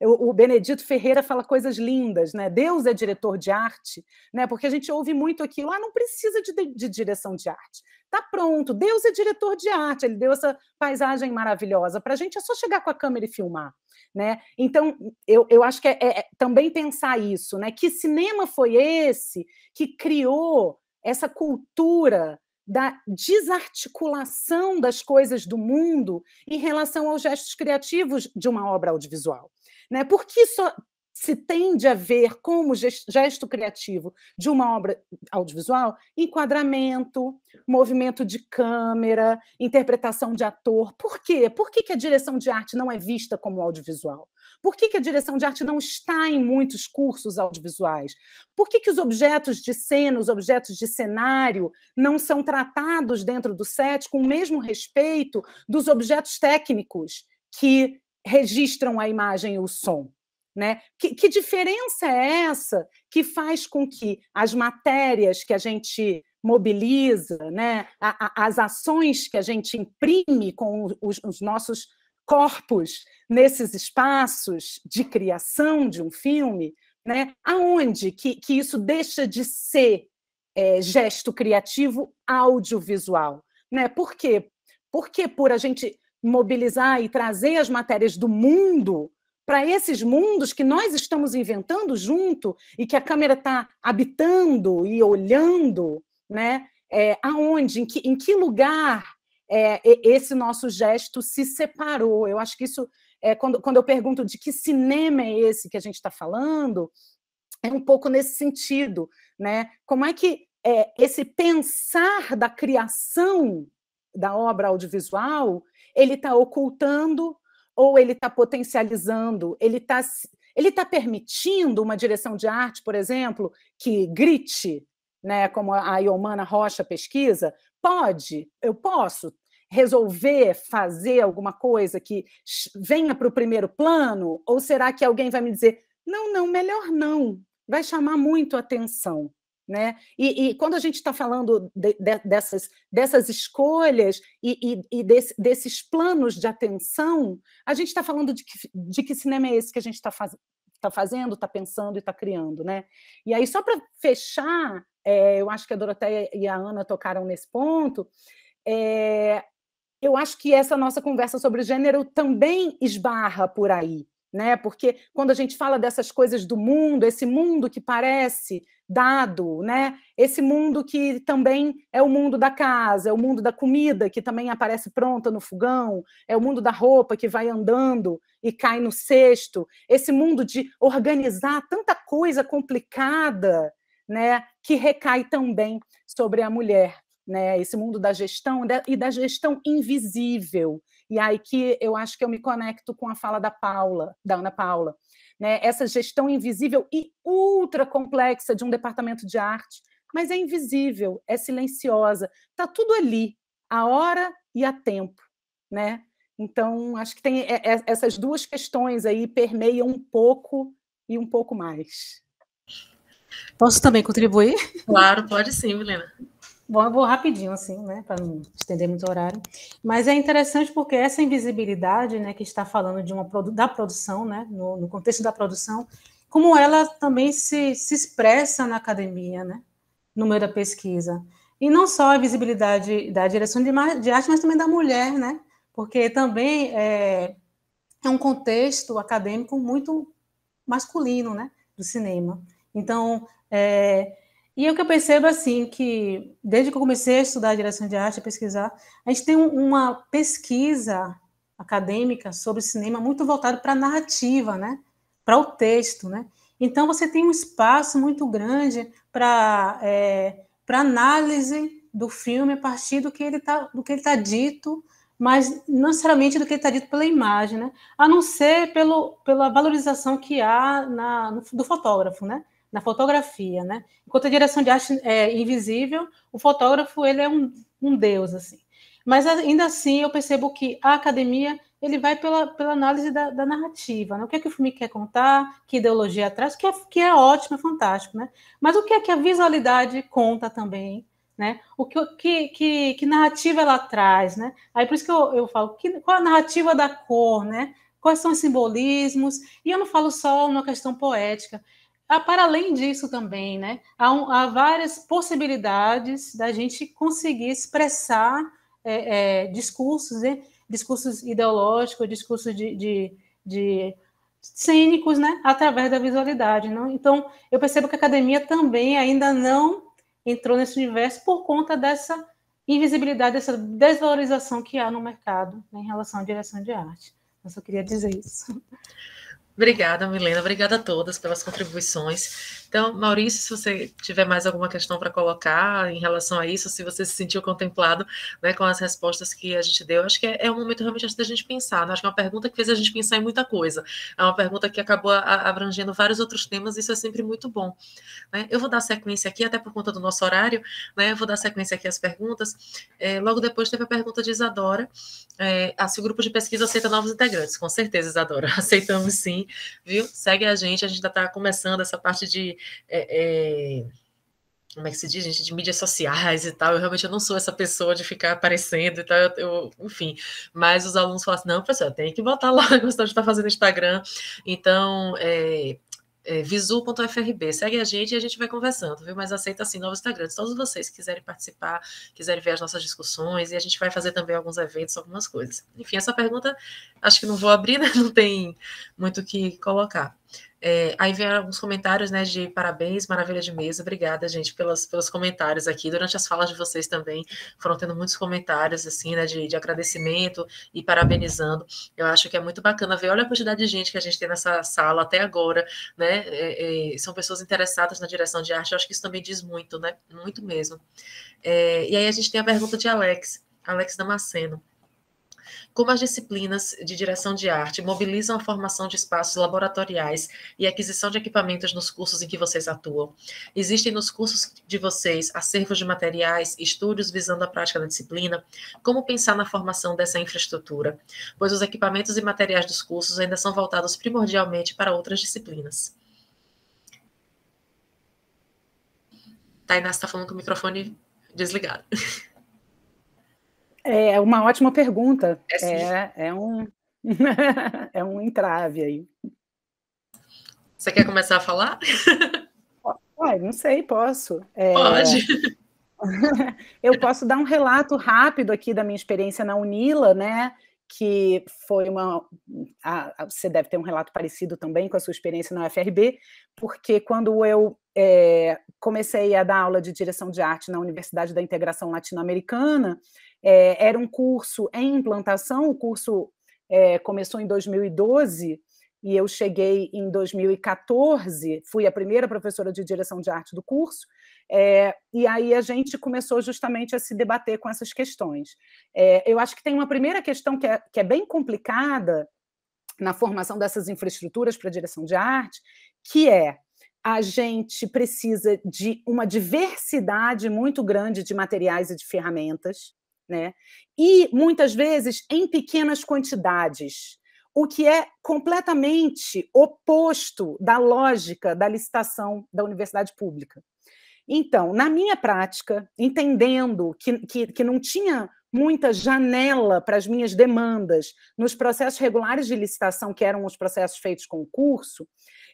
O, Benedito Ferreira fala coisas lindas, né? Deus é diretor de arte, né? Porque a gente ouve muito aquilo, ah, não precisa de, de direção de arte. Tá pronto, Deus é diretor de arte, ele deu essa paisagem maravilhosa. Para a gente é só chegar com a câmera e filmar. Né? Então, eu, eu acho que é, é, também pensar isso, né? Que cinema foi esse que criou essa cultura da desarticulação das coisas do mundo em relação aos gestos criativos de uma obra audiovisual? Né? Por que só se tende a ver como gesto criativo de uma obra audiovisual enquadramento, movimento de câmera, interpretação de ator. Por quê? Por que, a direção de arte não é vista como audiovisual? Por que, que a direção de arte não está em muitos cursos audiovisuais? Por que, que os objetos de cena, os objetos de cenário, não são tratados dentro do set com o mesmo respeito dos objetos técnicos que registram a imagem e o som? Né? Que, que, diferença é essa que faz com que as matérias que a gente mobiliza, né? A, a, as ações que a gente imprime com os, os, nossos corpos nesses espaços de criação de um filme, né? aonde que, que isso deixa de ser é, gesto criativo audiovisual? Né? Por quê? Porque por a gente mobilizar e trazer as matérias do mundo para esses mundos que nós estamos inventando junto e que a câmera está habitando e olhando, né? É, aonde, em que, em que lugar é, esse nosso gesto se separou? Eu acho que isso, é, quando, quando eu pergunto de que cinema é esse que a gente está falando, é um pouco nesse sentido, né? Como é que é, esse pensar da criação da obra audiovisual ele está ocultando ou ele está potencializando, ele está ele tá permitindo uma direção de arte, por exemplo, que grite, né, como a Iomana Rocha pesquisa? Pode, eu posso resolver fazer alguma coisa que venha para o primeiro plano? Ou será que alguém vai me dizer, não, não, melhor não, vai chamar muito atenção? Né? E, e, quando a gente está falando de, de, dessas, dessas escolhas e, e, e desse, desses planos de atenção, a gente está falando de que, de que cinema é esse que a gente está faz, tá fazendo, está pensando e está criando. Né? E aí, só para fechar, é, eu acho que a Doroteia e a Ana tocaram nesse ponto, é, eu acho que essa nossa conversa sobre gênero também esbarra por aí né? Porque quando a gente fala dessas coisas do mundo, esse mundo que parece dado, né? Esse mundo que também é o mundo da casa, é o mundo da comida que também aparece pronta no fogão, é o mundo da roupa que vai andando e cai no cesto, esse mundo de organizar tanta coisa complicada, né? Que recai também sobre a mulher, né? Esse mundo da gestão e da gestão invisível e aí que eu acho que eu me conecto com a fala da Paula, da Ana Paula, né? Essa gestão invisível e ultra complexa de um departamento de arte, mas é invisível, é silenciosa, está tudo ali, a hora e a tempo, né? Então acho que tem é, é, essas duas questões aí permeiam um pouco e um pouco mais. Posso também contribuir? Claro, pode sim, Milena. Bom, eu vou rapidinho, assim, né, para não estender muito o horário. Mas é interessante porque essa invisibilidade, né, que está falando de uma da produção, né, no, no contexto da produção, como ela também se, se expressa na academia, né, no meio da pesquisa. E não só a visibilidade da direção de, de arte, mas também da mulher, né, porque também é, é um contexto acadêmico muito masculino, né, do cinema. Então, é, e o que eu percebo assim que desde que eu comecei a estudar a direção de arte, a pesquisar, a gente tem uma pesquisa acadêmica sobre cinema muito voltado para a narrativa, né? Para o texto, né? Então você tem um espaço muito grande para é, análise do filme a partir do que ele tá ele está dito, mas não necessariamente do que está dito pela imagem, né? A não ser pelo, pela valorização que há na, no, do fotógrafo, né? Na fotografia, né? Enquanto a direção de arte é invisível, o fotógrafo ele é um, um deus assim. Mas ainda assim eu percebo que a academia ele vai pela, pela análise da, da narrativa, né? O que é que o filme quer contar, que ideologia traz, que é, que é ótimo, é fantástico, né? Mas o que é que a visualidade conta também, né? O que, que, que, que narrativa ela traz, né? Aí por isso que eu, eu falo, que, qual a narrativa da cor, né? Quais são os simbolismos? E eu não falo só uma questão poética, ah, para além disso também, né, há, um, há, várias possibilidades da gente conseguir expressar é, é, discursos, né, discursos ideológicos, discursos de, de, de, cênicos, né, através da visualidade. Não? Então, eu percebo que a academia também ainda não entrou nesse universo por conta dessa invisibilidade, dessa desvalorização que há no mercado né, em relação à direção de arte. Eu só queria dizer isso. Obrigada, Milena. Obrigada a todas pelas contribuições. Então, Maurício, se você tiver mais alguma questão para colocar em relação a isso, se você se sentiu contemplado né, com as respostas que a gente deu, acho que é, é um momento realmente da gente pensar. Né? Acho que é uma pergunta que fez a gente pensar em muita coisa. É uma pergunta que acabou abrangendo vários outros temas, e isso é sempre muito bom. Né? Eu vou dar sequência aqui, até por conta do nosso horário, né? eu vou dar sequência aqui às perguntas. É, logo depois teve a pergunta de Isadora. É, ah, se o grupo de pesquisa aceita novos integrantes? Com certeza, Isadora. Aceitamos sim, viu? Segue a gente, a gente ainda está começando essa parte de. É, é, como é que se diz, gente, de mídias sociais e tal. Eu realmente eu não sou essa pessoa de ficar aparecendo e tal. Eu, eu, enfim, mas os alunos falam assim: não, professor, tem que botar lá questão de estar fazendo Instagram. Então, é, é, visu.frb. Segue a gente e a gente vai conversando, viu? Mas aceita assim novos Instagrams. Todos vocês que quiserem participar, quiserem ver as nossas discussões, e a gente vai fazer também alguns eventos, algumas coisas. Enfim, essa pergunta acho que não vou abrir, né? Não tem muito o que colocar. É, aí vem alguns comentários, né, de parabéns, maravilha de mesa. Obrigada, gente, pelas, pelos comentários aqui. Durante as falas de vocês também foram tendo muitos comentários, assim, né, de, de agradecimento e parabenizando. Eu acho que é muito bacana ver, olha a quantidade de gente que a gente tem nessa sala até agora, né, é, é, são pessoas interessadas na direção de arte. Eu acho que isso também diz muito, né, muito mesmo. É, e aí a gente tem a pergunta de Alex, Alex Damasceno. Como as disciplinas de direção de arte mobilizam a formação de espaços laboratoriais e aquisição de equipamentos nos cursos em que vocês atuam? Existem nos cursos de vocês acervos de materiais, estúdios visando a prática da disciplina? Como pensar na formação dessa infraestrutura? Pois os equipamentos e materiais dos cursos ainda são voltados primordialmente para outras disciplinas. Tainá está falando com o microfone desligado. É uma ótima pergunta. É, é, é, um é um entrave aí. Você quer começar a falar? Ai, não sei, posso. É... Pode. Eu posso dar um relato rápido aqui da minha experiência na Unila, né? Que foi uma. você deve ter um relato parecido também com a sua experiência na UFRB, porque quando eu é, comecei a dar aula de direção de arte na Universidade da Integração Latino-Americana, é, era um curso em implantação, o curso é, começou em 2012 e eu cheguei em 2014, fui a primeira professora de direção de arte do curso, é, e aí a gente começou justamente a se debater com essas questões. É, eu acho que tem uma primeira questão que é, que é bem complicada na formação dessas infraestruturas para direção de arte, que é a gente precisa de uma diversidade muito grande de materiais e de ferramentas né? E muitas vezes em pequenas quantidades, o que é completamente oposto da lógica da licitação da universidade pública. Então, na minha prática, entendendo que, que, que não tinha muita janela para as minhas demandas nos processos regulares de licitação, que eram os processos feitos com o curso,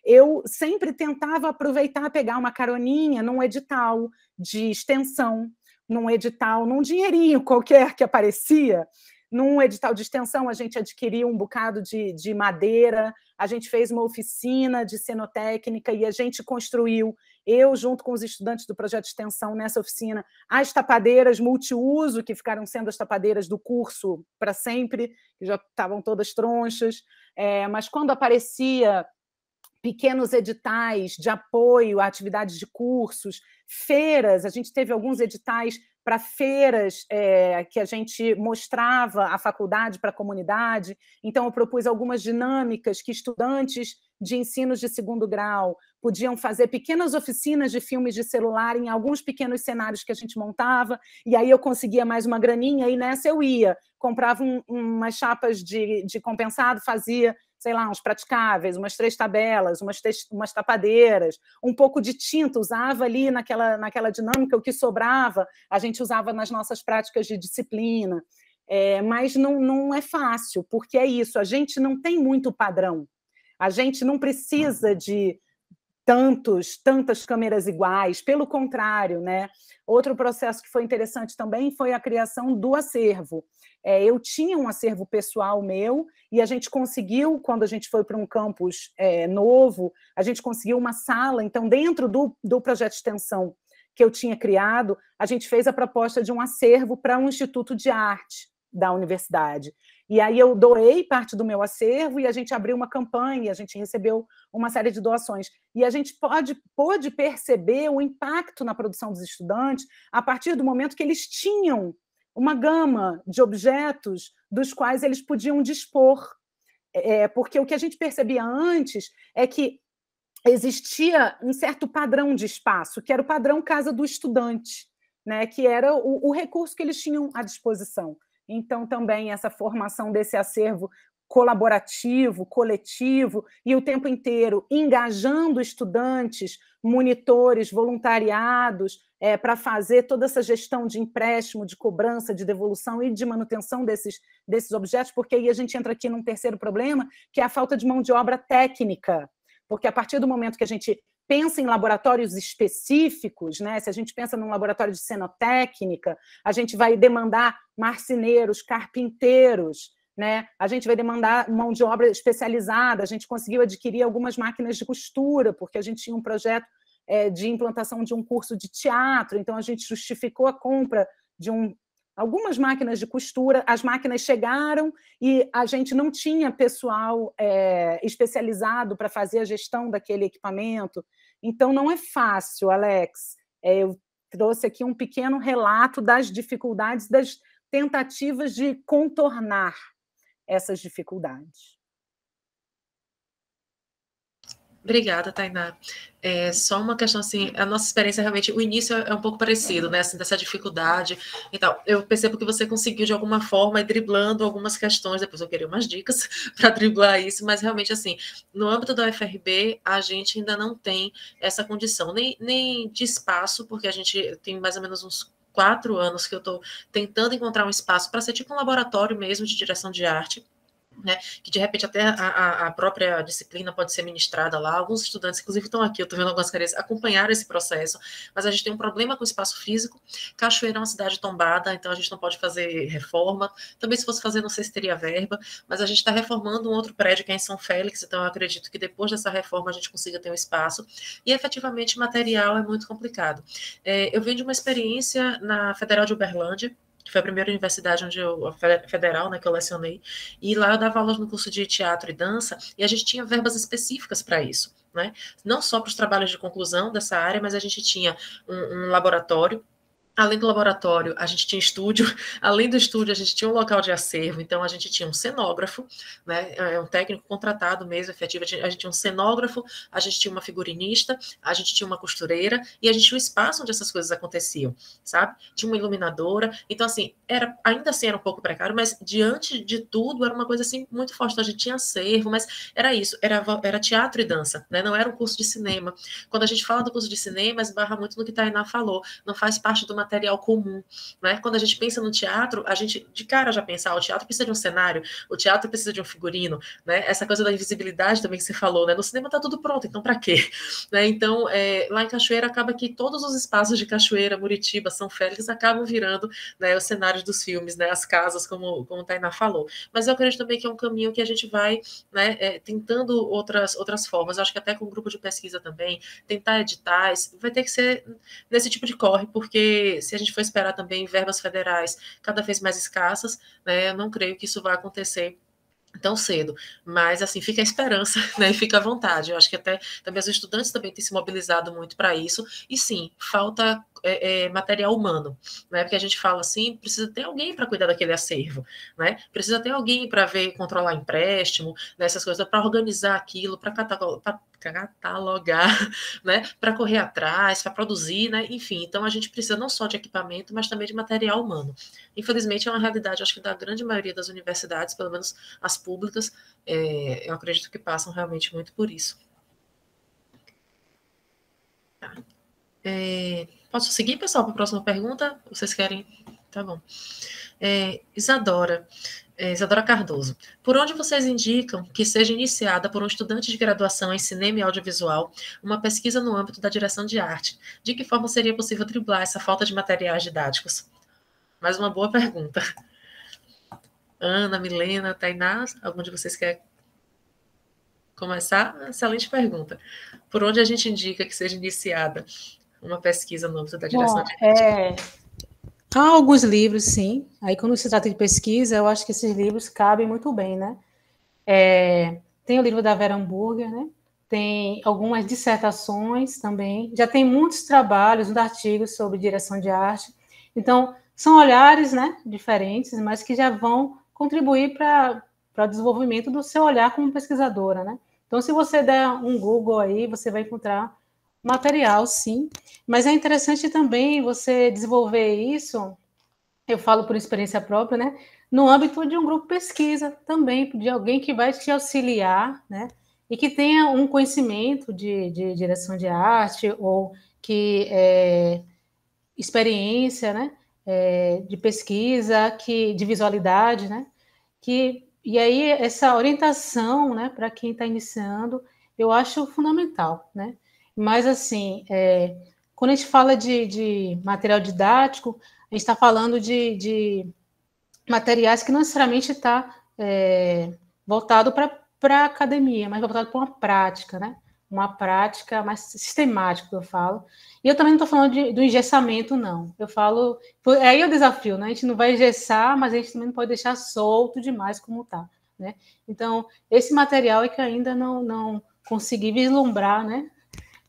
eu sempre tentava aproveitar, pegar uma caroninha num edital de extensão num edital, num dinheirinho qualquer que aparecia, num edital de extensão, a gente adquiriu um bocado de, de madeira, a gente fez uma oficina de cenotécnica e a gente construiu, eu junto com os estudantes do projeto de extensão nessa oficina, as tapadeiras multiuso, que ficaram sendo as tapadeiras do curso para sempre, que já estavam todas tronchas, é, mas quando aparecia pequenos editais de apoio a atividades de cursos, feiras, a gente teve alguns editais para feiras é, que a gente mostrava a faculdade para a comunidade. Então, eu propus algumas dinâmicas que estudantes de ensinos de segundo grau podiam fazer pequenas oficinas de filmes de celular em alguns pequenos cenários que a gente montava, e aí eu conseguia mais uma graninha, e nessa eu ia, comprava um, umas chapas de, de compensado, fazia sei lá, uns praticáveis, umas três tabelas, umas, umas tapadeiras, um pouco de tinta, usava ali naquela, naquela dinâmica, o que sobrava, a gente usava nas nossas práticas de disciplina. É, mas não, não é fácil, porque é isso, a gente não tem muito padrão. A gente não precisa de tantos, tantas câmeras iguais, pelo contrário, né? Outro processo que foi interessante também foi a criação do acervo. É, eu tinha um acervo pessoal meu e a gente conseguiu, quando a gente foi para um campus é, novo, a gente conseguiu uma sala. Então, dentro do, do projeto de extensão que eu tinha criado, a gente fez a proposta de um acervo para um instituto de arte da universidade. E aí eu doei parte do meu acervo e a gente abriu uma campanha, a gente recebeu uma série de doações. E a gente pode, pôde perceber o impacto na produção dos estudantes a partir do momento que eles tinham uma gama de objetos dos quais eles podiam dispor. É, porque o que a gente percebia antes é que existia um certo padrão de espaço, que era o padrão casa do estudante, né, que era o, o recurso que eles tinham à disposição. Então, também essa formação desse acervo colaborativo, coletivo, e o tempo inteiro engajando estudantes, monitores, voluntariados, é, para fazer toda essa gestão de empréstimo, de cobrança, de devolução e de manutenção desses, desses objetos, porque aí a gente entra aqui num terceiro problema, que é a falta de mão de obra técnica. Porque a partir do momento que a gente pensa em laboratórios específicos, né? Se a gente pensa num laboratório de cenotécnica, a gente vai demandar marceneiros, carpinteiros, né? A gente vai demandar mão de obra especializada. A gente conseguiu adquirir algumas máquinas de costura, porque a gente tinha um projeto é, de implantação de um curso de teatro, então a gente justificou a compra de um algumas máquinas de costura, as máquinas chegaram e a gente não tinha pessoal é, especializado para fazer a gestão daquele equipamento. Então, não é fácil, Alex. É, eu trouxe aqui um pequeno relato das dificuldades, das tentativas de contornar essas dificuldades. Obrigada, Tainá. É só uma questão assim, a nossa experiência realmente, o início é um pouco parecido, né? Assim, dessa dificuldade e tal. Eu percebo que você conseguiu de alguma forma ir driblando algumas questões, depois eu queria umas dicas para driblar isso, mas realmente assim, no âmbito da UFRB, a gente ainda não tem essa condição, nem, nem de espaço, porque a gente tem mais ou menos uns quatro anos que eu estou tentando encontrar um espaço para ser tipo um laboratório mesmo de direção de arte né, que de repente até a, a, própria disciplina pode ser ministrada lá. Alguns estudantes, inclusive, estão aqui, eu estou vendo algumas careias, acompanharam esse processo, mas a gente tem um problema com o espaço físico. Cachoeira é uma cidade tombada, então a gente não pode fazer reforma. Também, se fosse fazer, não sei se teria verba, mas a gente está reformando um outro prédio que é em São Félix, então eu acredito que depois dessa reforma a gente consiga ter um espaço. E efetivamente, material é muito complicado. É, eu venho de uma experiência na Federal de Uberlândia, que foi a primeira universidade onde eu, federal, né, que eu lecionei, e lá eu dava aulas no curso de teatro e dança, e a gente tinha verbas específicas para isso, né? Não só para os trabalhos de conclusão dessa área, mas a gente tinha um, um laboratório Além do laboratório, a gente tinha estúdio. Além do estúdio, a gente tinha um local de acervo. Então, a gente tinha um cenógrafo, né? É um técnico contratado mesmo, efetivo. A gente tinha um cenógrafo, a gente tinha uma figurinista, a gente tinha uma costureira e a gente tinha um espaço onde essas coisas aconteciam, sabe? Tinha uma iluminadora. Então, assim, era ainda assim era um pouco precário, mas diante de tudo era uma coisa assim muito forte. Então, a gente tinha acervo, mas era isso, era, era teatro e dança, né? Não era um curso de cinema. Quando a gente fala do curso de cinema, esbarra muito no que Tainá falou. Não faz parte do material comum, né? Quando a gente pensa no teatro, a gente de cara já pensa, ah, o teatro precisa de um cenário, o teatro precisa de um figurino, né? Essa coisa da invisibilidade também que você falou, né? No cinema tá tudo pronto, então para quê? Né? Então, é, lá em Cachoeira acaba que todos os espaços de Cachoeira, Muritiba, São Félix acabam virando, né, os cenários dos filmes, né, as casas, como como Tainá falou. Mas eu acredito também que é um caminho que a gente vai, né, é, tentando outras outras formas. Eu acho que até com um grupo de pesquisa também, tentar editais, vai ter que ser nesse tipo de corre, porque se a gente for esperar também verbas federais cada vez mais escassas, né, eu não creio que isso vai acontecer tão cedo, mas assim fica a esperança, né? E fica à vontade. Eu acho que até também os estudantes também têm se mobilizado muito para isso. E sim, falta é, é, material humano, né? Porque a gente fala assim, precisa ter alguém para cuidar daquele acervo, né? Precisa ter alguém para ver, controlar empréstimo, né? essas coisas, para organizar aquilo, para catalogar, né, para correr atrás, para produzir, né, enfim. Então a gente precisa não só de equipamento, mas também de material humano. Infelizmente é uma realidade, acho que da grande maioria das universidades, pelo menos as públicas, é, eu acredito que passam realmente muito por isso. Tá. É, posso seguir, pessoal, para a próxima pergunta? Vocês querem? Tá bom. É, Isadora, é, Isadora Cardoso. Por onde vocês indicam que seja iniciada por um estudante de graduação em cinema e audiovisual uma pesquisa no âmbito da direção de arte? De que forma seria possível driblar essa falta de materiais didáticos? Mais uma boa pergunta. Ana, Milena, Tainá, algum de vocês quer começar? Excelente pergunta. Por onde a gente indica que seja iniciada uma pesquisa no âmbito da direção Bom, de arte? É Há alguns livros, sim. Aí, quando se trata de pesquisa, eu acho que esses livros cabem muito bem, né? É, tem o livro da Vera Hamburger, né? Tem algumas dissertações também. Já tem muitos trabalhos, muitos artigos sobre direção de arte. Então, são olhares né, diferentes, mas que já vão contribuir para o desenvolvimento do seu olhar como pesquisadora, né? Então, se você der um Google aí, você vai encontrar material, sim, mas é interessante também você desenvolver isso, eu falo por experiência própria, né? No âmbito de um grupo pesquisa também, de alguém que vai te auxiliar, né? E que tenha um conhecimento de, de direção de arte ou que é, experiência, né? É, de pesquisa, que de visualidade, né? Que e aí essa orientação, né? Para quem está iniciando, eu acho fundamental, né? Mas, assim, é, quando a gente fala de, de, material didático, a gente está falando de, de, materiais que não necessariamente está é, voltado para a academia, mas voltado para uma prática, né? Uma prática mais sistemática, que eu falo. E eu também não estou falando de, do engessamento, não. Eu falo. É aí o desafio, né? A gente não vai engessar, mas a gente também não pode deixar solto demais como está. Né? Então, esse material é que ainda não, não consegui vislumbrar, né?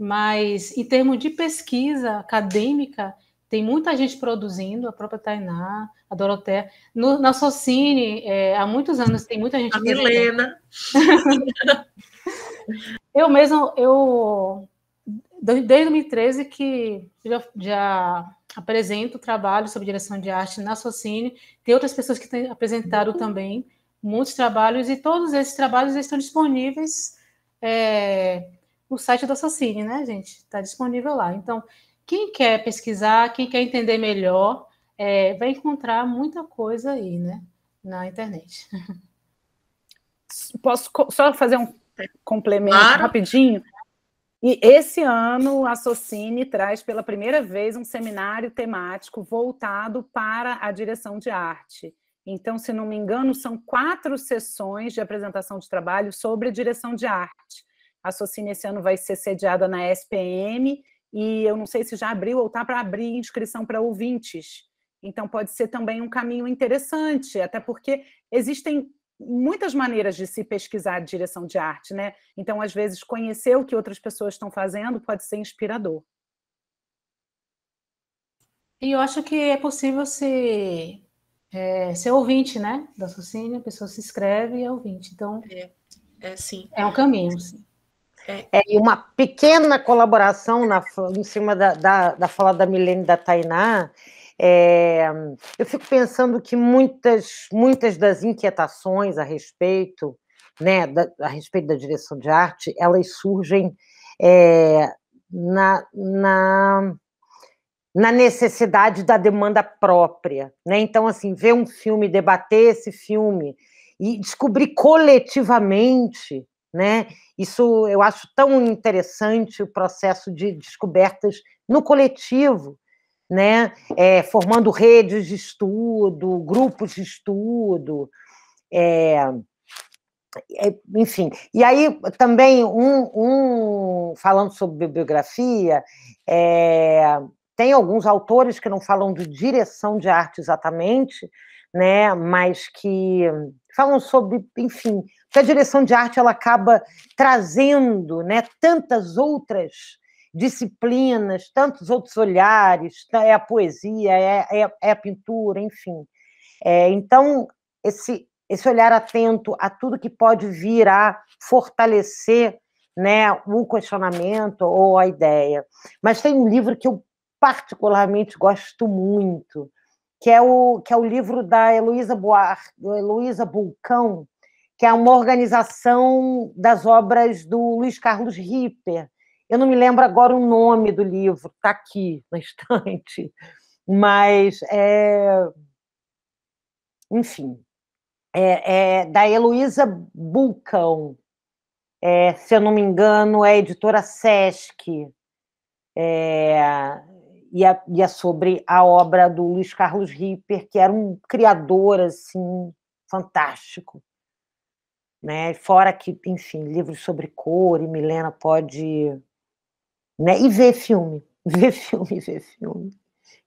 Mas em termos de pesquisa acadêmica, tem muita gente produzindo, a própria Tainá, a Doroteia. No, na Socine, é, há muitos anos, tem muita gente... A Milena. eu mesmo, eu... Desde 2013 que já, já apresento trabalho sobre direção de arte na Socine. Tem outras pessoas que têm apresentado também muitos trabalhos, e todos esses trabalhos estão disponíveis é, no site da Socine, né, gente? Está disponível lá. Então, quem quer pesquisar, quem quer entender melhor, é, vai encontrar muita coisa aí, né, na internet. Posso só fazer um complemento claro. rapidinho? E esse ano a Socine traz pela primeira vez um seminário temático voltado para a direção de arte. Então, se não me engano, são quatro sessões de apresentação de trabalho sobre a direção de arte. A Socine esse ano vai ser sediada na SPM e eu não sei se já abriu ou está para abrir inscrição para ouvintes. Então, pode ser também um caminho interessante, até porque existem muitas maneiras de se pesquisar de direção de arte, né? Então, às vezes, conhecer o que outras pessoas estão fazendo pode ser inspirador. E eu acho que é possível ser, é, ser ouvinte, né? Da Socine, a pessoa se inscreve e é ouvinte. Então, é, é sim. É um caminho, sim. É. e uma pequena colaboração na, em cima da, da, da fala da Milene da Tainá, é, eu fico pensando que muitas, muitas das inquietações a respeito, né, da, a respeito da direção de arte, elas surgem é, na, na, na necessidade da demanda própria. Né? Então, assim, ver um filme, debater esse filme e descobrir coletivamente né? Isso eu acho tão interessante o processo de descobertas no coletivo, né? É, formando redes de estudo, grupos de estudo, é, é, enfim. E aí também um, um falando sobre bibliografia, é, tem alguns autores que não falam de direção de arte exatamente, né? Mas que falam sobre, enfim, que a direção de arte ela acaba trazendo né, tantas outras disciplinas, tantos outros olhares, tá, é a poesia, é, é, é a pintura, enfim. É, então, esse, esse olhar atento a tudo que pode vir a fortalecer né, o questionamento ou a ideia. Mas tem um livro que eu particularmente gosto muito, que é o, que é o livro da Heloísa Buar, Heloísa Bulcão, que é uma organização das obras do Luiz Carlos Ripper. Eu não me lembro agora o nome do livro, está aqui na estante, mas é... enfim, é, é da Heloísa Bulcão, é, se eu não me engano, é editora Sesc, é, e, é, e é sobre a obra do Luiz Carlos Ripper, que era um criador assim fantástico né? Fora que, enfim, livros sobre cor e Milena pode, né? E ver filme, ver filme, ver filme,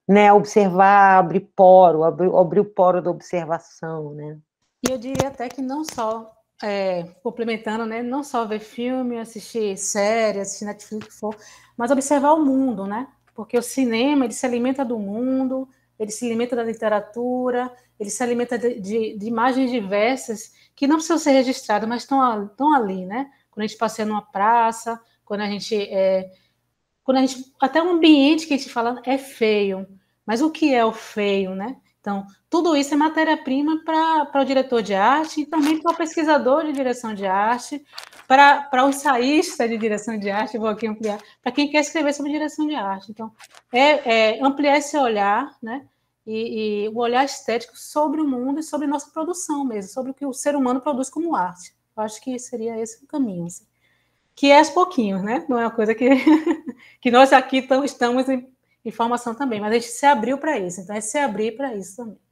né? Observar, abrir poro, abrir, abrir o poro da observação, né? E eu diria até que não só, é, complementando, né? Não só ver filme, assistir série, assistir Netflix, que for, mas observar o mundo, né? Porque o cinema, ele se alimenta do mundo, ele se alimenta da literatura, ele se alimenta de, de, de imagens diversas que não precisam ser registradas, mas estão, estão ali, né? Quando a gente passeia numa praça, quando a gente é, quando a gente até o ambiente que a gente fala é feio, mas o que é o feio, né? Então, tudo isso é matéria-prima para o diretor de arte e também para o pesquisador de direção de arte, para o ensaísta de direção de arte, vou aqui ampliar, para quem quer escrever sobre direção de arte. Então, é, é ampliar esse olhar, né? E, e, o olhar estético sobre o mundo e sobre nossa produção mesmo, sobre o que o ser humano produz como arte. Eu acho que seria esse o caminho. Assim. Que é aos pouquinhos, né? Não é uma coisa que, que nós aqui estamos em, em formação também, mas a gente se abriu para isso. Então, é se abrir para isso também.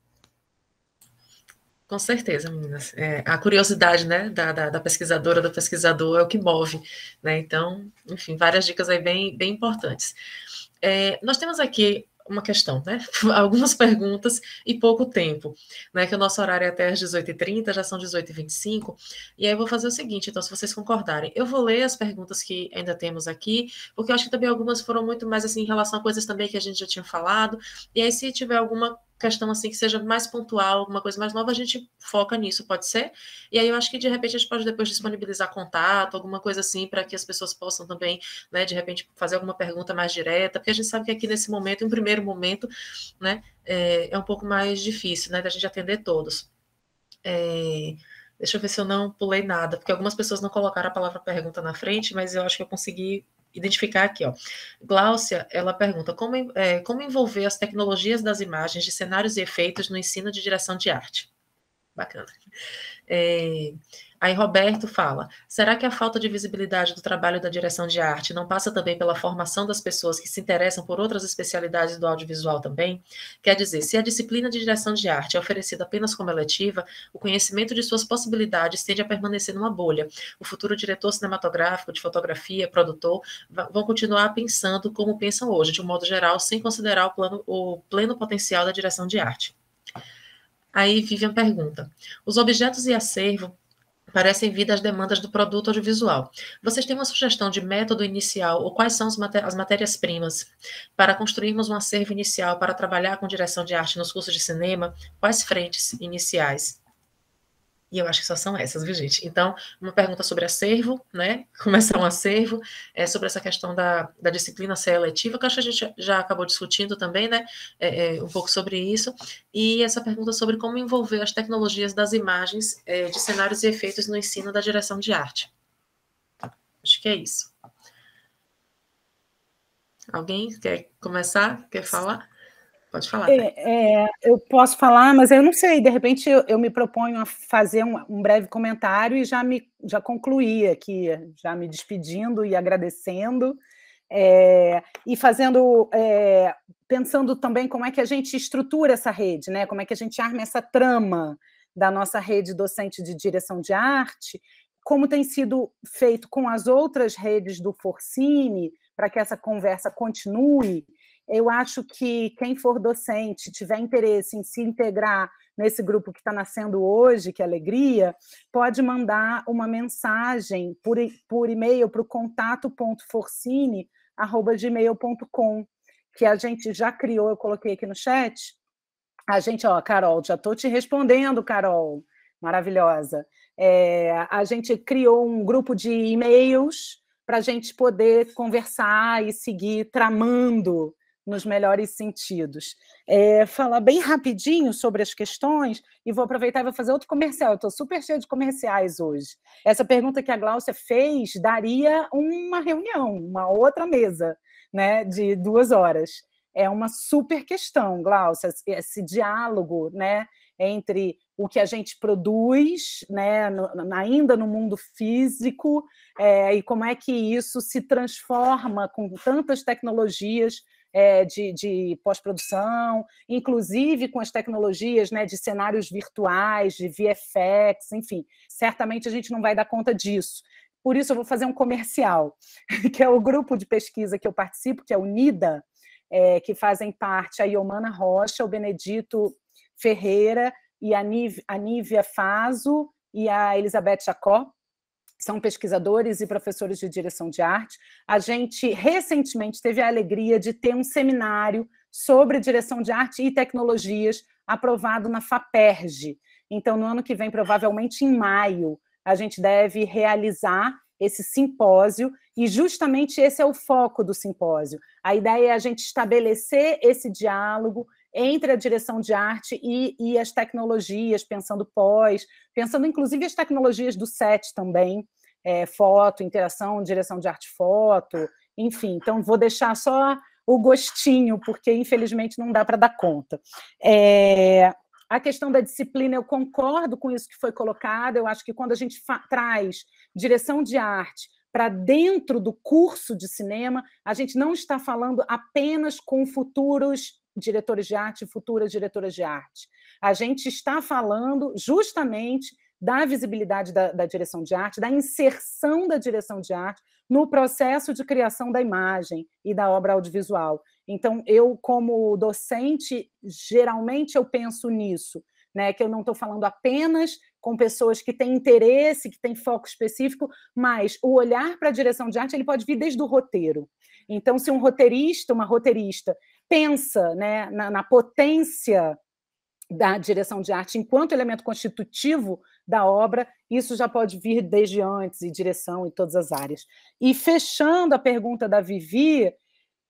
Com certeza, meninas. É, a curiosidade, né, da, da, da, pesquisadora, do pesquisador é o que move, né? Então, enfim, várias dicas aí bem, bem importantes. É, nós temos aqui uma questão, né? Algumas perguntas e pouco tempo, né? Que o nosso horário é até às 18h30, já são 18h25, e aí eu vou fazer o seguinte, então, se vocês concordarem, eu vou ler as perguntas que ainda temos aqui, porque eu acho que também algumas foram muito mais assim em relação a coisas também que a gente já tinha falado, e aí se tiver alguma questão assim que seja mais pontual, alguma coisa mais nova, a gente foca nisso, pode ser? E aí eu acho que de repente a gente pode depois disponibilizar contato, alguma coisa assim, para que as pessoas possam também, né, de repente fazer alguma pergunta mais direta, porque a gente sabe que aqui nesse momento, em primeiro momento, né, é, é um pouco mais difícil, né, da gente atender todos. É, deixa eu ver se eu não pulei nada, porque algumas pessoas não colocaram a palavra pergunta na frente, mas eu acho que eu consegui identificar aqui, ó. Gláucia, ela pergunta como, é, como envolver as tecnologias das imagens de cenários e efeitos no ensino de direção de arte. Bacana. É, aí Roberto fala: será que a falta de visibilidade do trabalho da direção de arte não passa também pela formação das pessoas que se interessam por outras especialidades do audiovisual também? Quer dizer, se a disciplina de direção de arte é oferecida apenas como eletiva, o conhecimento de suas possibilidades tende a permanecer numa bolha. O futuro diretor cinematográfico, de fotografia, produtor, vão continuar pensando como pensam hoje, de um modo geral, sem considerar o, plano, o pleno potencial da direção de arte. Aí Vivian pergunta: os objetos e acervo parecem vir das demandas do produto audiovisual. Vocês têm uma sugestão de método inicial ou quais são as matérias-primas para construirmos um acervo inicial para trabalhar com direção de arte nos cursos de cinema? Quais frentes iniciais? E eu acho que só são essas, viu, gente? Então, uma pergunta sobre acervo, né? Começar um acervo, é, sobre essa questão da, da disciplina seletiva, que acho que a gente já acabou discutindo também, né? É, é, um pouco sobre isso. E essa pergunta sobre como envolver as tecnologias das imagens é, de cenários e efeitos no ensino da direção de arte. Acho que é isso. Alguém quer começar? Quer falar? Pode falar. É, é, eu posso falar, mas eu não sei, de repente eu, eu me proponho a fazer um, um, breve comentário e já me já concluir aqui, já me despedindo e agradecendo. É, e fazendo, é, pensando também como é que a gente estrutura essa rede, né? como é que a gente arma essa trama da nossa rede docente de direção de arte, como tem sido feito com as outras redes do Forcine, para que essa conversa continue, eu acho que quem for docente, tiver interesse em se integrar nesse grupo que está nascendo hoje, que é Alegria, pode mandar uma mensagem por, por e-mail para o contato.forcine.gmail.com, que a gente já criou, eu coloquei aqui no chat. A gente, ó, Carol, já estou te respondendo, Carol, maravilhosa. É, a gente criou um grupo de e-mails para a gente poder conversar e seguir tramando nos melhores sentidos. É, falar bem rapidinho sobre as questões e vou aproveitar e vou fazer outro comercial. Estou super cheio de comerciais hoje. Essa pergunta que a Gláucia fez daria uma reunião, uma outra mesa, né, de duas horas. É uma super questão, Gláucia, esse diálogo, né, entre o que a gente produz, né, no, ainda no mundo físico, é, e como é que isso se transforma com tantas tecnologias é, de, de pós-produção, inclusive com as tecnologias né, de cenários virtuais, de VFX, enfim. Certamente a gente não vai dar conta disso. Por isso, eu vou fazer um comercial, que é o grupo de pesquisa que eu participo, que é o NIDA, é, que fazem parte a Iomana Rocha, o Benedito Ferreira e a, Nívia Faso e a Elizabeth Jacó, são pesquisadores e professores de direção de arte. A gente recentemente teve a alegria de ter um seminário sobre direção de arte e tecnologias aprovado na FAPERJ. Então, no ano que vem, provavelmente em maio, a gente deve realizar esse simpósio, e justamente esse é o foco do simpósio. A ideia é a gente estabelecer esse diálogo entre a direção de arte e, e as tecnologias, pensando pós, pensando inclusive as tecnologias do set também, é, foto, interação, direção de arte foto, enfim. Então, vou deixar só o gostinho, porque infelizmente não dá para dar conta. É, a questão da disciplina, eu concordo com isso que foi colocado, eu acho que quando a gente traz direção de arte para dentro do curso de cinema, a gente não está falando apenas com futuros diretores de arte e futuras diretoras de arte. A gente está falando justamente da visibilidade da, da, direção de arte, da inserção da direção de arte no processo de criação da imagem e da obra audiovisual. Então, eu, como docente, geralmente eu penso nisso, né? Que eu não estou falando apenas com pessoas que têm interesse, que têm foco específico, mas o olhar para a direção de arte ele pode vir desde o roteiro. Então, se um roteirista, uma roteirista, pensa né, na, na potência da direção de arte enquanto elemento constitutivo da obra, isso já pode vir desde antes, e direção e todas as áreas. E fechando a pergunta da Vivi,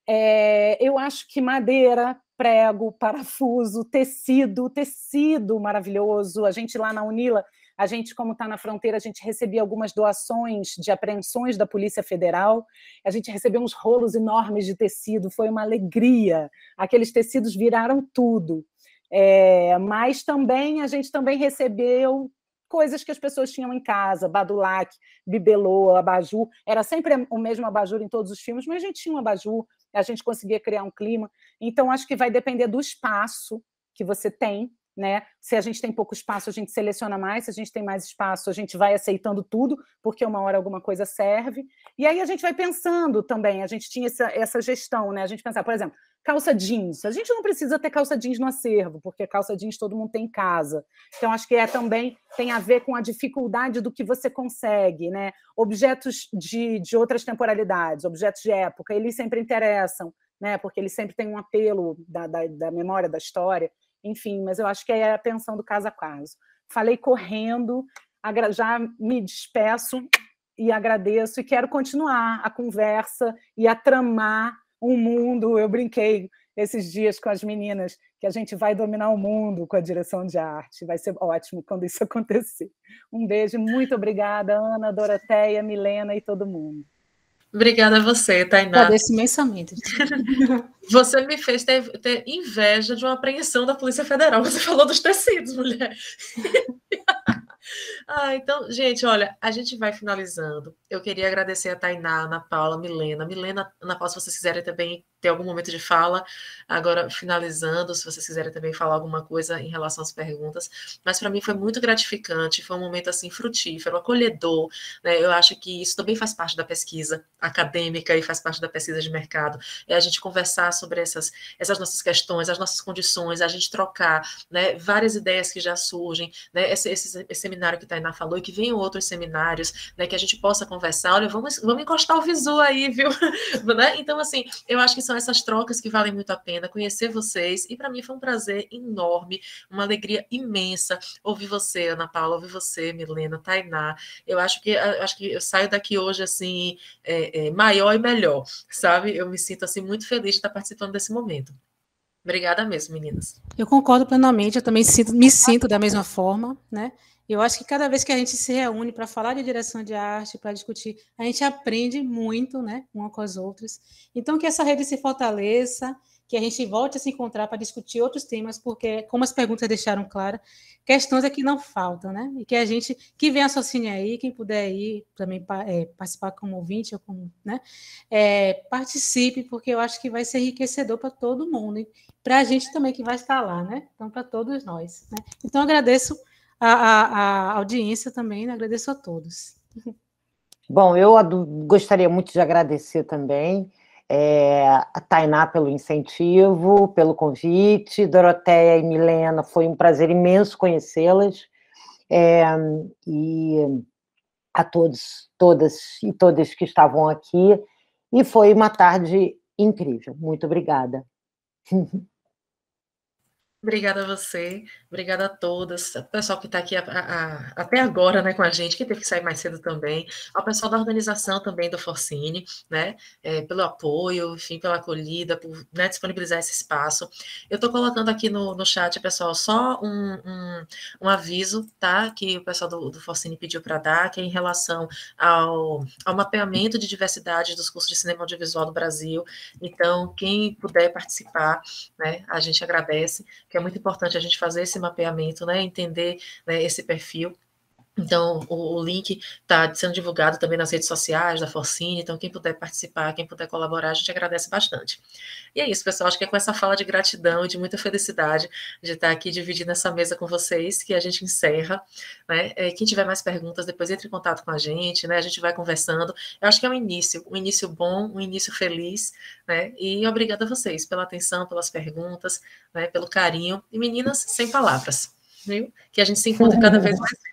é, eu acho que madeira, prego, parafuso, tecido, tecido maravilhoso. A gente lá na Unila, a gente, como está na fronteira, a gente recebia algumas doações de apreensões da Polícia Federal. A gente recebeu uns rolos enormes de tecido, foi uma alegria. Aqueles tecidos viraram tudo. É, mas também a gente também recebeu coisas que as pessoas tinham em casa, badulac, bibelô, abajur. Era sempre o mesmo abajur em todos os filmes, mas a gente tinha um abajur, a gente conseguia criar um clima. Então, acho que vai depender do espaço que você tem né? Se a gente tem pouco espaço, a gente seleciona mais, se a gente tem mais espaço, a gente vai aceitando tudo, porque uma hora alguma coisa serve. E aí a gente vai pensando também, a gente tinha essa, essa gestão, né? A gente pensar, por exemplo, calça jeans. A gente não precisa ter calça jeans no acervo, porque calça jeans todo mundo tem em casa. Então, acho que é também tem a ver com a dificuldade do que você consegue, né? Objetos de, de outras temporalidades, objetos de época, eles sempre interessam, né? Porque eles sempre têm um apelo da, da, da memória, da história enfim, mas eu acho que é a atenção do caso a caso. Falei correndo, já me despeço e agradeço e quero continuar a conversa e a tramar um mundo. Eu brinquei esses dias com as meninas que a gente vai dominar o mundo com a direção de arte. Vai ser ótimo quando isso acontecer. Um beijo, muito obrigada, Ana, Doroteia, Milena e todo mundo. Obrigada a você, Tainá. Agradeço imensamente. Você me fez ter, ter, inveja de uma apreensão da Polícia Federal. Você falou dos tecidos, mulher. ah, então, gente, olha, a gente vai finalizando. Eu queria agradecer a Tainá, Ana Paula, Milena. Milena, Ana Paula, se vocês quiserem também ter algum momento de fala. Agora, finalizando, se vocês quiserem também falar alguma coisa em relação às perguntas. Mas para mim foi muito gratificante, foi um momento assim frutífero, acolhedor. Né? Eu acho que isso também faz parte da pesquisa acadêmica e faz parte da pesquisa de mercado. É a gente conversar sobre essas, essas nossas questões, as nossas condições, a gente trocar né, várias ideias que já surgem, né? Esse, esse, esse seminário que a Tainá falou e que venham outros seminários, né? Que a gente possa conversar. Olha, vamos, vamos encostar o visu aí, viu? né? Então, assim, eu acho que são são essas trocas que valem muito a pena, conhecer vocês, e para mim foi um prazer enorme, uma alegria imensa ouvir você, Ana Paula, ouvir você, Milena, Tainá. Eu acho que acho que eu saio daqui hoje assim, é, é, maior e melhor, sabe? Eu me sinto assim muito feliz de estar participando desse momento. Obrigada mesmo, meninas. Eu concordo plenamente, eu também sinto, me sinto da mesma forma, né? Eu acho que cada vez que a gente se reúne para falar de direção de arte, para discutir, a gente aprende muito, né, uma com as outras. Então, que essa rede se fortaleça, que a gente volte a se encontrar para discutir outros temas, porque, como as perguntas deixaram claras, questões aqui não faltam, né? E que a gente, que vem a Socine aí, quem puder ir também é, participar como ouvinte, ou como, né? É, participe, porque eu acho que vai ser enriquecedor para todo mundo, para a gente também que vai estar lá, né? Então, para todos nós. Né? Então, agradeço a, a, a audiência também, né? agradeço a todos. Bom, eu gostaria muito de agradecer também. é, a Tainá pelo incentivo, pelo convite, Doroteia e Milena, foi um prazer imenso conhecê-las, é, e a todos, todas e todas que estavam aqui, e foi uma tarde incrível. Muito obrigada. Obrigada a você, obrigada a todas, o pessoal que está aqui a, a, até agora, né, com a gente, que teve que sair mais cedo também, ao pessoal da organização também do Forcine, né, é, pelo apoio, enfim, pela acolhida, por né, disponibilizar esse espaço. Eu estou colocando aqui no, no chat, pessoal, só um, um, um, aviso, tá, que o pessoal do, do Forcine pediu para dar, que é em relação ao, ao mapeamento de diversidade dos cursos de cinema audiovisual do Brasil. Então, quem puder participar, né, a gente agradece que é muito importante a gente fazer esse mapeamento, né, entender né, esse perfil. Então, o, o link está sendo divulgado também nas redes sociais da Forcine, então quem puder participar, quem puder colaborar, a gente agradece bastante. E é isso, pessoal, acho que é com essa fala de gratidão e de muita felicidade de estar aqui dividindo essa mesa com vocês, que a gente encerra, né? É, quem tiver mais perguntas, depois entre em contato com a gente, né? A gente vai conversando. Eu acho que é um início, um início bom, um início feliz, né? E obrigada a vocês pela atenção, pelas perguntas, né? Pelo carinho. E meninas, sem palavras, viu? Que a gente se encontre cada vez mais